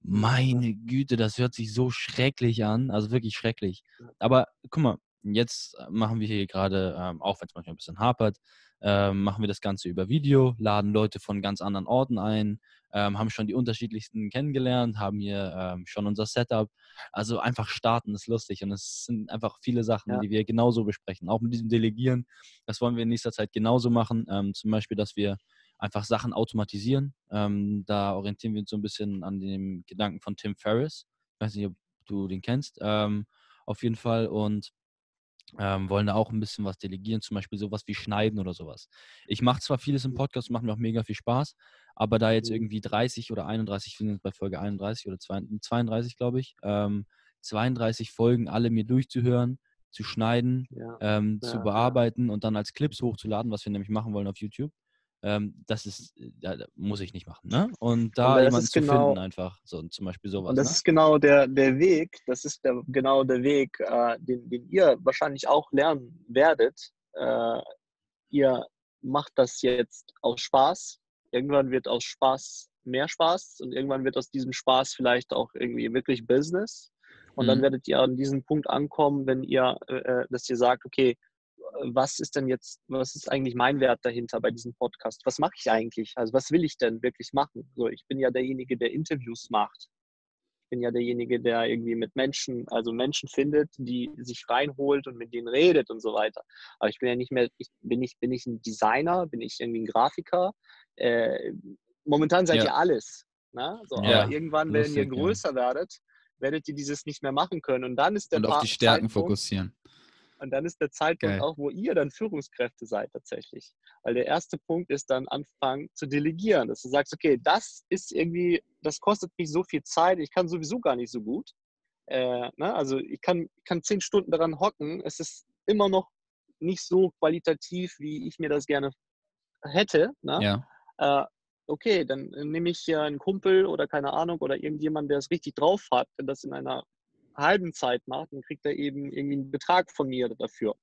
meine Güte, das hört sich so schrecklich an, also wirklich schrecklich. Aber guck mal, jetzt machen wir hier gerade, ähm, auch wenn es manchmal ein bisschen hapert, ähm, machen wir das Ganze über Video, laden Leute von ganz anderen Orten ein, ähm, haben schon die unterschiedlichsten kennengelernt, haben hier ähm, schon unser Setup. Also einfach starten ist lustig und es sind einfach viele Sachen, ja. die wir genauso besprechen. Auch mit diesem Delegieren, das wollen wir in nächster Zeit genauso machen. Ähm, zum Beispiel, dass wir einfach Sachen automatisieren. Ähm, da orientieren wir uns so ein bisschen an dem Gedanken von Tim Ferriss. Ich weiß nicht, ob du den kennst. Auf jeden Fall. Und ähm, wollen da auch ein bisschen was delegieren, zum Beispiel sowas wie Schneiden oder sowas. Ich mache zwar vieles im Podcast, macht mir auch mega viel Spaß, aber da jetzt mhm. irgendwie 30 oder 31, wir sind bei Folge 31 oder 32, glaube ich, ähm, 32 Folgen alle mir durchzuhören, zu schneiden, ja. Ähm, ja, zu bearbeiten ja. und dann als Clips hochzuladen, was wir nämlich machen wollen auf YouTube ähm, das ist, ja, muss ich nicht machen. Ne? Und da jemanden zu genau, finden einfach, so zum Beispiel sowas. Und das ne? ist genau der, der Weg, das ist der, genau der Weg, äh, den, den ihr wahrscheinlich auch lernen werdet. Äh, ihr macht das jetzt aus Spaß. Irgendwann wird aus Spaß mehr Spaß und irgendwann wird aus diesem Spaß vielleicht auch irgendwie wirklich Business. Und mhm. dann werdet ihr an diesen Punkt ankommen, wenn ihr, äh, äh dass ihr sagt, okay, was ist denn jetzt, was ist eigentlich mein Wert dahinter bei diesem Podcast? Was mache ich eigentlich? Also was will ich denn wirklich machen? So, ich bin ja derjenige, der Interviews macht. Ich bin ja derjenige, der irgendwie mit Menschen, also Menschen findet, die sich reinholt und mit denen redet und so weiter. Aber ich bin ja nicht mehr, ich, bin, ich, bin ich ein Designer, bin ich irgendwie ein Grafiker? Äh, momentan seid ja. ihr alles. Ne? So, ja, aber irgendwann, lustig, wenn ihr größer ja. werdet, werdet ihr dieses nicht mehr machen können. Und dann ist der Und auf die Stärken Zeitpunkt, fokussieren. Und dann ist der Zeitpunkt Geil. auch, wo ihr dann Führungskräfte seid tatsächlich. Weil der erste Punkt ist dann anfangen zu delegieren, dass du sagst, okay, das ist irgendwie, das kostet mich so viel Zeit, ich kann sowieso gar nicht so gut. Äh, ne? Also ich kann, ich kann zehn Stunden daran hocken, es ist immer noch nicht so qualitativ, wie ich mir das gerne hätte. Ne? Ja. Äh, okay, dann nehme ich hier einen Kumpel oder keine Ahnung oder irgendjemand, der es richtig drauf hat, das in einer halben Zeit macht, dann kriegt er eben irgendwie einen Betrag von mir dafür.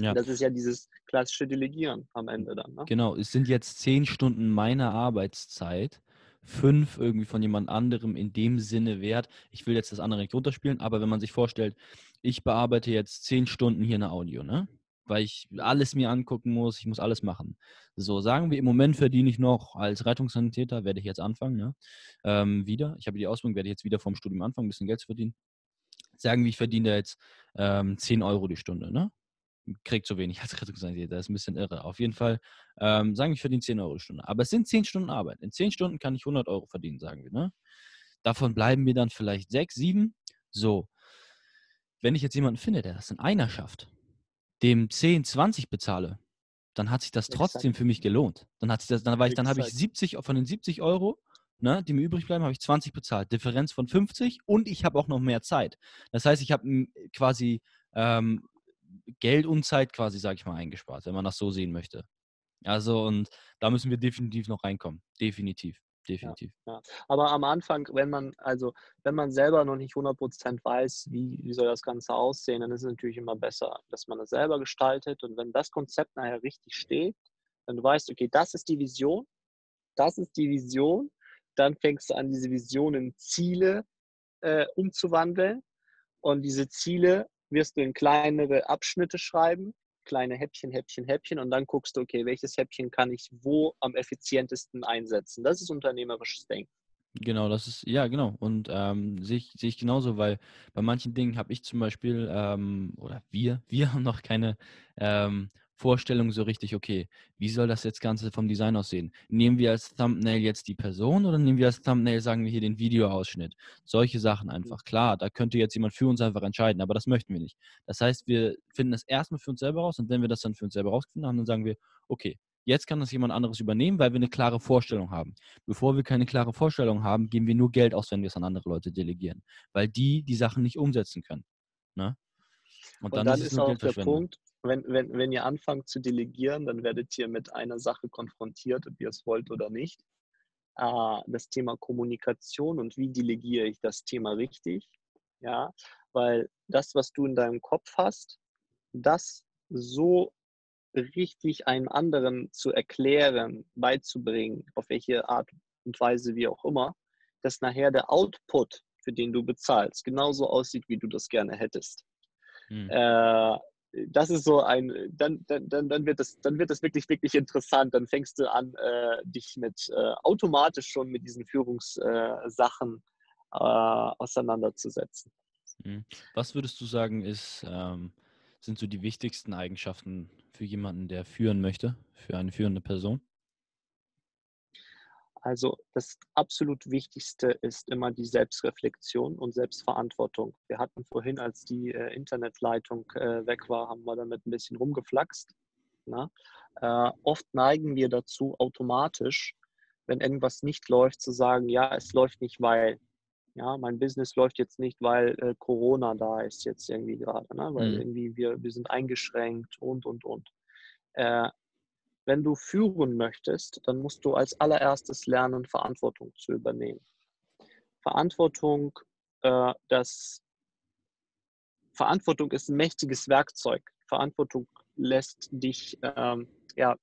Ja. Das ist ja dieses klassische Delegieren am Ende dann. Ne? Genau, es sind jetzt zehn Stunden meiner Arbeitszeit, fünf irgendwie von jemand anderem in dem Sinne wert. Ich will jetzt das andere nicht runterspielen, aber wenn man sich vorstellt, ich bearbeite jetzt zehn Stunden hier eine Audio, ne? Weil ich alles mir angucken muss, ich muss alles machen. So, sagen wir, im Moment verdiene ich noch als Rettungssanitäter, werde ich jetzt anfangen, ne? Ähm, wieder. Ich habe die Ausbildung, werde ich jetzt wieder vom Studium anfangen, ein bisschen Geld zu verdienen sagen wir, ich verdiene da jetzt ähm, 10 Euro die Stunde, ne? Kriegt so wenig <laughs> als Rettungssanitäter, das ist ein bisschen irre. Auf jeden Fall, ähm, sagen wir, ich verdiene 10 Euro die Stunde. Aber es sind 10 Stunden Arbeit. In 10 Stunden kann ich 100 Euro verdienen, sagen wir, ne? Davon bleiben mir dann vielleicht 6, 7. So. Wenn ich jetzt jemanden finde, der das in einer schafft, dem 10, 20 bezahle, dann hat sich das trotzdem Exakt. für mich gelohnt. Dann hat sich das, dann, dann habe ich 70 von den 70 Euro ne, die mir übrig bleiben, habe ich 20 bezahlt. Differenz von 50 und ich habe auch noch mehr Zeit. Das heißt, ich habe quasi ähm, Geld und Zeit quasi, sage ich mal, eingespart, wenn man das so sehen möchte. Also und da müssen wir definitiv noch reinkommen. Definitiv. Definitiv. Ja, ja. Aber am Anfang, wenn man, also wenn man selber noch nicht 100% weiß, wie, wie soll das Ganze aussehen, dann ist es natürlich immer besser, dass man das selber gestaltet. Und wenn das Konzept nachher richtig steht, dann du weißt, okay, das ist die Vision, das ist die Vision dann fängst du an, diese Visionen Ziele äh, umzuwandeln. Und diese Ziele wirst du in kleinere Abschnitte schreiben, kleine Häppchen, Häppchen, Häppchen. Und dann guckst du, okay, welches Häppchen kann ich wo am effizientesten einsetzen. Das ist unternehmerisches Denken. Genau, das ist, ja, genau. Und ähm, sehe ich, sehe ich genauso, weil bei manchen Dingen habe ich zum Beispiel, ähm, oder wir, wir <laughs> haben noch keine ähm, Vorstellung so richtig, okay, wie soll das jetzt Ganze vom Design aussehen? Nehmen wir als Thumbnail jetzt die Person oder nehmen wir als Thumbnail, sagen wir hier, den Videoausschnitt? Solche Sachen einfach. Klar, da könnte jetzt jemand für uns einfach entscheiden, aber das möchten wir nicht. Das heißt, wir finden das erstmal für uns selber raus und wenn wir das dann für uns selber rausgefunden haben, dann sagen wir, okay, Jetzt kann das jemand anderes übernehmen, weil wir eine klare Vorstellung haben. Bevor wir keine klare Vorstellung haben, geben wir nur Geld aus, wenn wir es an andere Leute delegieren, weil die die Sachen nicht umsetzen können. Ne? Und, dann, und dann ist, ist auch der Punkt, wenn, wenn, wenn ihr anfangt zu delegieren, dann werdet ihr mit einer Sache konfrontiert, ob ihr es wollt oder nicht. Äh, das Thema Kommunikation und wie delegiere ich das Thema richtig. Ja, weil das, was du in deinem Kopf hast, das so richtig einen anderen zu erklären, beizubringen, auf welche Art und Weise wie auch immer, dass nachher der Output, für den du bezahlst, genauso aussieht, wie du das gerne hättest. Hm. Äh, das ist so ein, dann, dann, dann, wird das, dann wird das wirklich, wirklich interessant. Dann fängst du an, äh, dich mit äh, automatisch schon mit diesen Führungssachen äh, auseinanderzusetzen. Hm. Was würdest du sagen, ist, ähm, sind so die wichtigsten Eigenschaften für jemanden, der führen möchte, für eine führende Person? Also das absolut Wichtigste ist immer die Selbstreflexion und Selbstverantwortung. Wir hatten vorhin, als die äh, Internetleitung äh, weg war, haben wir damit ein bisschen rumgeflaxt. Ne? Äh, oft neigen wir dazu, automatisch, wenn irgendwas nicht läuft, zu sagen, ja, es läuft nicht, weil. Ja, mein Business läuft jetzt nicht, weil äh, Corona da ist jetzt irgendwie gerade, ne? weil mhm. irgendwie wir, wir sind eingeschränkt und, und, und. Wenn du führen möchtest, dann musst du als allererstes lernen, Verantwortung zu übernehmen. Verantwortung, äh, das Verantwortung ist ein mächtiges Werkzeug. Verantwortung lässt dich, ähm, ja,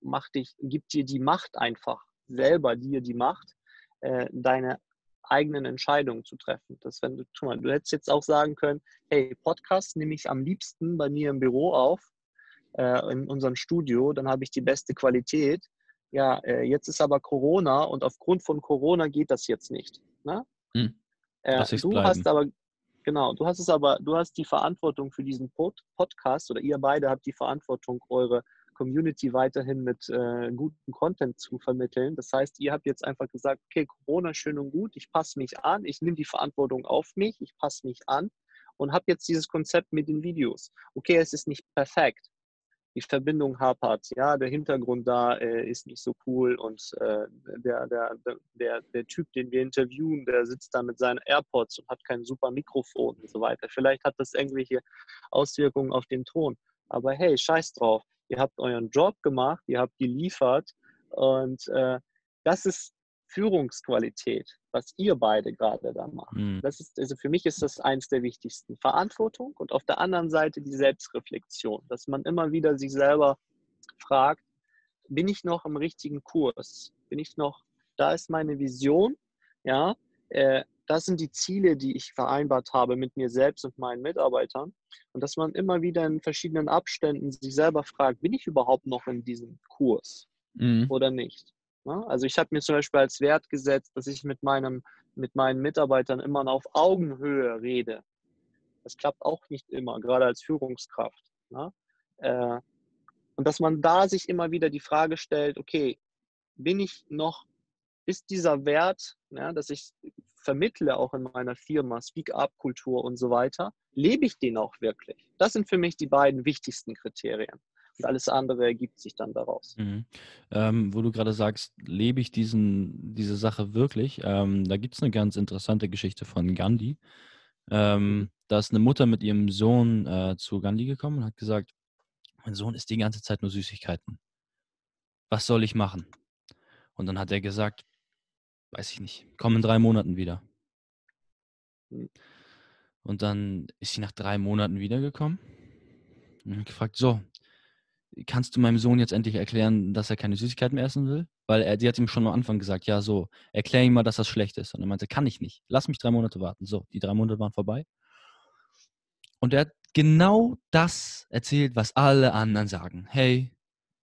macht dich, gibt dir die Macht einfach, selber dir die Macht, äh, deine eigenen Entscheidungen zu treffen. Das, wenn du, mal, du hättest jetzt auch sagen können, hey, Podcast nehme ich am liebsten bei mir im Büro auf, äh, in unserem Studio, dann habe ich die beste Qualität. Ja, äh, jetzt ist aber Corona und aufgrund von Corona geht das jetzt nicht. Ne? Hm. Äh, du bleiben. hast aber genau, du hast es aber, du hast die Verantwortung für diesen Pod Podcast oder ihr beide habt die Verantwortung, eure Community weiterhin mit äh, gutem Content zu vermitteln. Das heißt, ihr habt jetzt einfach gesagt, okay, Corona schön und gut, ich passe mich an, ich nehme die Verantwortung auf mich, ich passe mich an und habe jetzt dieses Konzept mit den Videos. Okay, es ist nicht perfekt, die Verbindung hapert, ja, der Hintergrund da äh, ist nicht so cool und äh, der, der, der, der Typ, den wir interviewen, der sitzt da mit seinen AirPods und hat kein super Mikrofon und so weiter. Vielleicht hat das irgendwelche Auswirkungen auf den Ton. Aber hey, scheiß drauf. Ihr habt euren Job gemacht, ihr habt geliefert und äh, das ist Führungsqualität, was ihr beide gerade da macht. Mhm. Das ist, also für mich ist das eins der wichtigsten. Verantwortung und auf der anderen Seite die Selbstreflexion, dass man immer wieder sich selber fragt, bin ich noch im richtigen Kurs? Bin ich noch, da ist meine Vision, ja, äh, das sind die Ziele, die ich vereinbart habe mit mir selbst und meinen Mitarbeitern. Und dass man immer wieder in verschiedenen Abständen sich selber fragt, bin ich überhaupt noch in diesem Kurs mhm. oder nicht? Ne? Also ich habe mir zum Beispiel als Wert gesetzt, dass ich mit, meinem, mit meinen Mitarbeitern immer auf Augenhöhe rede. Das klappt auch nicht immer, gerade als Führungskraft. Ne? Äh, und dass man da sich immer wieder die Frage stellt, okay, bin ich noch, ist dieser Wert, dass ich vermittle auch in meiner Firma, Speak-up-Kultur und so weiter, lebe ich den auch wirklich? Das sind für mich die beiden wichtigsten Kriterien und alles andere ergibt sich dann daraus. Mhm. Ähm, wo du gerade sagst, lebe ich diesen, diese Sache wirklich? Ähm, da gibt es eine ganz interessante Geschichte von Gandhi. Ähm, da ist eine Mutter mit ihrem Sohn äh, zu Gandhi gekommen und hat gesagt, mein Sohn isst die ganze Zeit nur Süßigkeiten. Was soll ich machen? Und dann hat er gesagt, weiß ich nicht, komm in drei Monaten wieder. Mhm. Und dann ist sie nach drei Monaten wiedergekommen und hat gefragt, so, kannst du meinem Sohn jetzt endlich erklären, dass er keine Süßigkeiten mehr essen will? Weil er, sie hat ihm schon am Anfang gesagt, ja, so, erklär ihm mal, dass das schlecht ist. Und er meinte, kann ich nicht. Lass mich drei Monate warten. So, die drei Monate waren vorbei. Und er hat genau das erzählt, was alle anderen sagen. Hey,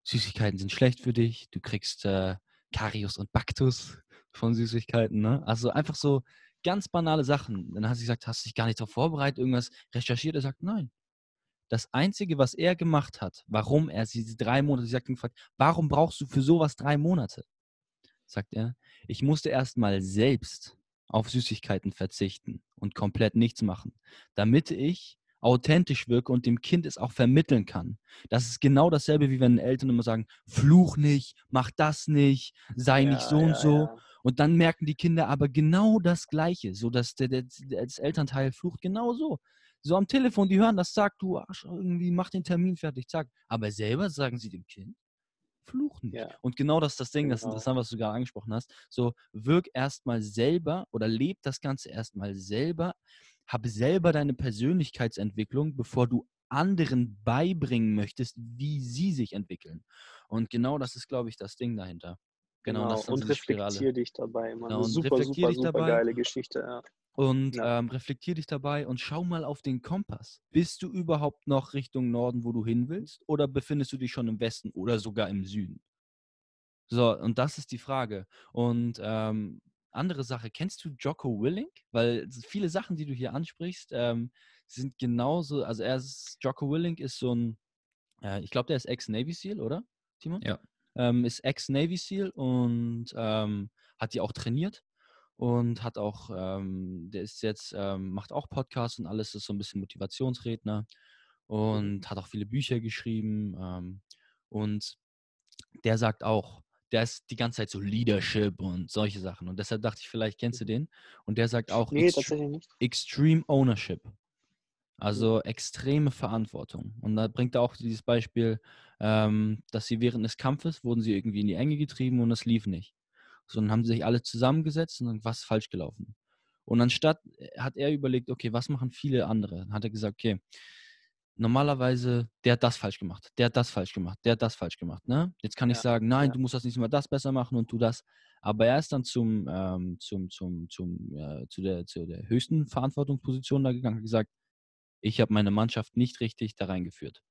Süßigkeiten sind schlecht für dich. Du kriegst äh, Karius und Baktus von Süßigkeiten. Ne? Also einfach so ganz banale Sachen. Dann hat sie gesagt, hast du dich gar nicht darauf vorbereitet, irgendwas recherchiert? Er sagt, nein, das Einzige, was er gemacht hat, warum er diese drei Monate, sie hat ihn gefragt, warum brauchst du für sowas drei Monate? Sagt er, ich musste erst mal selbst auf Süßigkeiten verzichten und komplett nichts machen, damit ich authentisch wirke und dem Kind es auch vermitteln kann. Das ist genau dasselbe, wie wenn Eltern immer sagen, fluch nicht, mach das nicht, sei ja, nicht so ja, und so. Ja. Und dann merken die Kinder aber genau das Gleiche, so dass der, der, das Elternteil flucht genau so so am Telefon, die hören das, sagt du, Arsch, irgendwie mach den Termin fertig, zack. Aber selber sagen sie dem Kind, fluch nicht. Ja. Und genau das ist das Ding, genau. das ist genau. interessant, was du gerade angesprochen hast. So, wirk erstmal selber oder leb das Ganze erstmal selber, habe selber deine Persönlichkeitsentwicklung, bevor du anderen beibringen möchtest, wie sie sich entwickeln. Und genau das ist, glaube ich, das Ding dahinter. Genau, Genau, das ist und die Spirale. reflektier dich dabei. Mann. Genau, super, reflektier super, super dabei. geile Geschichte. Ja. Und Ja. ähm, reflektier dich dabei und schau mal auf den Kompass. Bist du überhaupt noch Richtung Norden, wo du hin willst? Oder befindest du dich schon im Westen oder sogar im Süden? So, und das ist die Frage. Und ähm, andere Sache, kennst du Jocko Willink? Weil viele Sachen, die du hier ansprichst, ähm, sind genauso, also er ist, Jocko Willink ist so ein, äh, ich glaube, der ist Ex-Navy SEAL, oder, Timon? Ja. Ähm, ist Ex-Navy SEAL und ähm, hat die auch trainiert und hat auch, ähm, der ist jetzt, ähm, macht auch Podcasts und alles, ist so ein bisschen Motivationsredner und hat auch viele Bücher geschrieben ähm, und der sagt auch, der ist die ganze Zeit so Leadership und solche Sachen und deshalb dachte ich, vielleicht kennst du den und der sagt auch Nee, extre- tatsächlich nicht. Extreme Ownership. Also extreme Verantwortung. Und da bringt er auch dieses Beispiel, ähm, dass sie während des Kampfes wurden sie irgendwie in die Enge getrieben und es lief nicht. So, dann haben sie sich alle zusammengesetzt und dann was ist falsch gelaufen. Und anstatt äh, hat er überlegt, okay, was machen viele andere? Dann hat er gesagt, okay, normalerweise, der hat das falsch gemacht, der hat das falsch gemacht, der hat das falsch gemacht. Ne? Jetzt kann ich Ja, sagen, nein, ja. du musst das nicht mal das besser machen und tu das. Aber er ist dann zum, ähm, zum, zum, zum, äh, zu, der, zu der höchsten Verantwortungsposition da gegangen und hat gesagt, ich habe meine Mannschaft nicht richtig da reingeführt.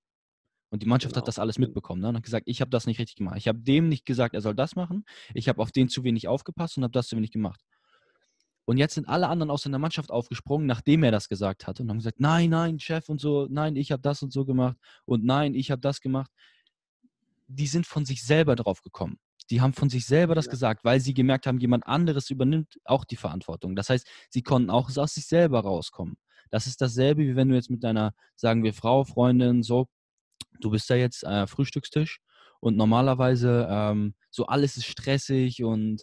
Und die Mannschaft hat Genau. das alles mitbekommen ne? und hat gesagt, ich habe das nicht richtig gemacht. Ich habe dem nicht gesagt, er soll das machen. Ich habe auf den zu wenig aufgepasst und habe das zu wenig gemacht. Und jetzt sind alle anderen aus seiner Mannschaft aufgesprungen, nachdem er das gesagt hatte und haben gesagt, nein, nein, Chef und so, nein, ich habe das und so gemacht und nein, ich habe das gemacht. Die sind von sich selber drauf gekommen. Die haben von sich selber das Ja. gesagt, weil sie gemerkt haben, jemand anderes übernimmt auch die Verantwortung. Das heißt, sie konnten auch aus sich selber rauskommen. Das ist dasselbe, wie wenn du jetzt mit deiner, sagen wir, Frau, Freundin, so, du bist da jetzt äh, Frühstückstisch und normalerweise ähm, so alles ist stressig und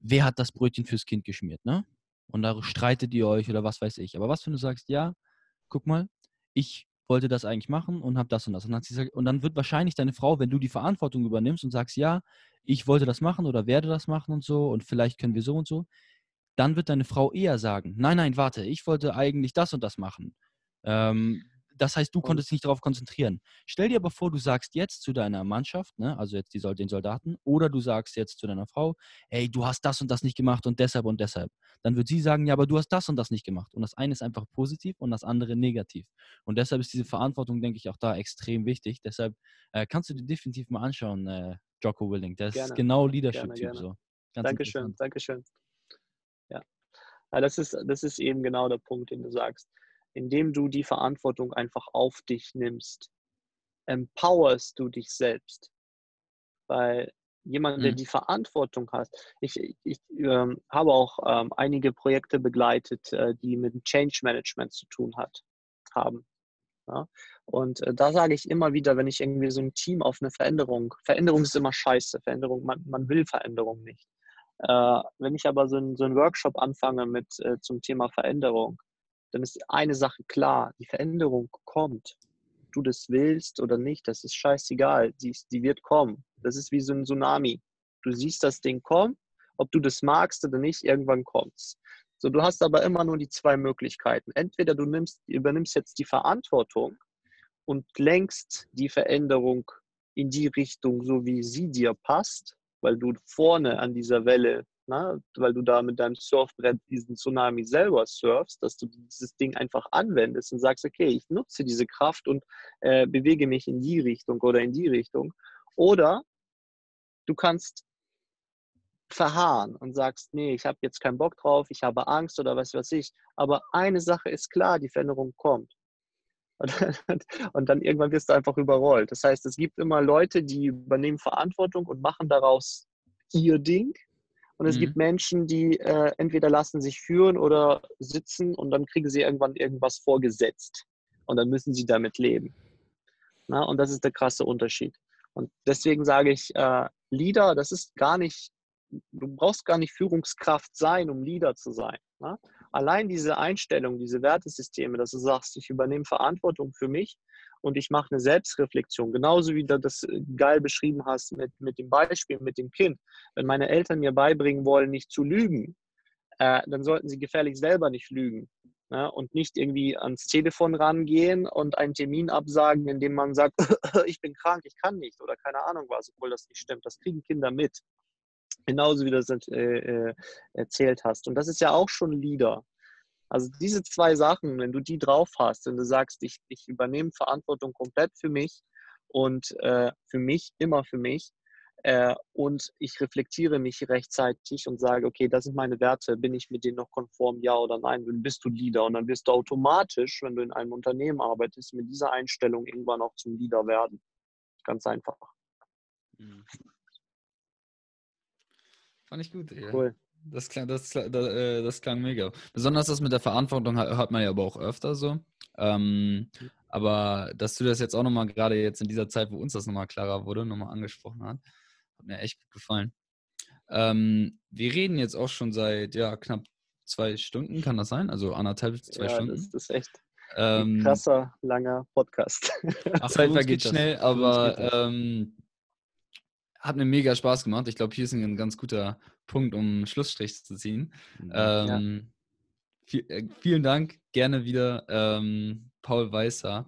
wer hat das Brötchen fürs Kind geschmiert, ne? Und da streitet ihr euch oder was weiß ich. Aber was, wenn du sagst, ja, guck mal, ich wollte das eigentlich machen und habe das und das. Und dann, sie und dann wird wahrscheinlich deine Frau, wenn du die Verantwortung übernimmst und sagst, ja, ich wollte das machen oder werde das machen und so und vielleicht können wir so und so, dann wird deine Frau eher sagen, nein, nein, warte, ich wollte eigentlich das und das machen. Ähm, das heißt, du konntest dich nicht darauf konzentrieren. Stell dir aber vor, du sagst jetzt zu deiner Mannschaft, ne, also jetzt die, den Soldaten, oder du sagst jetzt zu deiner Frau, ey, du hast das und das nicht gemacht und deshalb und deshalb. Dann wird sie sagen, ja, aber du hast das und das nicht gemacht. Und das eine ist einfach positiv und das andere negativ. Und deshalb ist diese Verantwortung, denke ich, auch da extrem wichtig. Deshalb äh, kannst du dir definitiv mal anschauen, äh, Jocko Willing. Der ist genau Leadership-Typ so. Ganz Dankeschön. Dankeschön. Ja. ja das, ist, das ist eben genau der Punkt, den du sagst. Indem du die Verantwortung einfach auf dich nimmst, empowerst du dich selbst. Weil jemand, der Mhm. die Verantwortung hat, ich, ich, ähm, habe auch ähm, einige Projekte begleitet, äh, die mit dem Change Management zu tun hat, haben. Ja? Und äh, da sage ich immer wieder, wenn ich irgendwie so ein Team auf eine Veränderung, Veränderung ist immer scheiße, Veränderung, man, man will Veränderung nicht. Äh, wenn ich aber so einen so einen Workshop anfange mit äh, zum Thema Veränderung, dann ist eine Sache klar, die Veränderung kommt. Du das willst oder nicht, das ist scheißegal, die, ist- die wird kommen. Das ist wie so ein Tsunami. Du siehst das Ding kommen, ob du das magst oder nicht, irgendwann kommt's. So, du hast aber immer nur die zwei Möglichkeiten. Entweder du nimmst, übernimmst jetzt die Verantwortung und lenkst die Veränderung in die Richtung, so wie sie dir passt, weil du vorne an dieser Welle, na, weil du da mit deinem Surfbrett diesen Tsunami selber surfst, dass du dieses Ding einfach anwendest und sagst, okay, ich nutze diese Kraft und äh, bewege mich in die Richtung oder in die Richtung. Oder du kannst verharren und sagst, nee, ich habe jetzt keinen Bock drauf, ich habe Angst oder was weiß ich. Aber eine Sache ist klar, die Veränderung kommt. <laughs> Und dann irgendwann wirst du einfach überrollt. Das heißt, es gibt immer Leute, die übernehmen Verantwortung und machen daraus ihr Ding. Und es Mhm. gibt Menschen, die äh, entweder lassen sich führen oder sitzen und dann kriegen sie irgendwann irgendwas vorgesetzt. Und dann müssen sie damit leben. Na, und das ist der krasse Unterschied. Und deswegen sage ich, äh, Leader, das ist gar nicht, du brauchst gar nicht Führungskraft sein, um Leader zu sein. Ne? Allein diese Einstellung, diese Wertesysteme, dass du sagst, ich übernehme Verantwortung für mich und ich mache eine Selbstreflexion, genauso wie du das äh, geil beschrieben hast mit, mit dem Beispiel mit dem Kind. Wenn meine Eltern mir beibringen wollen, nicht zu lügen, äh, dann sollten sie gefährlich selber nicht lügen. Ne? Und nicht irgendwie ans Telefon rangehen und einen Termin absagen, indem man sagt, <laughs> ich bin krank, ich kann nicht oder keine Ahnung was, obwohl das nicht stimmt. Das kriegen Kinder mit. Genauso wie du das äh, äh, erzählt hast. Und das ist ja auch schon Leader. Also diese zwei Sachen, wenn du die drauf hast, wenn du sagst, ich, ich übernehme Verantwortung komplett für mich und äh, für mich, immer für mich, äh, und ich reflektiere mich rechtzeitig und sage, okay, das sind meine Werte, bin ich mit denen noch konform, ja oder nein, dann bist du Leader und dann wirst du automatisch, wenn du in einem Unternehmen arbeitest, mit dieser Einstellung irgendwann auch zum Leader werden. Ganz einfach. Mhm. Fand ich gut. Ja. Cool. Das klang, das, das, äh, das klang mega. Besonders das mit der Verantwortung hat man ja aber auch öfter so. Ähm, aber dass du das jetzt auch nochmal, gerade jetzt in dieser Zeit, wo uns das nochmal klarer wurde, nochmal angesprochen hast, hat mir echt gut gefallen. Ähm, wir reden jetzt auch schon seit ja, knapp zwei Stunden, kann das sein? Also anderthalb, zwei ja, Stunden. Das, das ist echt ein ähm, krasser, langer Podcast. Ach, Zeit vergeht schnell, aber ähm, hat mir mega Spaß gemacht. Ich glaube, hier ist ein ganz guter Punkt, um einen Schlussstrich zu ziehen. Mhm. Ähm, ja. viel, äh, vielen Dank, gerne wieder, ähm, Paul Weißer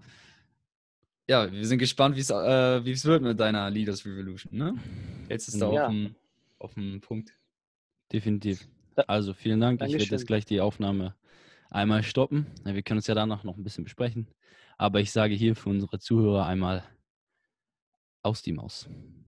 ja, wir sind gespannt, wie äh, es wird mit deiner Leaders Revolution. Ne? Jetzt ist da ja. auf, dem, auf dem Punkt. Definitiv. Also vielen Dank. Dankeschön. Ich werde jetzt gleich die Aufnahme einmal stoppen. Wir können uns ja danach noch ein bisschen besprechen. Aber ich sage hier für unsere Zuhörer einmal aus die Maus.